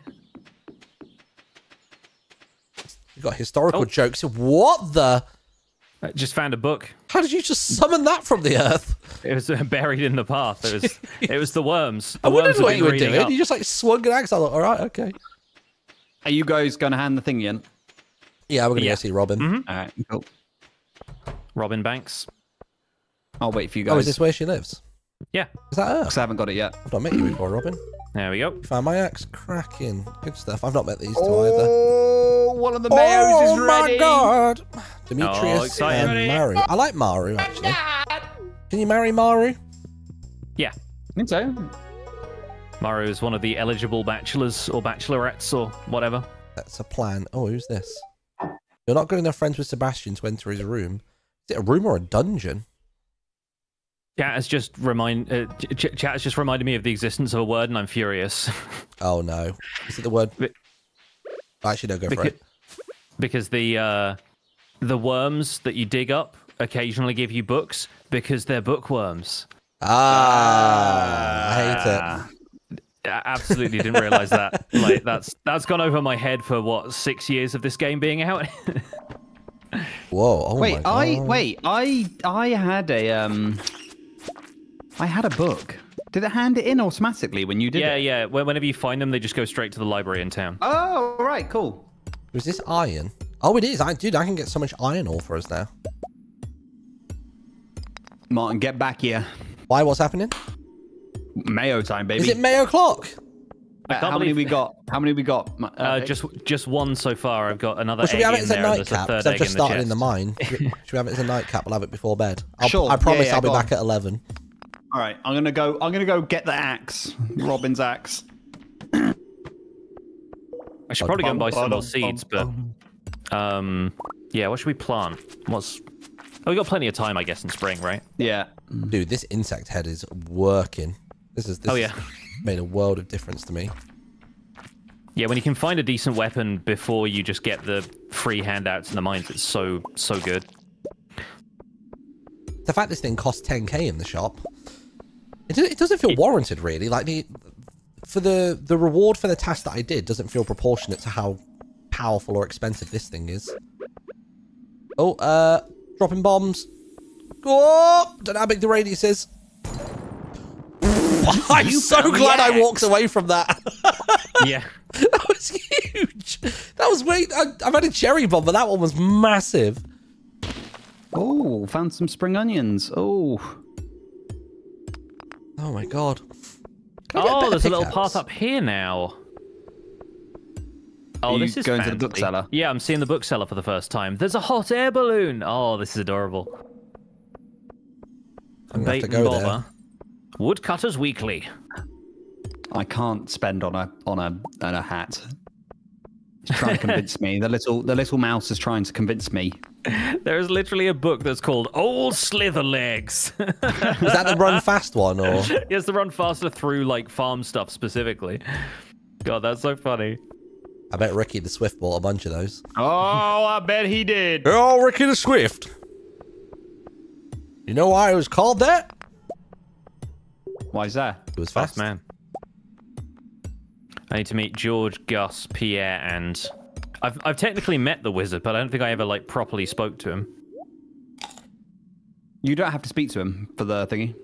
You got historical Oh. jokes. What the? I just found a book. How did you just summon that from the earth? It was uh, buried in the path. It was [LAUGHS] it was the worms. The I wondered worms what you were doing. up. You just like swung an axe. I thought, all right, okay. Are you guys going to hand the thing in? Yeah, we're gonna Yeah. go see Robin. Mhm. All right, cool. Robin Banks. I'll wait for you guys. Oh, is this where she lives? Yeah, Is that her? Because I haven't got it yet. I've not met you before, Robin. there we go. Found my axe. Cracking. Good stuff. I've not met these two either. Oh, one of the oh is my ready. god! Oh, Demetrius exciting. and Maru. I like Maru actually. Can you marry Maru? Yeah, I think so. Maru is one of the eligible bachelors or bachelorettes or whatever. That's a plan. Oh, who's this? You're not good enough friends with Sebastian to enter his room. Is it a room or a dungeon? Chat has just remind uh, ch- ch- chat has just reminded me of the existence of a word, and I'm furious [LAUGHS] Oh no. Is it the word? Bi- Actually, no, go for because, it. because the uh, the worms that you dig up occasionally give you books because they're bookworms. Ah, I hate it. I absolutely didn't realize that. Like that's that's gone over my head for what six years of this game being out. [LAUGHS] Whoa. Oh Wait, my I wait, I I had a um I had a book. Did it hand it in automatically when you did yeah, it? yeah. When- Whenever you find them, they just go straight to the library in town. Oh, right, cool. Was this iron? Oh, it is. I dude, I can get so much iron ore for us now. Martyn, get back here. Why? What's happening? Mayo time, baby. Is it Mayo clock? I Uh, can't how many we got? How many we got? Ma- Uh, just just one so far. I've got another Well, should egg we have it in as a there. there's a nightcap? third Because I've egg just in started the in the mine. [LAUGHS] Should we, should have it as a nightcap? We'll have it before bed. I'll, Sure. I promise Yeah, yeah, I'll be go back on. at 11. All right, I'm gonna go. I'm gonna go get the axe, Robin's axe. I should probably go and buy some more Bum, seeds, bum, but um, yeah. What should we plant? What's oh, we got plenty of time, I guess, in spring, right? Yeah. Dude, this insect head is working. This is this Oh, yeah. [LAUGHS] made a world of difference to me. Yeah, when you can find a decent weapon before you just get the free handouts in the mines, it's so so good. The fact this thing costs 10k in the shop, it, it doesn't feel warranted really. Like the for the the reward for the task that I did doesn't feel proportionate to how powerful or expensive this thing is. Oh, uh, dropping bombs. Oh, don't know how big the radius is. [LAUGHS] I'm so found the glad I walked away from that. [LAUGHS] yeah. [LAUGHS] that was huge. That was wait. I, I've had a cherry bomb, but that one was massive. Oh, found some spring onions. Oh, Oh my god. Can Oh, better there's a little pickaxe? path up here now. Oh, Are you this is going to the bookseller? Yeah, I'm seeing the bookseller for the first time. There's a hot air balloon. Oh, this is adorable. I'm gonna have to and go there. Bother. Woodcutters Weekly. I can't spend on a on a on a hat. He's trying to convince me. The little the little mouse is trying to convince me. [LAUGHS] There is literally a book that's called Old Slither Legs. [LAUGHS] Is that the run fast one or? [LAUGHS] Yes, the run faster through like farm stuff specifically. God, that's so funny. I bet Ricky the Swift bought a bunch of those. Oh, I bet he did. Oh, Ricky the Swift. You know why it was called that? Why is that? It was Fast fast. man. I need to meet George, Gus, Pierre, and I've I've technically met the wizard, but I don't think I ever like properly spoke to him. You don't have to speak to him for the thingy.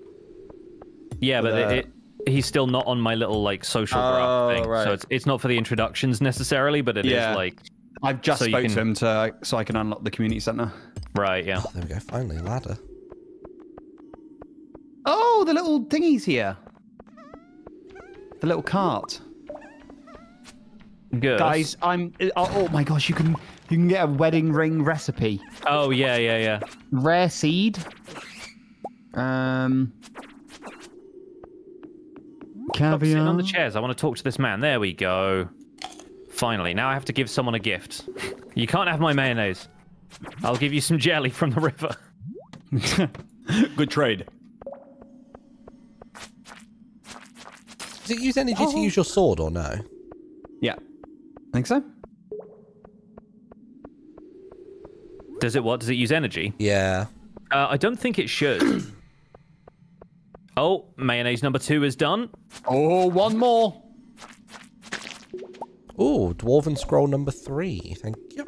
Yeah, but the- it, it, he's still not on my little like social Oh, graph thing. right. So it's it's not for the introductions necessarily, but it is Yeah. like I've just So spoke can- to him to so I can unlock the community center. right, yeah. Oh, there we go. Finally, ladder. Oh, the little thingies here. The little cart. Good. Guys, I'm oh, oh my gosh, you can you can get a wedding ring recipe. Oh yeah, yeah, yeah. Rare seed. Um Stop sitting on the chairs. I want to talk to this man. There we go. Finally, now I have to give someone a gift. You can't have my mayonnaise. I'll give you some jelly from the river. [LAUGHS] [LAUGHS] Good trade. Does it use energy to use your sword or no? Yeah. Think so? Does it what? Does it use energy? Yeah. Uh, I don't think it should. [CLEARS THROAT] oh, mayonnaise number two is done. Oh, one more. Oh, Dwarven Scroll number three. Thank you.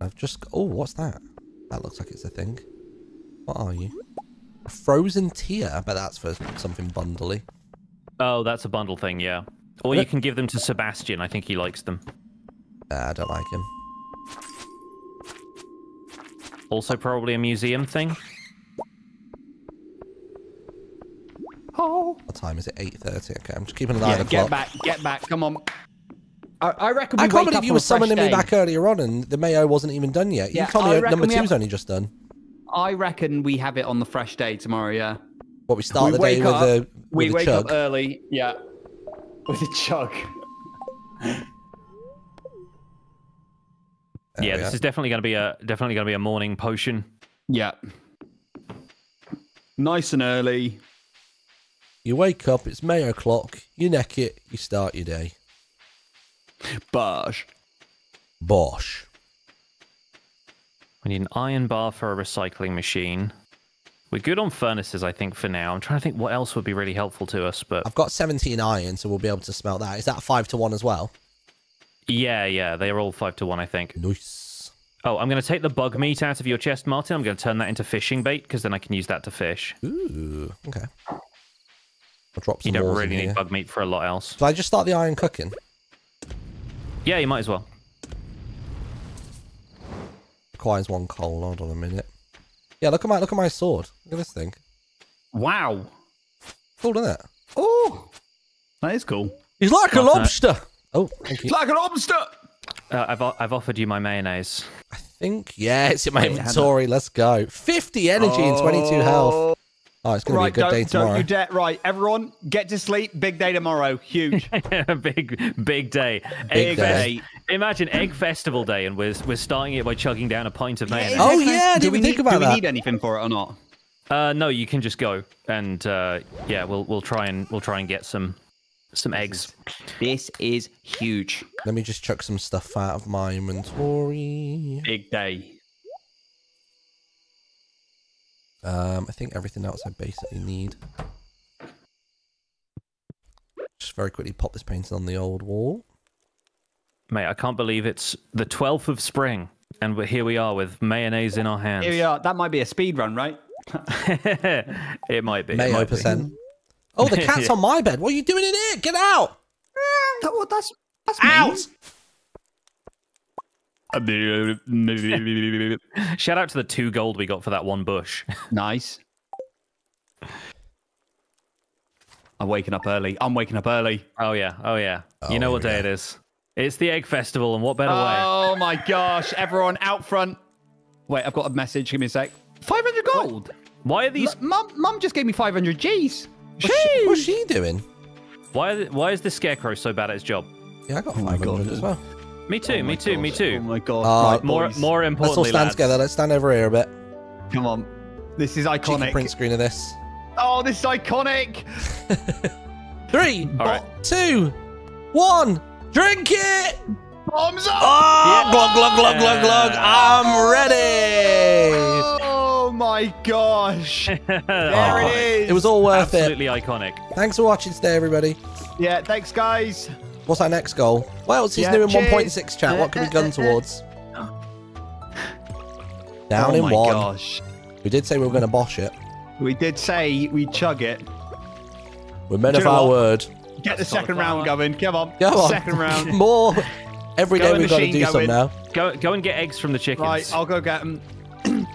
I've just... Oh, what's that? That looks like it's a thing. What are you? A frozen tear? but that's for something bundly. Oh, that's a bundle thing, yeah. Or you can give them to Sebastian. I think he likes them. Nah, I don't like him. Also, probably a museum thing. Oh. What time is it? 8.30. Okay, I'm just keeping an eye on Yeah, the get clock. back, get back. Come on. I, I reckon we I can't wake believe up you were a fresh summoning me back earlier on and the mayo wasn't even done yet. Yeah, you told I me reckon number two's have- only just done. I reckon we have it on the fresh day tomorrow. Yeah. What, we start we the day wake with a, with we a wake chug? up early. Yeah. With a chug. There yeah, this are. is definitely going to be a definitely going to be a morning potion. Yeah. Nice and early. You wake up, it's mayo o'clock, you neck it, you start your day. Bosh. Bosh. We need an iron bar for a recycling machine. We're good on furnaces, I think, for now. I'm trying to think what else would be really helpful to us, but I've got 17 iron, so we'll be able to smelt that. Is that 5 to 1 as well? yeah, yeah, they are all five to one, I think. Nice. Oh, I'm going to take the bug meat out of your chest, Martyn. I'm going to turn that into fishing bait because then I can use that to fish. Ooh, okay. I'll drop You don't really need here. bug meat for a lot else. Shall I just start the iron cooking? Yeah, you might as well. Requires one coal. Hold on a minute. Yeah, look at my look at my sword. Look at this thing. Wow. Cool, isn't it? Oh. That is cool. He's like a What's that? lobster. Oh, thank you. It's like an lobster. Uh, I've o- I've offered you my mayonnaise. I think yeah, it's in my Wait, Hannah. inventory. Let's go. 50 energy and 22 health. Oh, it's gonna Right, be a good don't, day don't tomorrow. you dare. Right, everyone, get to sleep. Big day tomorrow. Huge. [LAUGHS] big big day. Big egg day. Fest- Imagine egg festival day, and we're we're starting it by chugging down a pint of mayonnaise. Oh, Is yeah, fast? Do didn't we even think need, about Do we need anything for it or not? Uh, no, you can just go, and uh, yeah, we'll we'll try and we'll try and get some some eggs. This is huge. Let me just chuck some stuff out of my inventory. Big day. Um, I think everything else I basically need. Just very quickly pop this painting on the old wall. Mate, I can't believe it's the 12th of spring, and we're, here we are with mayonnaise in our hands. Here we are. That might be a speed run, right? [LAUGHS] it might be. it Mayo might be. percent. Oh, the cat's on [LAUGHS] my bed. What are you doing in here? Get out! Ah, that, well, that's that's Out! [LAUGHS] Shout out to the two gold we got for that one bush. nice. I'm waking up early. I'm waking up early. oh yeah, oh yeah. Oh, you know what day go. it is? It's the egg festival, and what better way? Oh my gosh! Everyone out front. Wait, I've got a message. Give me a sec. 500 gold. Why are these? L- Mum, Mum just gave me 500 G's. What's she, what's she doing? Why? Are the, why is the scarecrow so bad at his job? Yeah, I got 500 God. as well. Me too. Oh me my too. Me too. Oh my god. Uh, right, more, boys. more Let's all stand lads, together. Let's stand over here a bit. Come on. This is iconic. Cheeky iconic. print screen of this. Oh, this is iconic. [LAUGHS] Three, All right. two, one. Drink it! Bombs up. Oh, glug, glug, glug, glug, glug. I'm ready! Oh my gosh. [LAUGHS] There Oh, it is. It was all worth it. absolutely iconic. Thanks for watching today, everybody. Yeah, thanks, guys. What's our next goal? What else is Yeah, new in 1.6 chat? What can we gun towards? Down in one. oh in my one. gosh. We did say we were going to bosh it. We did say we chug it. We're men of our what? word. Get the second round going. Come on. Go on. Second round. [LAUGHS] More. Every Go day in we've got to machine do some going. now. Go go and get eggs from the chickens. Right, I'll go get them. [CLEARS THROAT]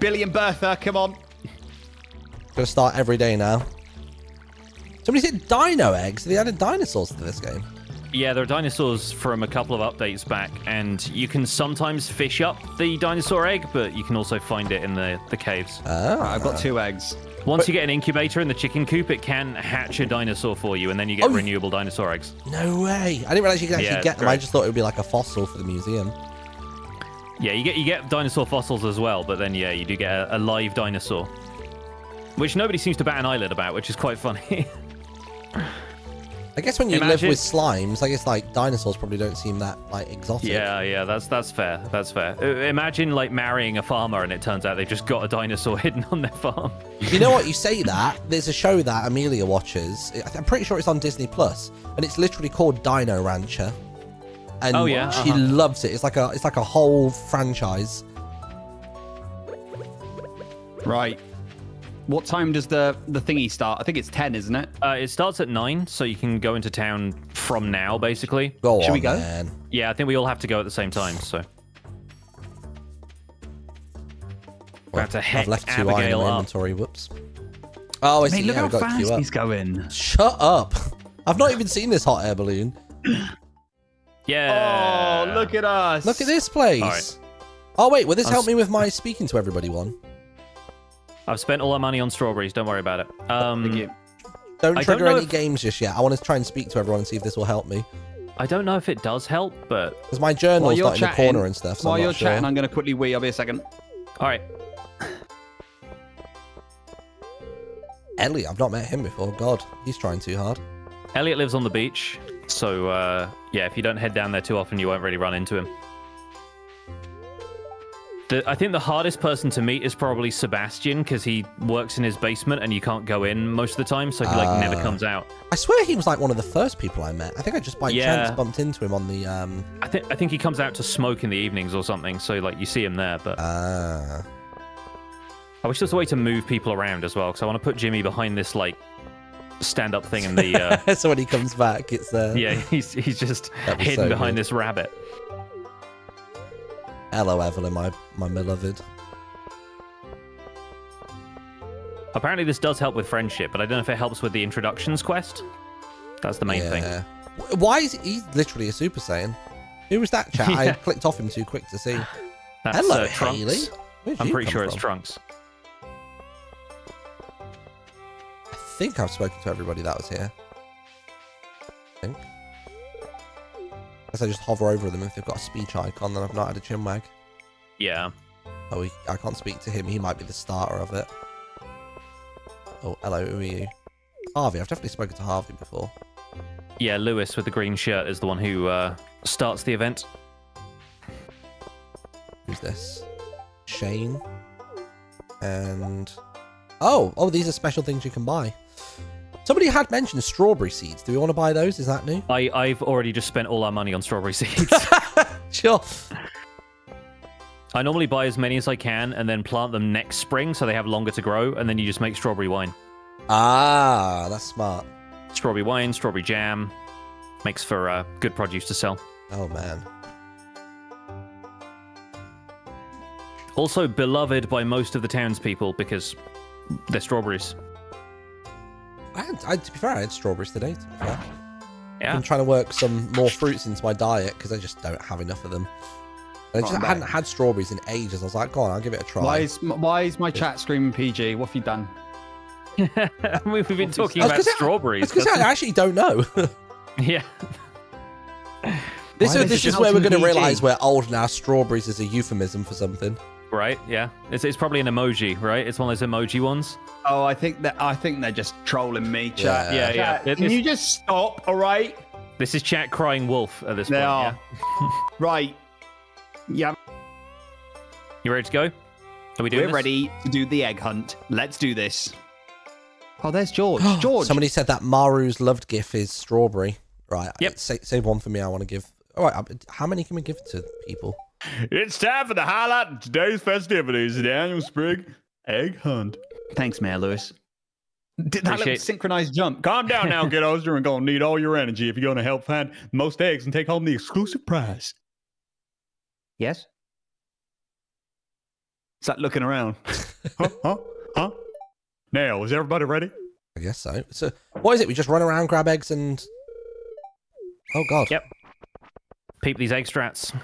Billy and Bertha, come on. Gonna start every day now. Somebody said dino eggs. They added dinosaurs to this game. Yeah, there are dinosaurs from a couple of updates back, and you can sometimes fish up the dinosaur egg, but you can also find it in the, the caves. Ah. I've got two eggs. Once you get an incubator in the chicken coop, it can hatch a dinosaur for you, and then you get Oh, renewable dinosaur eggs. No way. I didn't realize you could actually Yeah, get them. I just thought it would be like a fossil for the museum. Yeah, you get you get dinosaur fossils as well, but then yeah, you do get a, a live dinosaur, which nobody seems to bat an eyelid about, which is quite funny. [LAUGHS] I guess when you Imagine- live with slimes, I guess like dinosaurs probably don't seem that like exotic. yeah, yeah, that's that's fair. That's fair. Uh, Imagine like marrying a farmer, and it turns out they've just got a dinosaur [LAUGHS] hidden on their farm. You know what? You say that. There's a show that Amelia watches. I- I'm pretty sure it's on Disney Plus, and it's literally called Dino Rancher. And Oh, yeah? she Uh-huh. loves it. It's like a it's like a whole franchise. Right. What time does the the thingy start? I think it's 10, isn't it? Uh, it starts at nine, so you can go into town from now, basically. Go Should on, we go? man. Yeah, I think we all have to go at the same time. So Well, have to I've heck left two iron in Abigail my up. inventory. Whoops. Oh, I see. Mate, look yeah, how we've got to fast queue he's going. Shut up. [LAUGHS] I've not even seen this hot air balloon. Yeah. Oh, look at us. Look at this place. All right. Oh, wait. Will this I'm help me with my speaking to everybody one? I've spent all our money on strawberries. Don't worry about it. Um, Thank you. Don't I don't trigger any if- games just yet. I want to try and speak to everyone and see if this will help me. I don't know if it does help, but Because my journal's While you're in the corner and stuff, so While I'm you're sure. chatting, I'm going to quickly wee. I'll be a second. all right. Elliott, I've not met him before. God, he's trying too hard. Elliott lives on the beach, so uh, yeah, if you don't head down there too often, you won't really run into him. The, I think the hardest person to meet is probably Sebastian because he works in his basement and you can't go in most of the time, so he like never Ah. comes out. I swear he was like one of the first people I met. I think I just by Yeah. chance bumped into him on the um. I think I think he comes out to smoke in the evenings or something, so like you see him there. But Ah. I wish there was a way to move people around as well, because I want to put Jimmy behind this like stand-up thing in the. Uh, [LAUGHS] so when he comes back, it's there. yeah, he's he's just hidden so behind good. this rabbit. Hello, Evelyn, my my beloved. Apparently, this does help with friendship, but I don't know if it helps with the introductions quest. That's the main thing. yeah. W- Why is he, he's literally a Super Saiyan? Who was that chat? [LAUGHS] I clicked off him too quick to see. That's Hello, uh, Trunks. Haley. I'm pretty sure it's? Trunks. I think I've spoken to everybody that was here. I think. Guess I just hover over them if they've got a speech icon, then I've not had a chinwag. Yeah. Oh, he, I can't speak to him. He might be the starter of it. Oh, hello. Who are you? Harvey. I've definitely spoken to Harvey before. Yeah, Lewis with the green shirt is the one who uh, starts the event. Who's this? Shane. And oh, oh, these are special things you can buy. Somebody had mentioned strawberry seeds. Do we want to buy those? Is that new? I, I've already just spent all our money on strawberry seeds. [LAUGHS] Sure. [LAUGHS] I normally buy as many as I can and then plant them next spring so they have longer to grow, and then you just make strawberry wine. Ah, that's smart. Strawberry wine, strawberry jam. Makes for uh, good produce to sell. Oh man. Also beloved by most of the townspeople because they're strawberries. I had, I, to be fair, I had strawberries today. To be fair. Yeah. I'm trying to work some more fruits into my diet because I just don't have enough of them. And I oh, just Right. hadn't had strawberries in ages. I was like, go on, I'll give it a try. Why is why is my chat screaming PG? What have you done? [LAUGHS] We've been talking about strawberries. Because I That's- actually don't know. [LAUGHS] yeah. this Why is, is this it is where we're going to realize we're old now. Strawberries is a euphemism for something. Right, yeah. It's, it's probably an emoji, right? It's one of those emoji ones. Oh, I think that I think they're just trolling me, chat. Yeah. Yeah, yeah. Chat, It- Can you just stop? All right. This is chat crying wolf at this They point. are. Yeah. [LAUGHS] Right. Yeah, You ready to go? Are we doing we're this? ready to do the egg hunt. Let's do this. Oh, there's George. [GASPS] George. Somebody said that Maru's loved gif is strawberry. Right. Yep. Save, save one for me. I want to give. All right. uh, How many can we give to people? It's time for the highlight of today's festivities, the annual Sprig Egg Hunt. Thanks, Mayor Lewis. Did that little synchronized jump? Calm down now, [LAUGHS] kiddos. You're going to need all your energy if you're going to help find most eggs and take home the exclusive prize. Yes. Is that looking around? [LAUGHS] Huh? Huh? Huh? Now, is everybody ready? I guess so. So what is it? We just run around, grab eggs, and oh god. Yep. Peep these egg strats.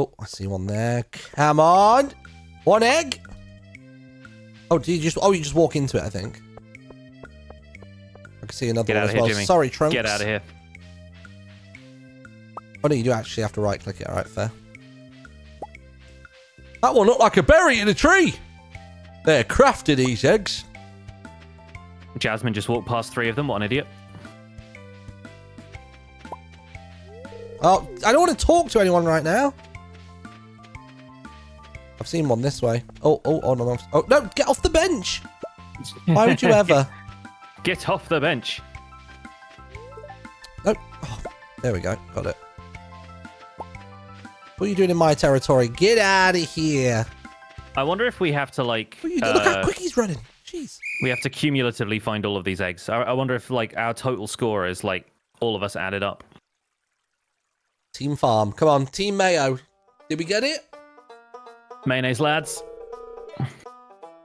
Oh, I see one there. Come on, one egg. Oh, do you just? Oh, you just walk into it. I think. I can see another Get one as here, well. Jimmy. Sorry, Trunks. Get out of here. Oh no, you do actually have to right click it. All right, fair. That one looked like a berry in a tree. They're crafted, these eggs. Jasmine just walked past three of them. What an idiot. Oh, I don't want to talk to anyone right now. I've seen one this way. Oh, oh, oh, no, no. Oh, no, get off the bench. Why would you [LAUGHS] ever? Get off the bench. No. Oh, there we go. Got it. What are you doing in my territory? Get out of here. I wonder if we have to like What are you doing? Look how uh, quick he's running. Jeez. we have to cumulatively find all of these eggs. I, I wonder if like our total score is like all of us added up. Team Farm. Come on. Team Mayo. Did we get it? Mayonnaise lads.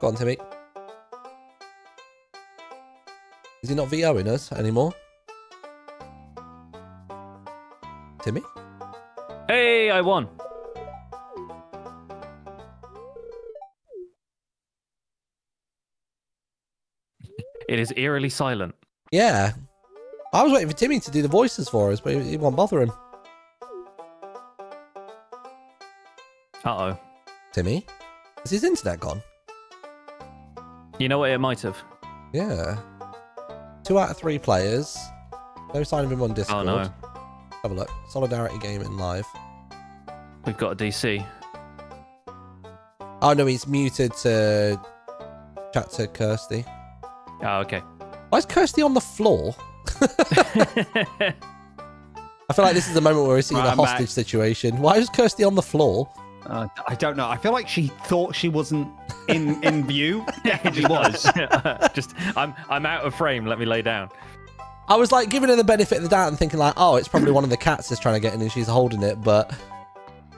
Go on, Timmy. Is he not VOing us anymore? Timmy? Hey, I won. It is eerily silent. Yeah. I was waiting for Timmy to do the voices for us, but he, he won't bother him. Uh oh. Timmy? Is his internet gone? You know what? It might have. Yeah. Two out of three players. No sign of him on Discord. Oh Discord. no. Have a look. Solidarity Gaming live. We've got a DC. Oh no, he's muted to chat to Kirsty. Oh, okay. Why is Kirsty on the floor? [LAUGHS] [LAUGHS] I feel like this is the moment where we're seeing Right, hostage back. situation. Why is Kirsty on the floor? Uh, I don't know. I feel like she thought she wasn't in in [LAUGHS] view. She was. [LAUGHS] Just, I'm, I'm out of frame. Let me lay down. I was like giving her the benefit of the doubt and thinking like, oh, it's probably one of the cats that's trying to get in and she's holding it, but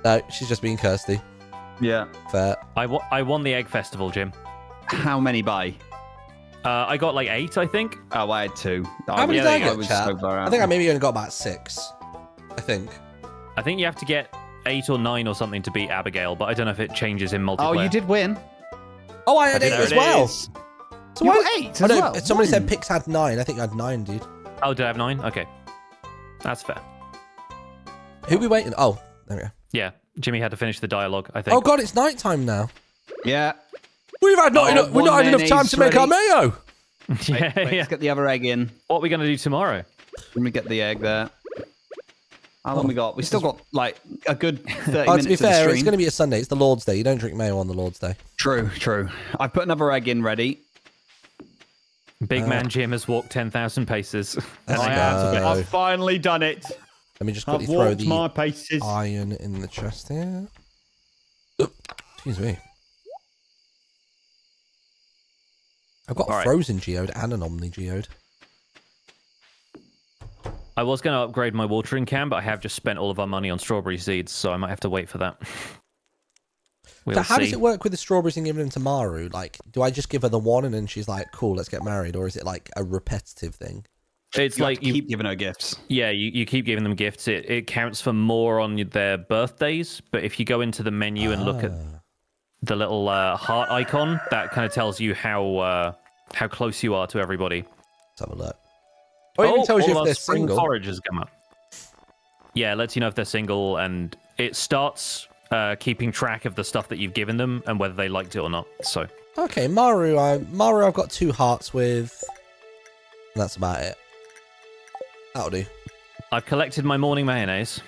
no, she's just being Kirsty. Yeah. Fair. I, I won the egg festival, Jim. How many by? Uh, I got like eight, I think. Oh, I had two. How Oh, many yeah, did I I get, was chat? so far out. I think I maybe only got about six. I think. I think you have to get eight or nine or something to beat Abigail, but I don't know if it changes in oh, multiplayer. Oh, you did win. Oh, I had did eight as well. is. So You why- got eight Oh, as no, well. somebody said One. Pix had nine. I think I had nine, dude. Oh, did I have nine? Okay. That's fair. Who we waiting? Oh, there we go. Yeah, Jimmy had to finish the dialogue, I oh, think. Oh god, it's night time now. Yeah. We've had not Oh, enough. We've not had enough time mayonnaise to make our mayo. [LAUGHS] yeah, Wait, yeah. Let's get the other egg in. What are we going to do tomorrow? Let me get the egg there. How long we got? We still got like a good [LAUGHS] 30 Oh, minutes to be of the fair, stream. it's going to be a Sunday. It's the Lord's Day. You don't drink mayo on the Lord's Day. True, true. I put another egg in ready. Big Uh, man Jim has walked 10,000 paces. Let's [LAUGHS] I go. have. I've finally done it. Let me just I've quickly throw the my paces. iron in the chest here. Oop, Excuse me. I've got a All right. frozen geode and an omni geode. I was going to upgrade my watering can, but I have just spent all of our money on strawberry seeds, so I might have to wait for that. [LAUGHS] We'll so how see. does it work with the strawberries and giving them to Maru? Like, do I just give her the one and then she's like, "Cool, let's get married," or is it like a repetitive thing? It's You like you, keep giving her gifts. yeah, you, you keep giving them gifts. It it counts for more on their birthdays, but if you go into the menu and look at Ah. the little uh, heart icon, that kind of tells you how uh, how close you are to everybody. Let's have a look. Oh, it even tells all you if our they're spring single. forage has come up. Yeah, it lets you know if they're single, and it starts uh, keeping track of the stuff that you've given them and whether they liked it or not. So Okay, Maru. I, Maru, I've got two hearts with. That's about it. That'll do. I've collected my morning mayonnaise.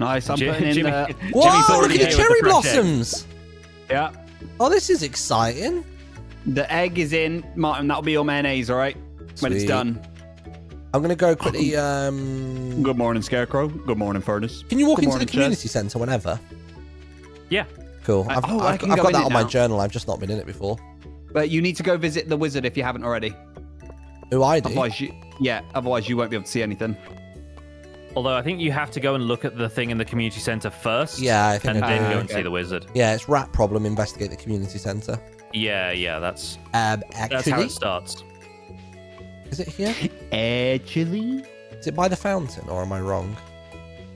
Nice. I'm Jim- putting in Jimmy- the. Whoa, look at the cherry the fresh egg. blossoms! Yeah. Oh, this is exciting. The egg is in, Martyn. That'll be your mayonnaise, all right? When it's done. I'm gonna go quickly. Um, Good morning, Scarecrow. Good morning, Furnace. can you walk Good into morning, the Chess. community centre whenever? Yeah, Cool. I- I've, oh, I I've, can I've go got that it on my journal. I've just not been in it before. But you need to go visit the wizard if you haven't already. Who I do? Otherwise, you, yeah. Otherwise, you won't be able to see anything. although I think you have to go and look at the thing in the community center first. Yeah, I think and I then do. go and Okay. see the wizard. Yeah, it's rat problem. Investigate the community centre. Yeah, yeah, that's Um, that's how it starts. Is it here? [LAUGHS] Actually, Is it by the fountain, or am I wrong?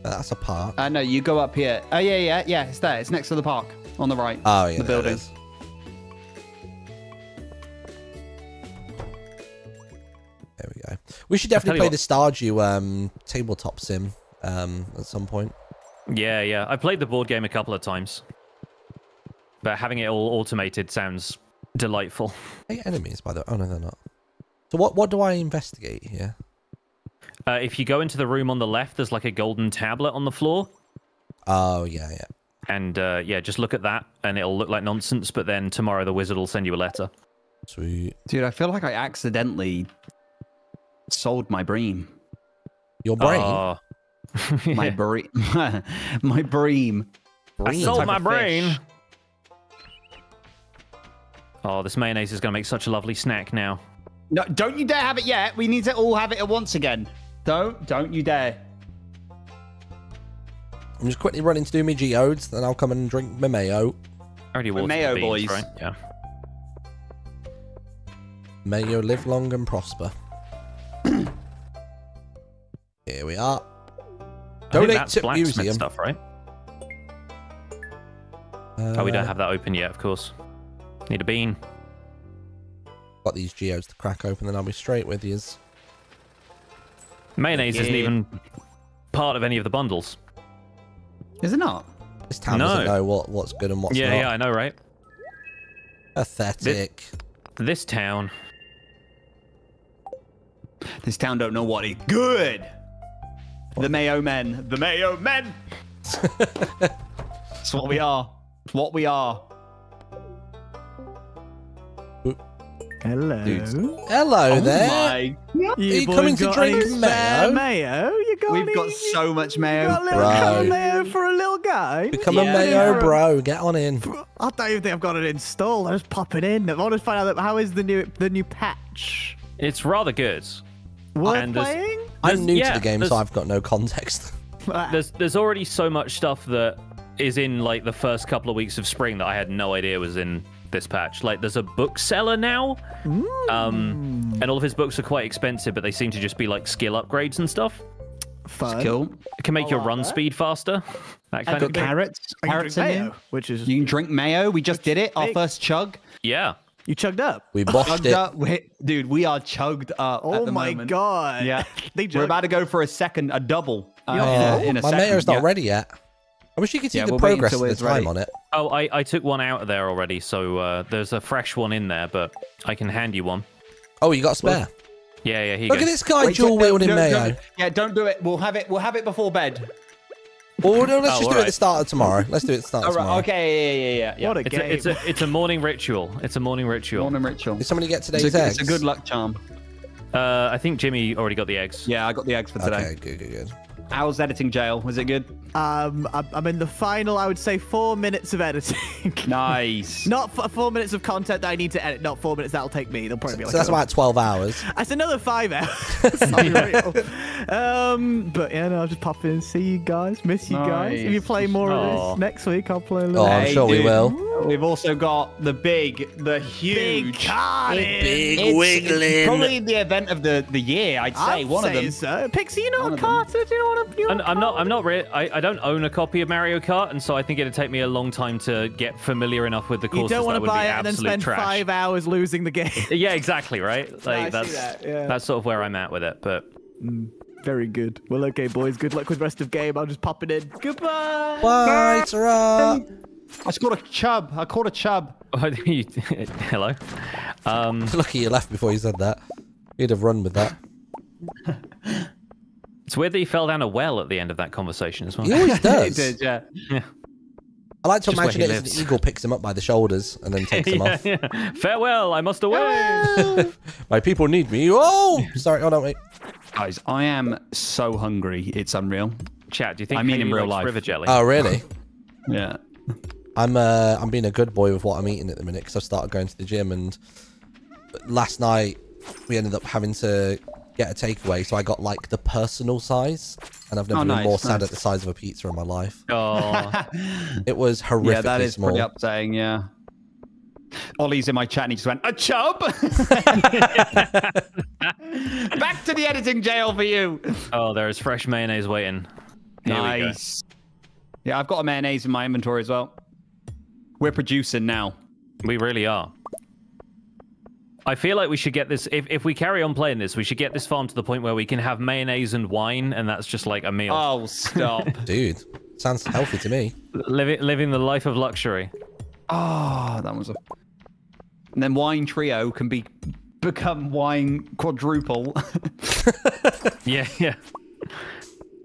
Uh, that's a park. uh, no. You go up here. Oh yeah, yeah, yeah. It's there. It's next to the park on the right. Oh yeah, the there it building. is. There we go. We should definitely play what- the Stardew um, tabletop sim um, at some point. Yeah, yeah. I played the board game a couple of times, but having it all automated sounds delightful. Eight enemies, by the way. Oh no, they're not. So what? What do I investigate here? Uh, if you go into the room on the left, there's like a golden tablet on the floor. Oh yeah, yeah. And uh, yeah, just look at that, and it'll look like nonsense. But then tomorrow, the wizard will send you a letter. Sweet. Dude, I feel like I accidentally sold my bream. Your brain. Oh. [LAUGHS] My bream. my bream. I sold my brain. fish. Oh, this mayonnaise is going to make such a lovely snack now. No, don't you dare have it yet. We need to all have it at once again. Don't, don't you dare. I'm just quickly running to do my geodes, then I'll come and drink my mayo. Already We're watered mayo the beans, boys. right? Yeah. Mayo, live long and prosper. [CLEARS THROAT] Here we are. I think Donate that's to blacksmith museum. stuff, right? oh, we don't Uh, have that open yet, of course. Need a bean. Got these geodes to crack open, then I'll be straight with yous. Mayonnaise isn't even part of any of the bundles. Is it not? This town doesn't know what, what's good and what's yeah, not. yeah, yeah, I know, right? Pathetic. This town. This town don't know what is good. The Mayo men. The Mayo men. [LAUGHS] It's what we are. It's what we are. Hello. Dudes. Hello Oh there. my. Are you coming to drink mayo? mayo? You got We've any, got so much mayo. got a little Bro. cup of mayo for a little guy? Become Yeah. a mayo For bro. Get on in. I don't even think I've got it installed. I'm just pop it in. I want to find out that, how is the new the new patch. It's rather good. Worth And there's- playing? I'm new yeah, to the game, so I've got no context. [LAUGHS] There's there's already so much stuff that is in like the first couple of weeks of spring that I had no idea was in this patch. Like there's a bookseller now. Um and all of his books are quite expensive, but they seem to just be like skill upgrades and stuff. Fun. Cool. It can make I your run that. speed faster. That kind Got of thing. carrots. I Carrots drink in mayo, which is You can drink mayo. We just did it. Our big. first chug. Yeah. you chugged up. We boshed it. up. Dude, we are chugged up. Oh at the my moment. god. Yeah. [LAUGHS] they We're about to go for a second, a double. Uh, Oh, in a my second. mayo's not yeah. ready yet. I wish you could see Yeah, the we'll progress of the time ready. on it. Oh, I, I took one out of there already, so uh, there's a fresh one in there, but I can hand you one. Oh, you got a spare. Yeah, yeah, here Look go. at this guy Wait, dual don't- wielding don't- mayo. don't- yeah, don't do it. We'll have it. We'll have it before bed. Well, no, let's Oh, just do it at the start of tomorrow. Let's do it at the start All of right. tomorrow. Okay. Yeah. Yeah. Yeah. What a It's game. a, it's a it's a morning ritual. It's a morning ritual. Morning ritual. Did somebody get today's It's a, eggs? it's a good luck charm. Uh, I think Jimmy already got the eggs. Yeah, I got the eggs for today. Okay, good, good, good. How's editing jail? Was it good? Um, I'm, I'm in the final. I would say four minutes of editing. [LAUGHS] Nice. Not f- four minutes of content that I need to edit. Not four minutes that'll take me. They'll probably be like So that's another- about 12 hours. That's another five hours. [LAUGHS] [LAUGHS] I'll be real. Um, but yeah, no, I'll just pop in and see you guys. Miss you guys. If you play more Aw. of this next week, I'll play a little. Oh, I'm Hey, sure we will. We've also got the big, the huge, Carnage. It's- It's probably the event of the, the year, I'd say. I'd one of say them. So. Pixie, you know One what them. Carter? Do you know what a, you know I'm, what not. I'm not. Re- I, I don't own a copy of Mario Kart, and so I think it'd take me a long time to get familiar enough with the You courses don't want to buy it and then spend trash. five hours losing the game. [LAUGHS] Yeah, exactly. Right. [LAUGHS] Like I see that's that, yeah. that's sort of where I'm at with it. But Very good. Well, okay, boys. Good luck with the rest of game. I'll just pop it in. Goodbye. Bye, ta I scored a chub. I caught a chub. [LAUGHS] hello. Um, Lucky you left before you said that. You'd have run with that. It's weird that he fell down a well at the end of that conversation as well. He always It [LAUGHS] does. did, yeah. I like to Just imagine he it as an eagle picks him up by the shoulders and then takes [LAUGHS] him yeah, off. yeah. Farewell. I must away. [LAUGHS] My people need me. Oh, sorry. Oh no, wait. Guys, I am so hungry. It's unreal. Chat. Do you think I mean in real life. river jelly? Oh really? Yeah. I'm uh I'm being a good boy with what I'm eating at the minute because I've started going to the gym and last night we ended up having to get a takeaway, so I got like the personal size, and I've never Oh, been nice, more sad at the size of a pizza in my life. oh, [LAUGHS] It was horrifically Yeah, that is small. pretty upsetting, yeah. Ollie's in my chat and he just went, a chub? [LAUGHS] Back to the editing jail for you. oh, there is fresh mayonnaise waiting. Here nice. Yeah, I've got a mayonnaise in my inventory as well. We're producing now. We really are. I feel like we should get this. If, if we carry on playing this, we should get this farm to the point where we can have mayonnaise and wine, and that's just like a meal. Oh, stop. [LAUGHS] Dude, sounds healthy to me. living living the life of luxury. oh, that was a. And then wine trio can be become wine quadruple. [LAUGHS] Yeah, yeah.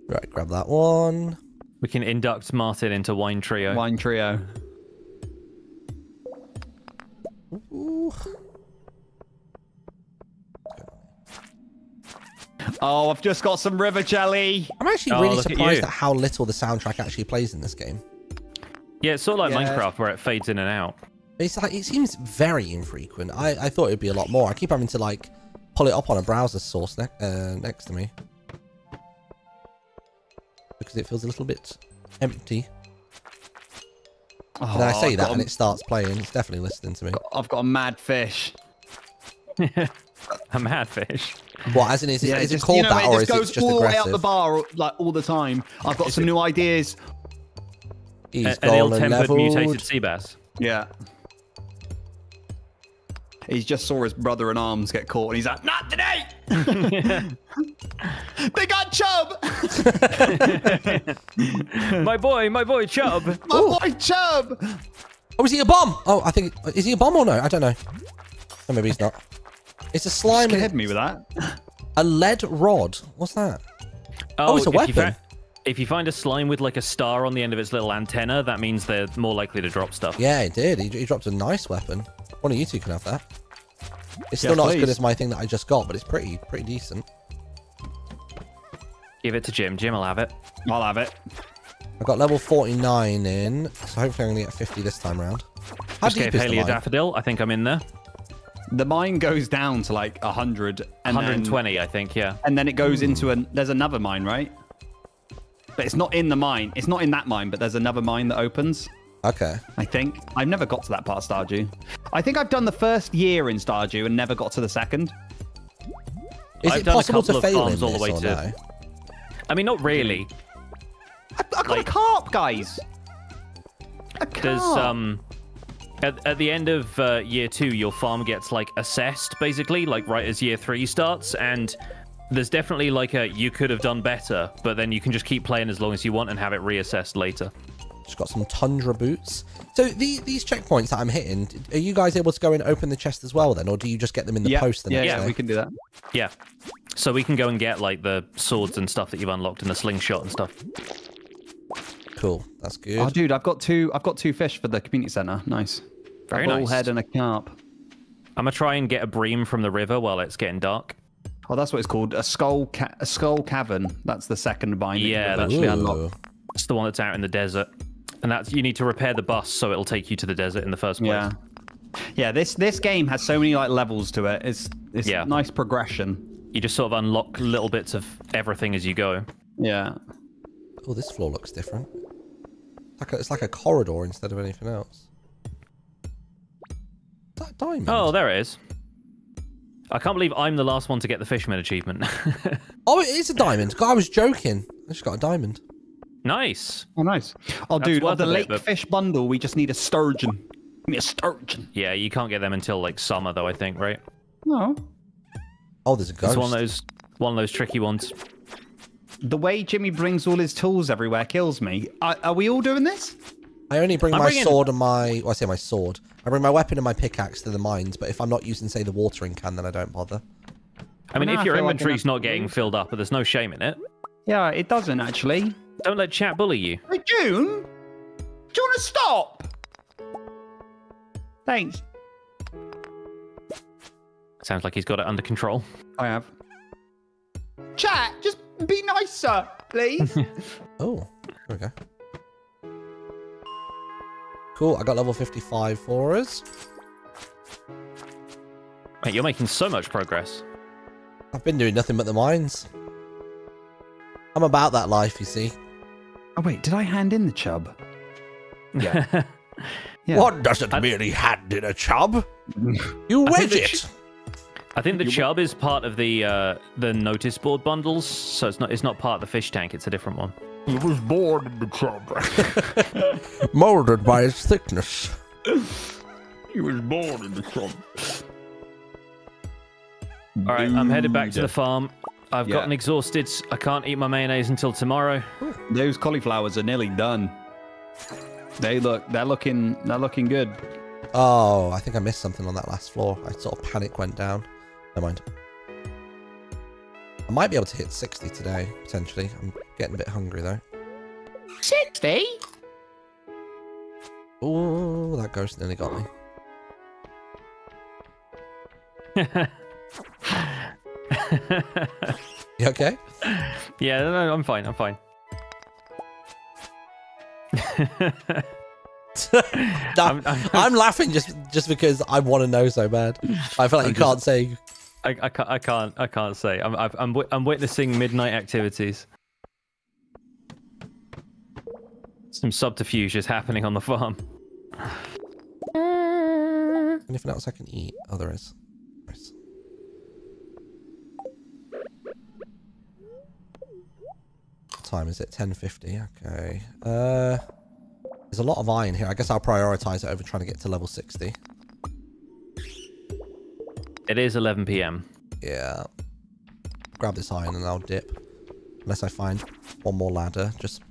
Right, grab that one. We can induct Martyn into wine trio. wine trio. Oh, I've just got some river jelly. I'm actually Oh, really look at surprised you. at, how little the soundtrack actually plays in this game. Yeah, it's sort of like Yeah. Minecraft where it fades in and out. It's like it seems very infrequent. I, I thought it'd be a lot more. I keep having to like pull it up on a browser source ne- uh, next to me because it feels a little bit empty. Oh, And I say I've that got and a- it starts playing. It's definitely listening to me. I've got a mad fish. [LAUGHS] A mad fish. What, as in, is, it- Yeah, is it just, called you know, that it or just is it goes just all the way up the bar like all the time. I've got some new ideas. He's A- An gone and ill-tempered leveled. mutated sea bass. Yeah. He's just saw his brother in arms get caught, and he's like, "Not today! [LAUGHS] they got Chubb, [LAUGHS] my boy, my boy Chubb. [LAUGHS] my boy Chubb." Oh, is he a bomb? Oh, I think is he a bomb or no? I don't know. Oh, maybe he's not. It's a slime. You Scared me with that. A lead rod. What's that? Oh, oh it's a if you weapon. if you find a slime with like a star on the end of its little antenna, that means they're more likely to drop stuff. Yeah, it did. He, he dropped a nice weapon. One of you two can have that. It's still Yes, not as good as my thing that I just got, but it's pretty pretty decent. Give it to Jim. Jim will have it. I'll have it. I've got level 49 in, so hopefully I'm gonna get 50 this time around. How Just deep gave is Haley the a mine? daffodil. I think I'm in there. The mine goes down to like hundred, and 120, I think. Yeah. and then it goes into a. There's another mine, right? But it's not in the mine. It's not in that mine, but there's another mine that opens. Okay. I think I've never got to that part of Stardew. I think I've done the first year in Stardew and never got to the second. Is I've it done a possible to couple of fail in farms all the this way or to- no? I mean, not really. I, I got a carp, guys. A carp. There's um. At, at the end of uh, year two, your farm gets like assessed, basically, like right as year three starts, and there's definitely like a you could have done better, but then you can just keep playing as long as you want and have it reassessed later. Just got some tundra boots. So the, these checkpoints that I'm hitting, are you guys able to go and open the chest as well then, or do you just get them in the yeah, post the yeah, next yeah, day? we can do that. Yeah. So we can go and get like the swords and stuff that you've unlocked and the slingshot and stuff. Cool. That's good. Oh, dude, I've got two. I've got two fish for the community center. Nice. Very a nice. bullhead and a carp. I'm gonna try and get a bream from the river while it's getting dark. Oh, that's what it's called. A skull, ca- a skull cavern. That's the second bind. that Yeah, that's- eventually Ooh. unlocked. It's the one that's out in the desert, and that's you need to repair the bus so it'll take you to the desert in the first place. Yeah. Yeah, this this game has so many like levels to it. It's it's Yeah. nice progression. You just sort of unlock little bits of everything as you go. Yeah. Oh, this floor looks different. Like a, it's like a corridor instead of anything else. Is that diamond? Oh, there it is. I can't believe I'm the last one to get the fisherman achievement. [LAUGHS] Oh, it is a diamond. God, I was joking. I just got a diamond. nice. Oh, nice. Oh, That's dude, worth of the a bit, lake but- fish bundle, we just need a sturgeon. Give me a sturgeon. Yeah, you can't get them until like summer though. I think, right? No. Oh, there's a ghost. It's one of those one of those tricky ones. The way Jimmy brings all his tools everywhere kills me. Are, are we all doing this? I only bring I'm my bringing- sword and my. Well, I say my sword. I bring my weapon and my pickaxe to the mines, but if I'm not using, say, the watering can, then I don't bother. I mean, know, if I your feel like inventory's not getting filled up, but there's no shame in it, Yeah, it doesn't actually. don't let chat bully you. Hey, June, do you want to stop? Thanks. Sounds like he's got it under control. I have. Chat, just be nicer, please. [LAUGHS] Oh, there we go. Cool. I got level 55 for us. Mate, you're making so much progress. I've been doing nothing but the mines. I'm about that life, you see. oh wait, did I hand in the chub? Yeah. [LAUGHS] Yeah. One doesn't merely hand in a chub. [LAUGHS] You wedge it. ch- I think the chub is part of the uh, the notice board bundles, so it's not it's not part of the fish tank. It's a different one. He was born in the chub. Molded by its thickness. he was born in the chub. All right, I'm headed back to the farm. I've Yeah. gotten exhausted. I can't eat my mayonnaise until tomorrow. Those cauliflowers are nearly done. They look, they're looking, they're looking good. Oh, I think I missed something on that last floor. I sort of panic went down. Never mind. I might be able to hit 60 today, potentially. I'm getting a bit hungry though. 60? Oh, that ghost nearly got me. [LAUGHS] You okay? Yeah, no, no, I'm fine. I'm fine. [LAUGHS] I'm, I'm- I'm laughing just just because I want to know so bad. I feel like you can't say. I, I, can't, I can't. I can't say. I'm. I'm. I'm witnessing midnight activities. Some subterfuge is happening on the farm. Uh. Anything else I can eat? Oh, there is. There is. What time is it? 10.50. Okay. Uh, there's a lot of iron here. I guess I'll prioritize it over trying to get to level 60. It is 11 p.m. Yeah. Grab this iron and I'll dip. Unless I find one more ladder. Just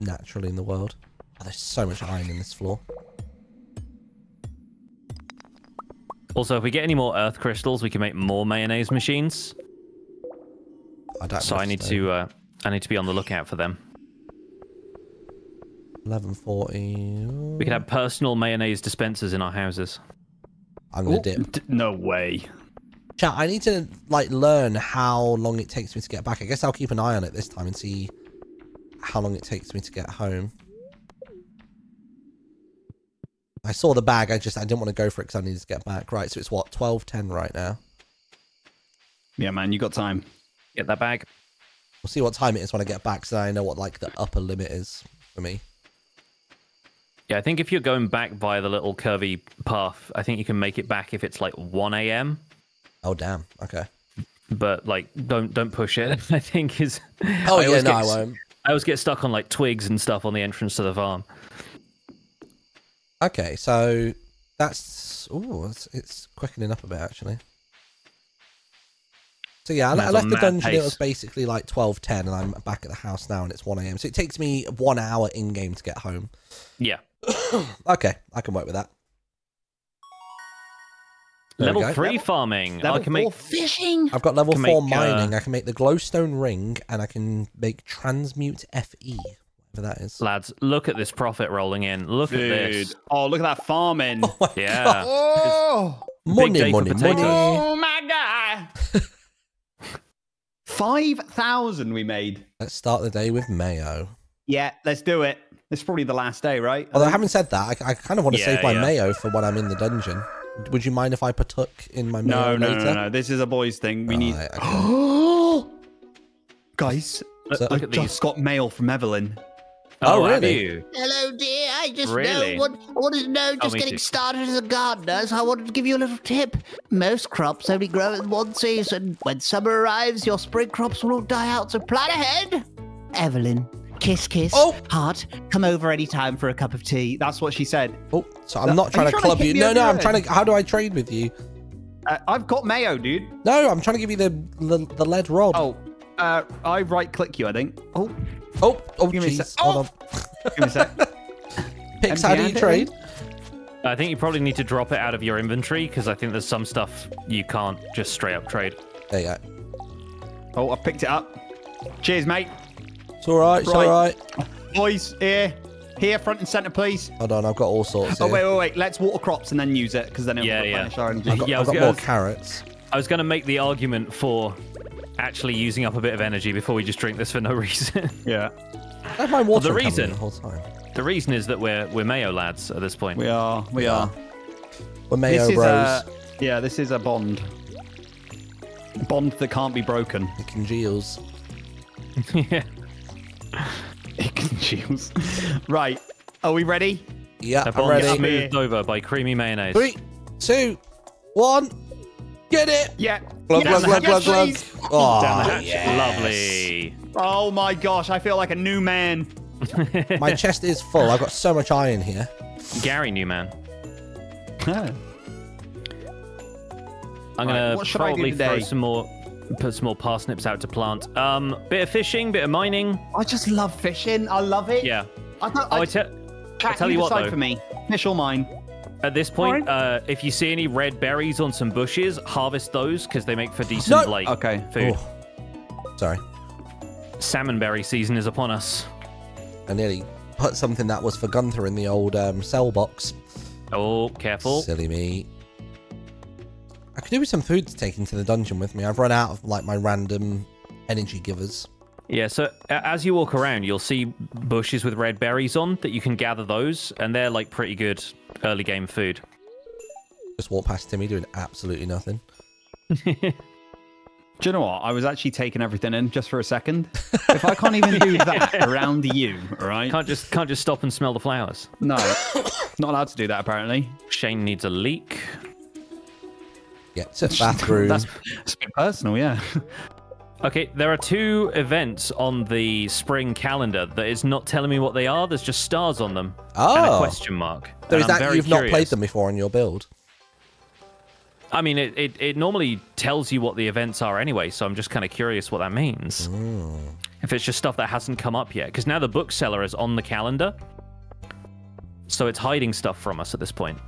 naturally in the world. Oh, there's so much iron in this floor. Also, if we get any more earth crystals, we can make more mayonnaise machines. I don't So I need so. to uh, I need to be on the lookout for them. 11.40. We could have personal mayonnaise dispensers in our houses. I'm going to dip. D- no way. Chat, I need to like learn how long it takes me to get back. I guess I'll keep an eye on it this time and see how long it takes me to get home. I saw the bag. I just I didn't want to go for it because I needed to get back. Right, so it's what twelve ten right now. Yeah, man, you got time. Get that bag. We'll see what time it is when I get back, so I know what like the upper limit is for me. Yeah, I think if you're going back via the little curvy path, I think you can make it back if it's like 1 a.m. Oh damn. Okay. But like, don't don't push it. [LAUGHS] I think is. Oh yeah, no, I won't. I always get stuck on like twigs and stuff on the entrance to the farm. Okay, so that's oh, it's, it's quickening up a bit actually. So yeah, I, I left the dungeon. It was basically like twelve ten, and I'm back at the house now, and it's one a.m. So it takes me one hour in game to get home. Yeah. [COUGHS] Okay, I can work with that. There we Level go. three farming. Level I can make. four fishing. I've got level four make, uh, mining. I can make the glowstone ring, and I can make transmute fe, whatever that is. Lads, look at this profit rolling in. Look at this. Oh, look at that farming. [LAUGHS] Yeah. oh, Money, day for money, money. oh my god. [LAUGHS] 5,000 we made. Let's start the day with mayo. Yeah, let's do it. It's probably the last day, right? Although having said that, I, I kind of want to Yeah, save my yeah. mayo for when I'm in the dungeon. Would you mind if I partook in my mayo no, no, later? no, no. This is a boys thing. We need. Right, okay. [GASPS] Guys, So- I look at these. just got mail from Evelyn. Oh, oh, have really? you? Hello, dear. I just Really? know what, I wanted to know, oh, just me getting too. started as a gardener, so I wanted to give you a little tip. Most crops only grow in one season. When summer arrives, your spring crops will all die out, so plan ahead. Evelyn, kiss, kiss, Oh! heart, come over anytime for a cup of tea. That's what she said. Oh, so I'm not trying to trying to club hit you. No, no, I'm trying to. How do I trade with you? Uh, I've got mayo, dude. No, I'm trying to give you the the, the lead rod. Oh, uh, I right click you, I think. Oh, oh, oh, Give me a jeez. sec. Hold Oh! on. give me a sec. [LAUGHS] Pix, how do you trade? I think you probably need to drop it out of your inventory because I think there's some stuff you can't just straight up trade. There you go. Oh, I've picked it up. Cheers, mate. It's all right. It's Right. all right. Boys, here. Here, front and centre, please. Hold on, I've got all sorts. Oh, wait, wait, wait. Let's water crops and then use it, because then it'll Yeah, yeah. replenish our energy. I've got, Yeah, I I've was got gonna- more carrots. I was going to make the argument for actually using up a bit of energy before we just drink this for no [LAUGHS] reason. Yeah. I have my water the reason- the whole time. the reason is that we're we're Mayo lads at this point. We are. We Yeah. are. We're mayo this is bros. a, yeah, this is a bond. Bond that can't be broken. It congeals. [LAUGHS] yeah. [LAUGHS] It congeals. right. Are we ready? Yeah, A I'm bond ready. smoothed over by creamy mayonnaise. Three, two, one. Get it. Yeah. Glug, Yes, glug, glug, yes, glug, glug. Oh, Down the yes. Lovely. Oh my gosh, I feel like a new man. [LAUGHS] My chest is full. I've got so much iron here. Gary Numan. Huh. I'm Right, gonna what should I do probably throw some more put some more parsnips out to plant. Um bit of fishing, bit of mining. I just love fishing. I love it. Yeah. I don't. Oh, I, I te- Cat, tell you what, decide though. for me. Fish or mine? at this point, uh, if you see any red berries on some bushes, harvest those because they make for decent No. like Okay. food. Oh. Sorry. Salmon berry season is upon us. I nearly put something that was for Gunther in the old um, sell box. Oh, careful. Silly me. I could do with some food to take into the dungeon with me. I've run out of like my random energy givers. Yeah, so as you walk around, you'll see bushes with red berries on that you can gather those, and they're like pretty good early game food. Just walk past Timmy doing absolutely nothing. [LAUGHS] Do you know what? I was actually taking everything in just for a second. if I can't even do [LAUGHS] that around you, all right? Can't just can't just stop and smell the flowers. No, [COUGHS] not allowed to do that apparently. Shane needs a leak. Get to the bathroom. That's, that's a personal, yeah. [LAUGHS] Okay, there are two events on the spring calendar that is not telling me what they are. There's just stars on them and a Oh. question mark. And is that you've not played them before on your build? I mean, it, it, it normally tells you what the events are anyway, so I'm just kind of curious what that means. Mm. If it's just stuff that hasn't come up yet. Because now the bookseller is on the calendar, so it's hiding stuff from us at this point.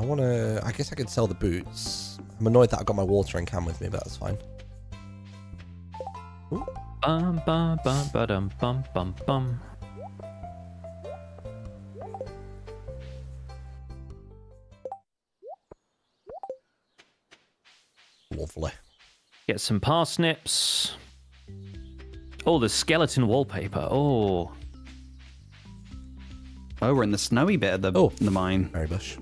I want to. I guess I could sell the boots. I'm annoyed that I got my watering can with me, but that's fine. Bum, bum, bum, ba-dum, bum, bum, bum. Lovely. Get some parsnips. Oh, the skeleton wallpaper. Oh, Oh, we're in the snowy bit of the, Oh. the mine. Berry bush.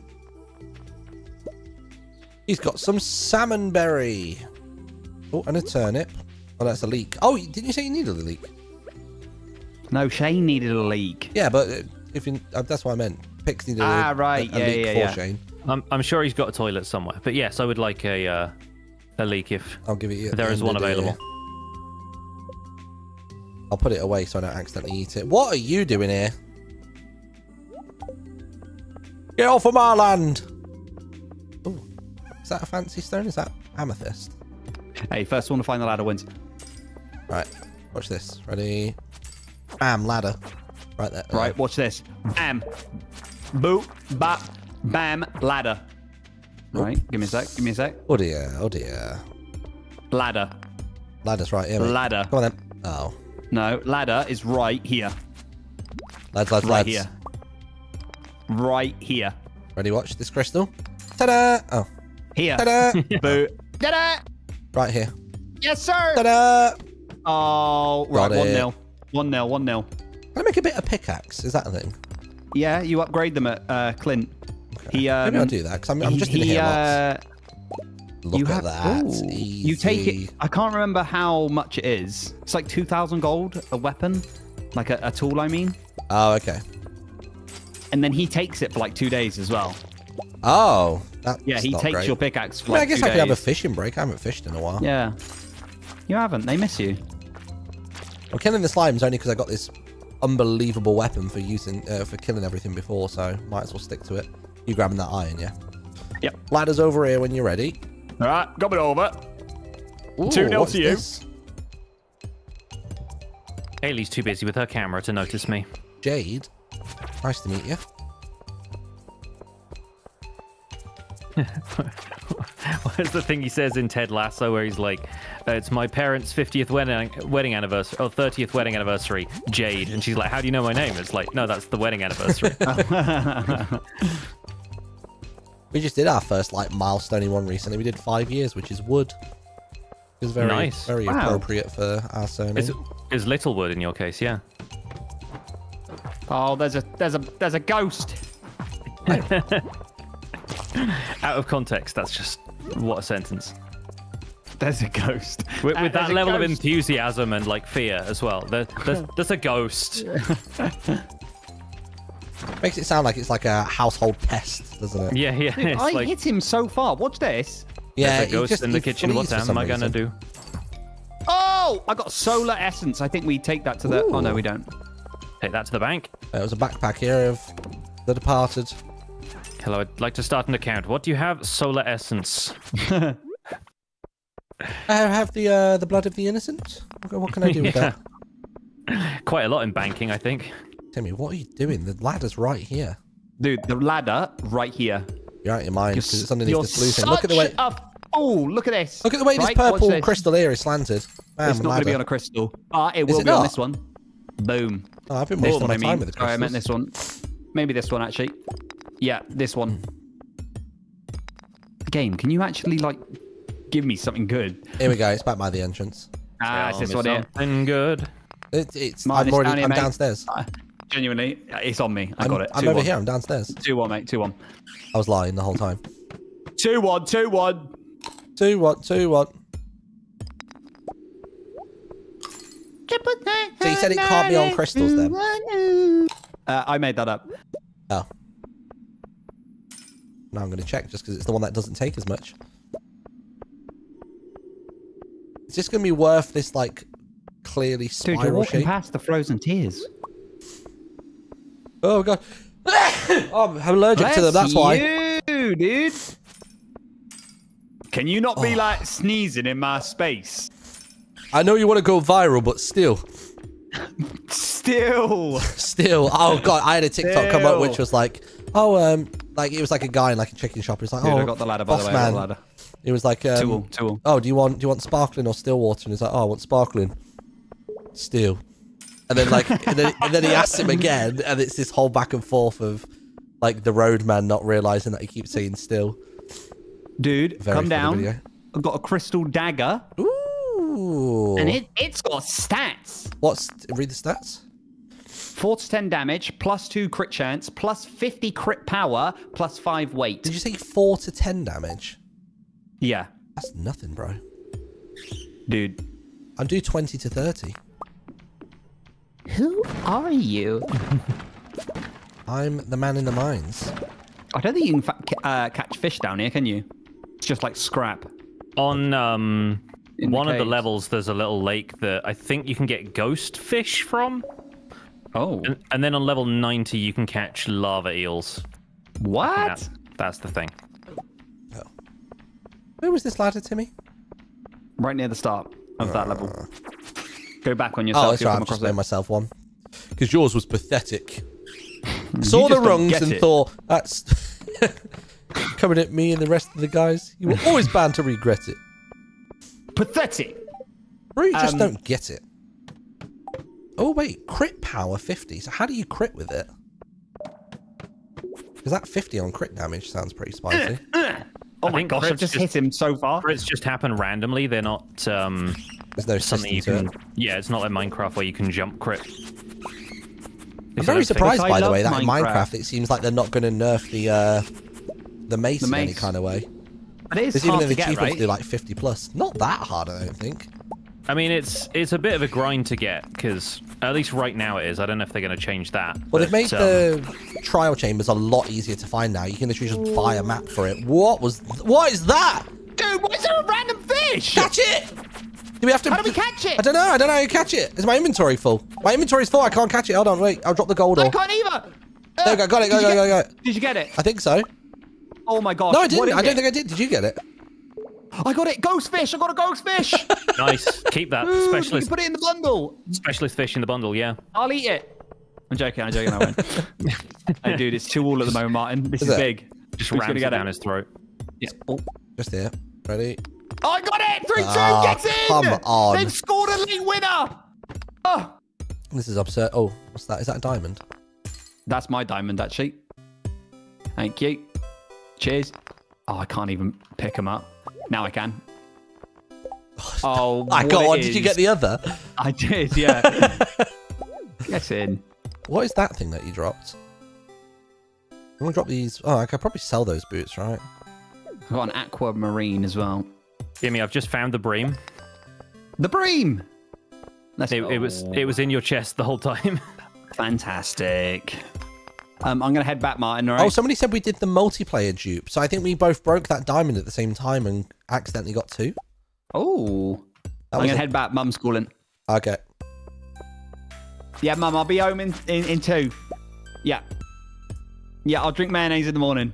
He's got some salmon berry. Oh, and a turnip. Oh, that's a leek. Oh, didn't you say you needed a leek? No, Shane needed a leak. Yeah, but uh, if you, uh, that's what I meant. Pix needed Ah, a, right. a, a Yeah, leek yeah, for yeah. Shane. I'm, I'm sure he's got a toilet somewhere. But yes, I would like a uh, a leak if I'll give it you. at there the is end one of the- available. I'll put it away so I don't accidentally eat it. What are you doing here? Get off of my land! Is that a fancy stone? Is that amethyst? Hey, first one to find the ladder wins. Right, watch this. Ready? Bam, ladder. Right there. Right, watch this. Bam. Boop. Bap. Bam. Ladder. Right, give me a sec. Give me a sec. Oh dear, oh dear. Ladder. Ladder's right here. mate. Ladder. Come on then. Oh. No, ladder is right here. Lads, lads, Right lads. here. Right here. Ready, watch this crystal. Ta-da! Oh. Here. Ta-da! [LAUGHS] Boop. Ta-da! right here. Yes, sir. Ta-da! Oh, right. Got One it. nil. One nil. One nil. Can I make a bit of pickaxe? Is that a thing? Yeah, you upgrade them at uh, Clint. He um, Maybe I'll do that because I'm, I'm he- just in he, here lots. uh, Look you at have, that. ooh, you take it. I can't remember how much it is. It's like two thousand gold a weapon, like a, a tool. I mean, Oh, okay. and then he takes it for like two days as well. Oh, that's Yeah, he not takes great. your pickaxe for I, mean, I guess I could have a fishing break. I haven't fished in a while. Yeah, you haven't. They miss you. I'm killing the slimes only because I got this unbelievable weapon for using uh, for killing everything before, so might as well stick to it. You grabbing that iron, yeah? Yep. Ladder's over here when you're ready. All right, got it over. Ooh, 2-0 what's to you. this? Haley's too busy with her camera to notice me. Jade. Nice to meet you. [LAUGHS] What's the thing he says in Ted Lasso where he's like, uh, "It's my parents' 50th wedding wedding anniversary or 30th wedding anniversary, Jade," and she's like, "How do you know my name?" It's like, "No, that's the wedding anniversary." [LAUGHS] [LAUGHS] We just did our first like milestone one recently. We did five years, which is wood. It was very Nice. very Wow. appropriate for our surname. it's, it's Littlewood in your case, yeah. Oh, there's a there's a there's a ghost. Out of context, that's just what a sentence. There's a ghost. With, Uh, with there's that a level of enthusiasm and like fear as well. There, there's, [LAUGHS] there's a ghost. [LAUGHS] Makes it sound like it's like a household pest, doesn't it? Yeah, yeah. It's I like hit him so far. Watch this. Yeah, there's a ghost just- in the kitchen. What am I gonna do? Oh, I got solar essence. I think we take that to the. Oh no, we don't. Take that to the bank. It was a backpack here of the departed. Hello, I'd like to start an account. What do you have? Solar essence. [LAUGHS] I have the uh, the blood of the innocent. What what can I do with [LAUGHS] Yeah. that? Quite a lot in banking, I think. Timmy, what are you doing? The ladder's right here. Dude, the ladder right here. You're out of your mind You're, because it's underneath you're this blue thing. Look at the such way. a fool. Look at this. Look at the way Right, this purple this. crystal here is slanted. Bam, It's not going to be on a crystal. Ah, it will it be on not? this one. Boom. Oh, I've been This wasting my I time mean. with the Sorry, I crystals. meant this one. Maybe this one actually. Yeah, this one. Game, can you actually like give me something good? Here we go. It's back by the entrance. Ah, it's Tell this me one here. Something good. It, it's. Mine I'm already. down here, I'm downstairs. Ah, Genuinely, it's on me. I I'm, got it. I'm 2-1. over here. I'm downstairs. Two one, mate. Two one. I was lying the whole time. Two one. Two one. Two what? Two what? So you said it can't be on crystals then? Uh, I made that up. Oh. Now I'm going to check just because it's the one that doesn't take as much. Is this going to be worth this, like, clearly Dude, you're walking shape? past the frozen tears. Oh, God. oh, [COUGHS] I'm allergic to them, that's why. you, dude. Can you not be like sneezing in my space? I know you want to go viral, but still. [LAUGHS] Still. [LAUGHS] Still. Oh, God. I had a TikTok come up which was like, oh, um, like, it was like a guy in, like, a chicken shop. He was like, Dude, oh, I got the ladder, by boss the way. Man. the ladder. It was like, um, Tool, tool. oh, do you want do you want sparkling or still water? And he's like, oh, I want sparkling. Still. And then like, and then, and then he asks him again, and it's this whole back and forth of like the roadman not realizing that he keeps saying still. Dude, Very come down. video. I've got a crystal dagger. Ooh. And it, it's got stats. What's read the stats? 4 to 10 damage, plus 2 crit chance, plus 50 crit power, plus 5 weight. Did you say four to ten damage? Yeah. That's nothing, bro. Dude. I do twenty to thirty. Who are you? I'm the man in the mines. I don't think you can fa- uh, catch fish down here, can you? It's just like scrap. On um, In the one of the levels, there's a little lake that I think you can get ghost fish from. Oh. And, and then on level 90, you can catch lava eels. What? That's, that's the thing. Where was this ladder, Timmy? Right near the start of that level. Go back on yourself. Oh, that's right. I've just across made it. myself one. Because yours was pathetic. [LAUGHS] Saw the rungs and it. thought, that's [LAUGHS] coming at me and the rest of the guys. You were always bound to regret it. Pathetic. Or you just Um, don't get it. Oh, wait. Crit power 50. So how do you crit with it? Because that 50 on crit damage sounds pretty spicy. [CLEARS THROAT] Oh I my think gosh, I've just, just- hit him so far. Crits just happen randomly. They're not um, There's no something you can. it. Yeah, it's not like Minecraft where you can jump crit. I'm very surprised, by the way, that in Minecraft. Minecraft it seems like they're not going to nerf the uh, the mace, The in any kind of way. But it is There's even hard an to get, achievement right? to do like 50 plus. Not that hard, I don't think. I mean, it's it's a bit of a grind to get because at least right now it is. I don't know if they're going to change that. Well, they've made um, the trial chambers a lot easier to find now. You can literally just buy a map for it. What was? What is that? Dude, why is there a random fish? Catch it! Do we have to? How do we catch it? I don't know. I don't know how you catch it. Is my inventory full? My inventory's full. I can't catch it. Hold on, wait. I'll drop the gold I off. can't either. There we go. Got it. Go, Did you go, go, go. Did you get it? I think so. Oh my god. No, I didn't. I don't it? think I did. Did you get it? I got it. Ghost fish. I got a ghost fish. [LAUGHS] Nice. Keep that Dude, we can specialist put it in the bundle. specialist fish in the bundle. Yeah. I'll eat it. I'm joking. I'm joking. I won't. [LAUGHS] hey, dude, it's two all at the moment, Martyn. This is, Is big. Just Who's rams it down it? his throat. Yeah. Oh. Just there. Ready? Oh, I got it. Three two Ah, gets in. come on. They've scored a league winner. Oh, This is absurd. Oh, what's that? Is that a diamond? that's my diamond actually. Thank you. Cheers. Oh, I can't even pick them up. Now I can. Oh, oh [LAUGHS] I got it one. Did you get the other? [LAUGHS] I did. Yeah. [LAUGHS] Get in. What is that thing that you dropped? I'm gonna drop these. Oh, I could probably sell those boots, right? I've got an aquamarine as well. Jimmy, I've just found the bream. The bream. Let's It, it was it was in your chest the whole time. fantastic. Um, I'm gonna head back, Martyn. All right. Oh, somebody said we did the multiplayer dupe, so I think we both broke that diamond at the same time and accidentally got two. Oh. I'm gonna it. head back. Mum's calling. Okay. Yeah, Mum, I'll be home in, in, in two. Yeah. Yeah, I'll drink mayonnaise in the morning.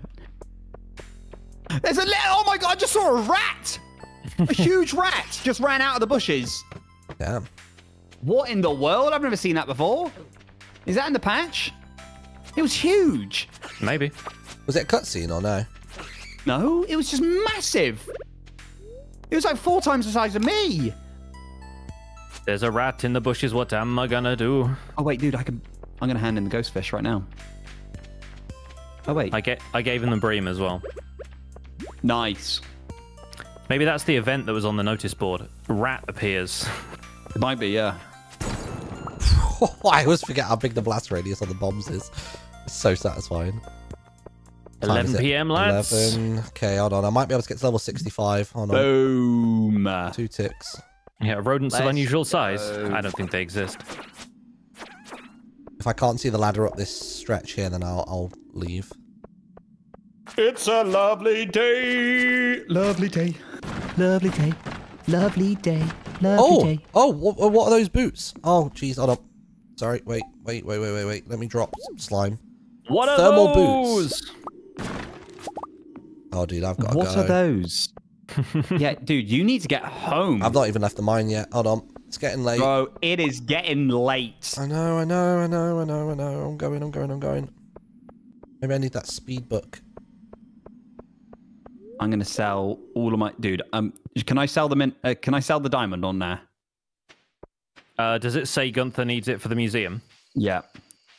There's a little. Oh my god! I just saw a rat. A [LAUGHS] huge rat just ran out of the bushes. Damn. What in the world? I've never seen that before. Is that in the patch? It was huge. Maybe. Was it a cutscene or no? No, it was just massive. It was like four times the size of me. There's a rat in the bushes. What am I gonna do? Oh wait, dude, I can. I'm gonna hand in the ghost fish right now. Oh wait, I get I gave him the bream as well. nice. Maybe that's the event that was on the notice board. Rat appears. It might be, yeah. [LAUGHS] I always forget how big the blast radius on the bombs is. It's so satisfying. 11 p.m. lads. 11. Okay, hold on. I might be able to get to level 65. Hold on. Boom. Two ticks. Yeah, rodents of Let's unusual size. go. I don't think they exist. If I can't see the ladder up this stretch here, then I'll, I'll leave. It's a lovely day. Lovely day. Lovely day. Lovely day. Lovely Oh, day. oh, what, what are those boots? Oh, jeez, hold on. Sorry, wait, wait, wait, wait, wait, wait. Let me drop some slime. What are Thermal those? boots. Oh, dude, I've got to What go. are those? [LAUGHS] yeah, dude, you need to get home. I've not even left the mine yet. Hold on. It's getting late. Bro, it is getting late. I know, I know, I know, I know, I know. I'm going, I'm going, I'm going. Maybe I need that speed book. I'm gonna sell all of my dude. Um, can I sell them in? Uh, can I sell the diamond on there? Uh, does it say Gunther needs it for the museum? Yeah,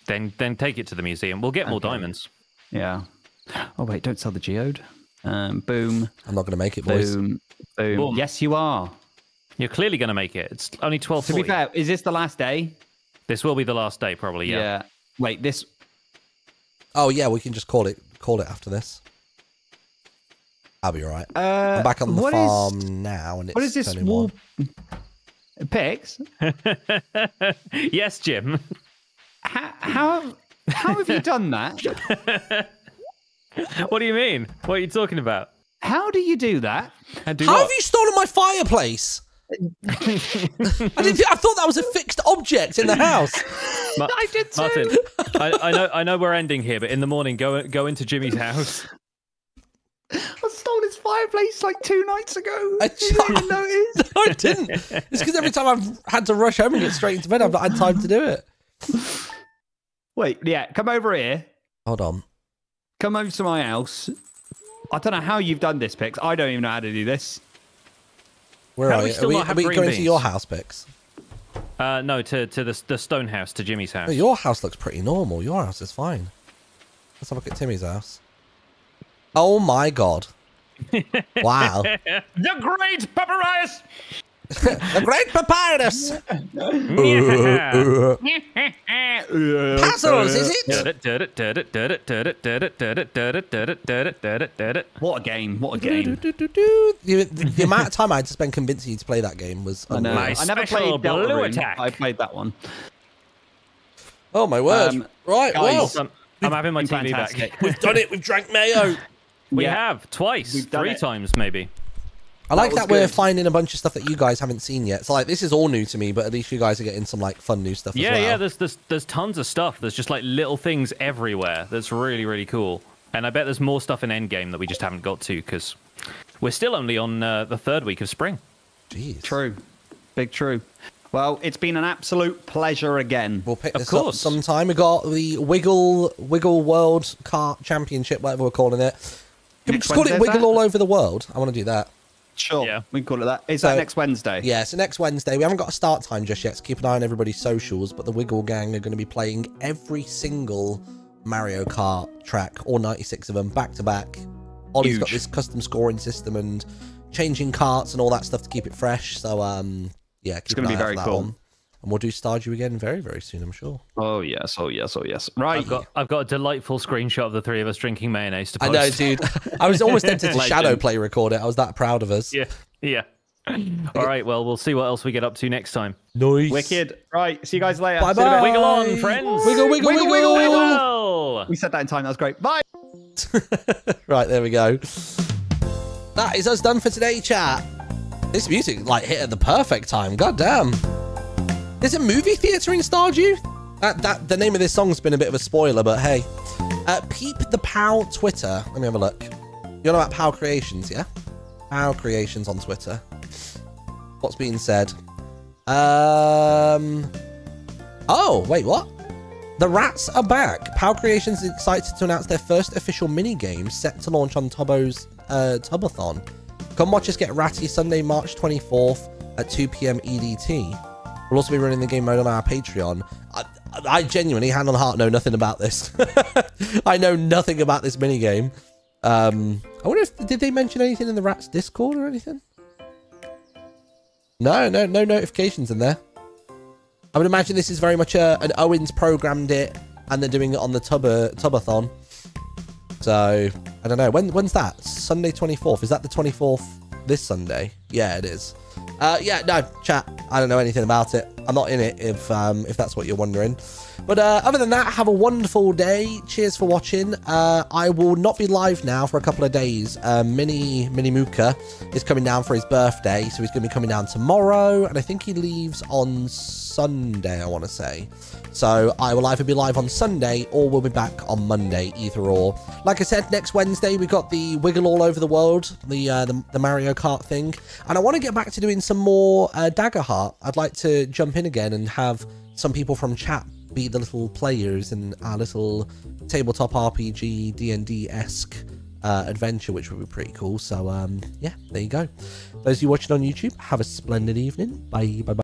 Then then take it to the museum. We'll get more Okay. diamonds. yeah. Oh wait, don't sell the geode. Um, boom, I'm not going to make it, boys. boom, boom, Boom. Yes, you are. You're clearly going to make it. It's only twelve To be fair, is this the last day? This will be the last day, probably. Yeah. yeah. Wait, this. Oh, yeah, we can just call it call it after this. I'll be all right. Uh, I'm back on the what is- farm now, and it's what is this turning wall? one. Pix? [LAUGHS] yes, Jim. [LAUGHS] How, how how have you done that? [LAUGHS] what do you mean? What are you talking about? How do you do that? Do How what? have you stolen my fireplace? [LAUGHS] I didn't. I thought that was a fixed object in the house. Ma- [LAUGHS] I did too. Martyn, I, I know I know we're ending here, but in the morning, go go into Jimmy's house. I stole his fireplace like two nights ago. I You didn't even notice. I didn't. It's because every time I've had to rush home and get straight into bed, I've not had time to do it. Wait, yeah, come over here. Hold on. Come over to my house. I don't know how you've done this, Pix. I don't even know how to do this. Where How are do we you? still Are we, not are we green going to your house, Pix? Uh, no, to to the the stone house, to Jimmy's house. Your house looks pretty normal. Your house is fine. Let's have a look at Timmy's house. Oh my god. [LAUGHS] Wow. The Great Papyrus. [LAUGHS] the great papyrus! Puzzles, is it? What a game! What a game! The, the, the amount of time I had to spend convincing you to play that game was I know. I never played Delta blue Rune. attack. I played that one. Oh my word. Um, right, guys, well, I'm, I'm having my Been TV fantastic. back. we've done it. We've drank mayo. We Yeah. have twice, We've three it. times maybe. I like was that we're good. finding a bunch of stuff that you guys haven't seen yet. So like this is all new to me, but at least you guys are getting some like fun new stuff Yeah, as well. yeah. There's there's there's tons of stuff. There's just like little things everywhere. That's really really cool. And I bet there's more stuff in Endgame that we just haven't got to because we're still only on uh, the third week of spring. Jeez. True, big true. Well, it's been an absolute pleasure again. We'll pick Of this up sometime. We got the Wiggle Wiggle World Kart Championship, whatever we're calling it. Can we just call it Wiggle that? all over the world? I want to do that. Sure, Yeah. we can call it that. Is So- that next Wednesday? Yeah, so next Wednesday, we haven't got a start time just yet, so keep an eye on everybody's socials, but the Wiggle Gang are going to be playing every single Mario Kart track, all 96 of them, back to back. Ollie's got this custom scoring system and changing carts and all that stuff to keep it fresh, so um, yeah, keep gonna be eye out very for that cool. one. And we'll do Stardew again very, very soon, I'm sure. Oh yes, oh yes, oh yes. Right. I've got I've got a delightful screenshot of the three of us drinking mayonnaise to I post. know, dude. I was almost tempted to [LAUGHS] shadow play record it. I was that proud of us. Yeah, yeah. All right, well, we'll see what else we get up to next time. Nice. Wicked. Right. See you guys later. Bye See you in a bye. Wiggle on, friends. Wiggle, wiggle, wiggle. Wiggle, wiggle, Wiggle. We said that in time. That was great. Bye. [LAUGHS] Right, there we go. That is us done for today, chat. This music like hit at the perfect time. God damn. There's a movie theater in Stardew. That that the name of this song's been a bit of a spoiler, but hey. Uh, peep the Pow Twitter. Let me have a look. You know about Pow Creations, yeah? Pow Creations on Twitter. What's being said? Um. Oh, wait, what? The rats are back. Pow Creations is excited to announce their first official mini game set to launch on Tubbo's uh, Tubathon. Come watch us get ratty Sunday, March 24th at 2 p.m. EDT. We'll also be running the game mode on our Patreon. I, I genuinely, hand on heart, know nothing about this. [LAUGHS] I know nothing about this mini game. Um, I wonder if did they mention anything in the Rats Discord or anything? No, no, no notifications in there. I would imagine this is very much a, an Owens programmed it, and they're doing it on the Tubber Tubathon. So I don't know when. When's that? Sunday twenty fourth. Is that the twenty fourth? This Sunday? Yeah, it is. Uh, yeah, no chat. I don't know anything about it. I'm not in it if um, if that's what you're wondering. But uh, other than that, have a wonderful day. Cheers for watching. Uh, I will not be live now for a couple of days. Uh, Mini Mini Muka is coming down for his birthday, so he's going to be coming down tomorrow, and I think he leaves on Sunday. I want to say. So I will either be live on Sunday or we'll be back on Monday, either or. Like I said, next Wednesday we got the Wiggle All Over the World, the uh, the, the, Mario Kart thing, and I want to get back to doing some more uh, Daggerheart. I'd like to jump in again and have some people from chat be the little players in our little tabletop RPG D&D esque uh, adventure, which would be pretty cool. So um, yeah, there you go. Those of you watching on YouTube, have a splendid evening. Bye bye bye.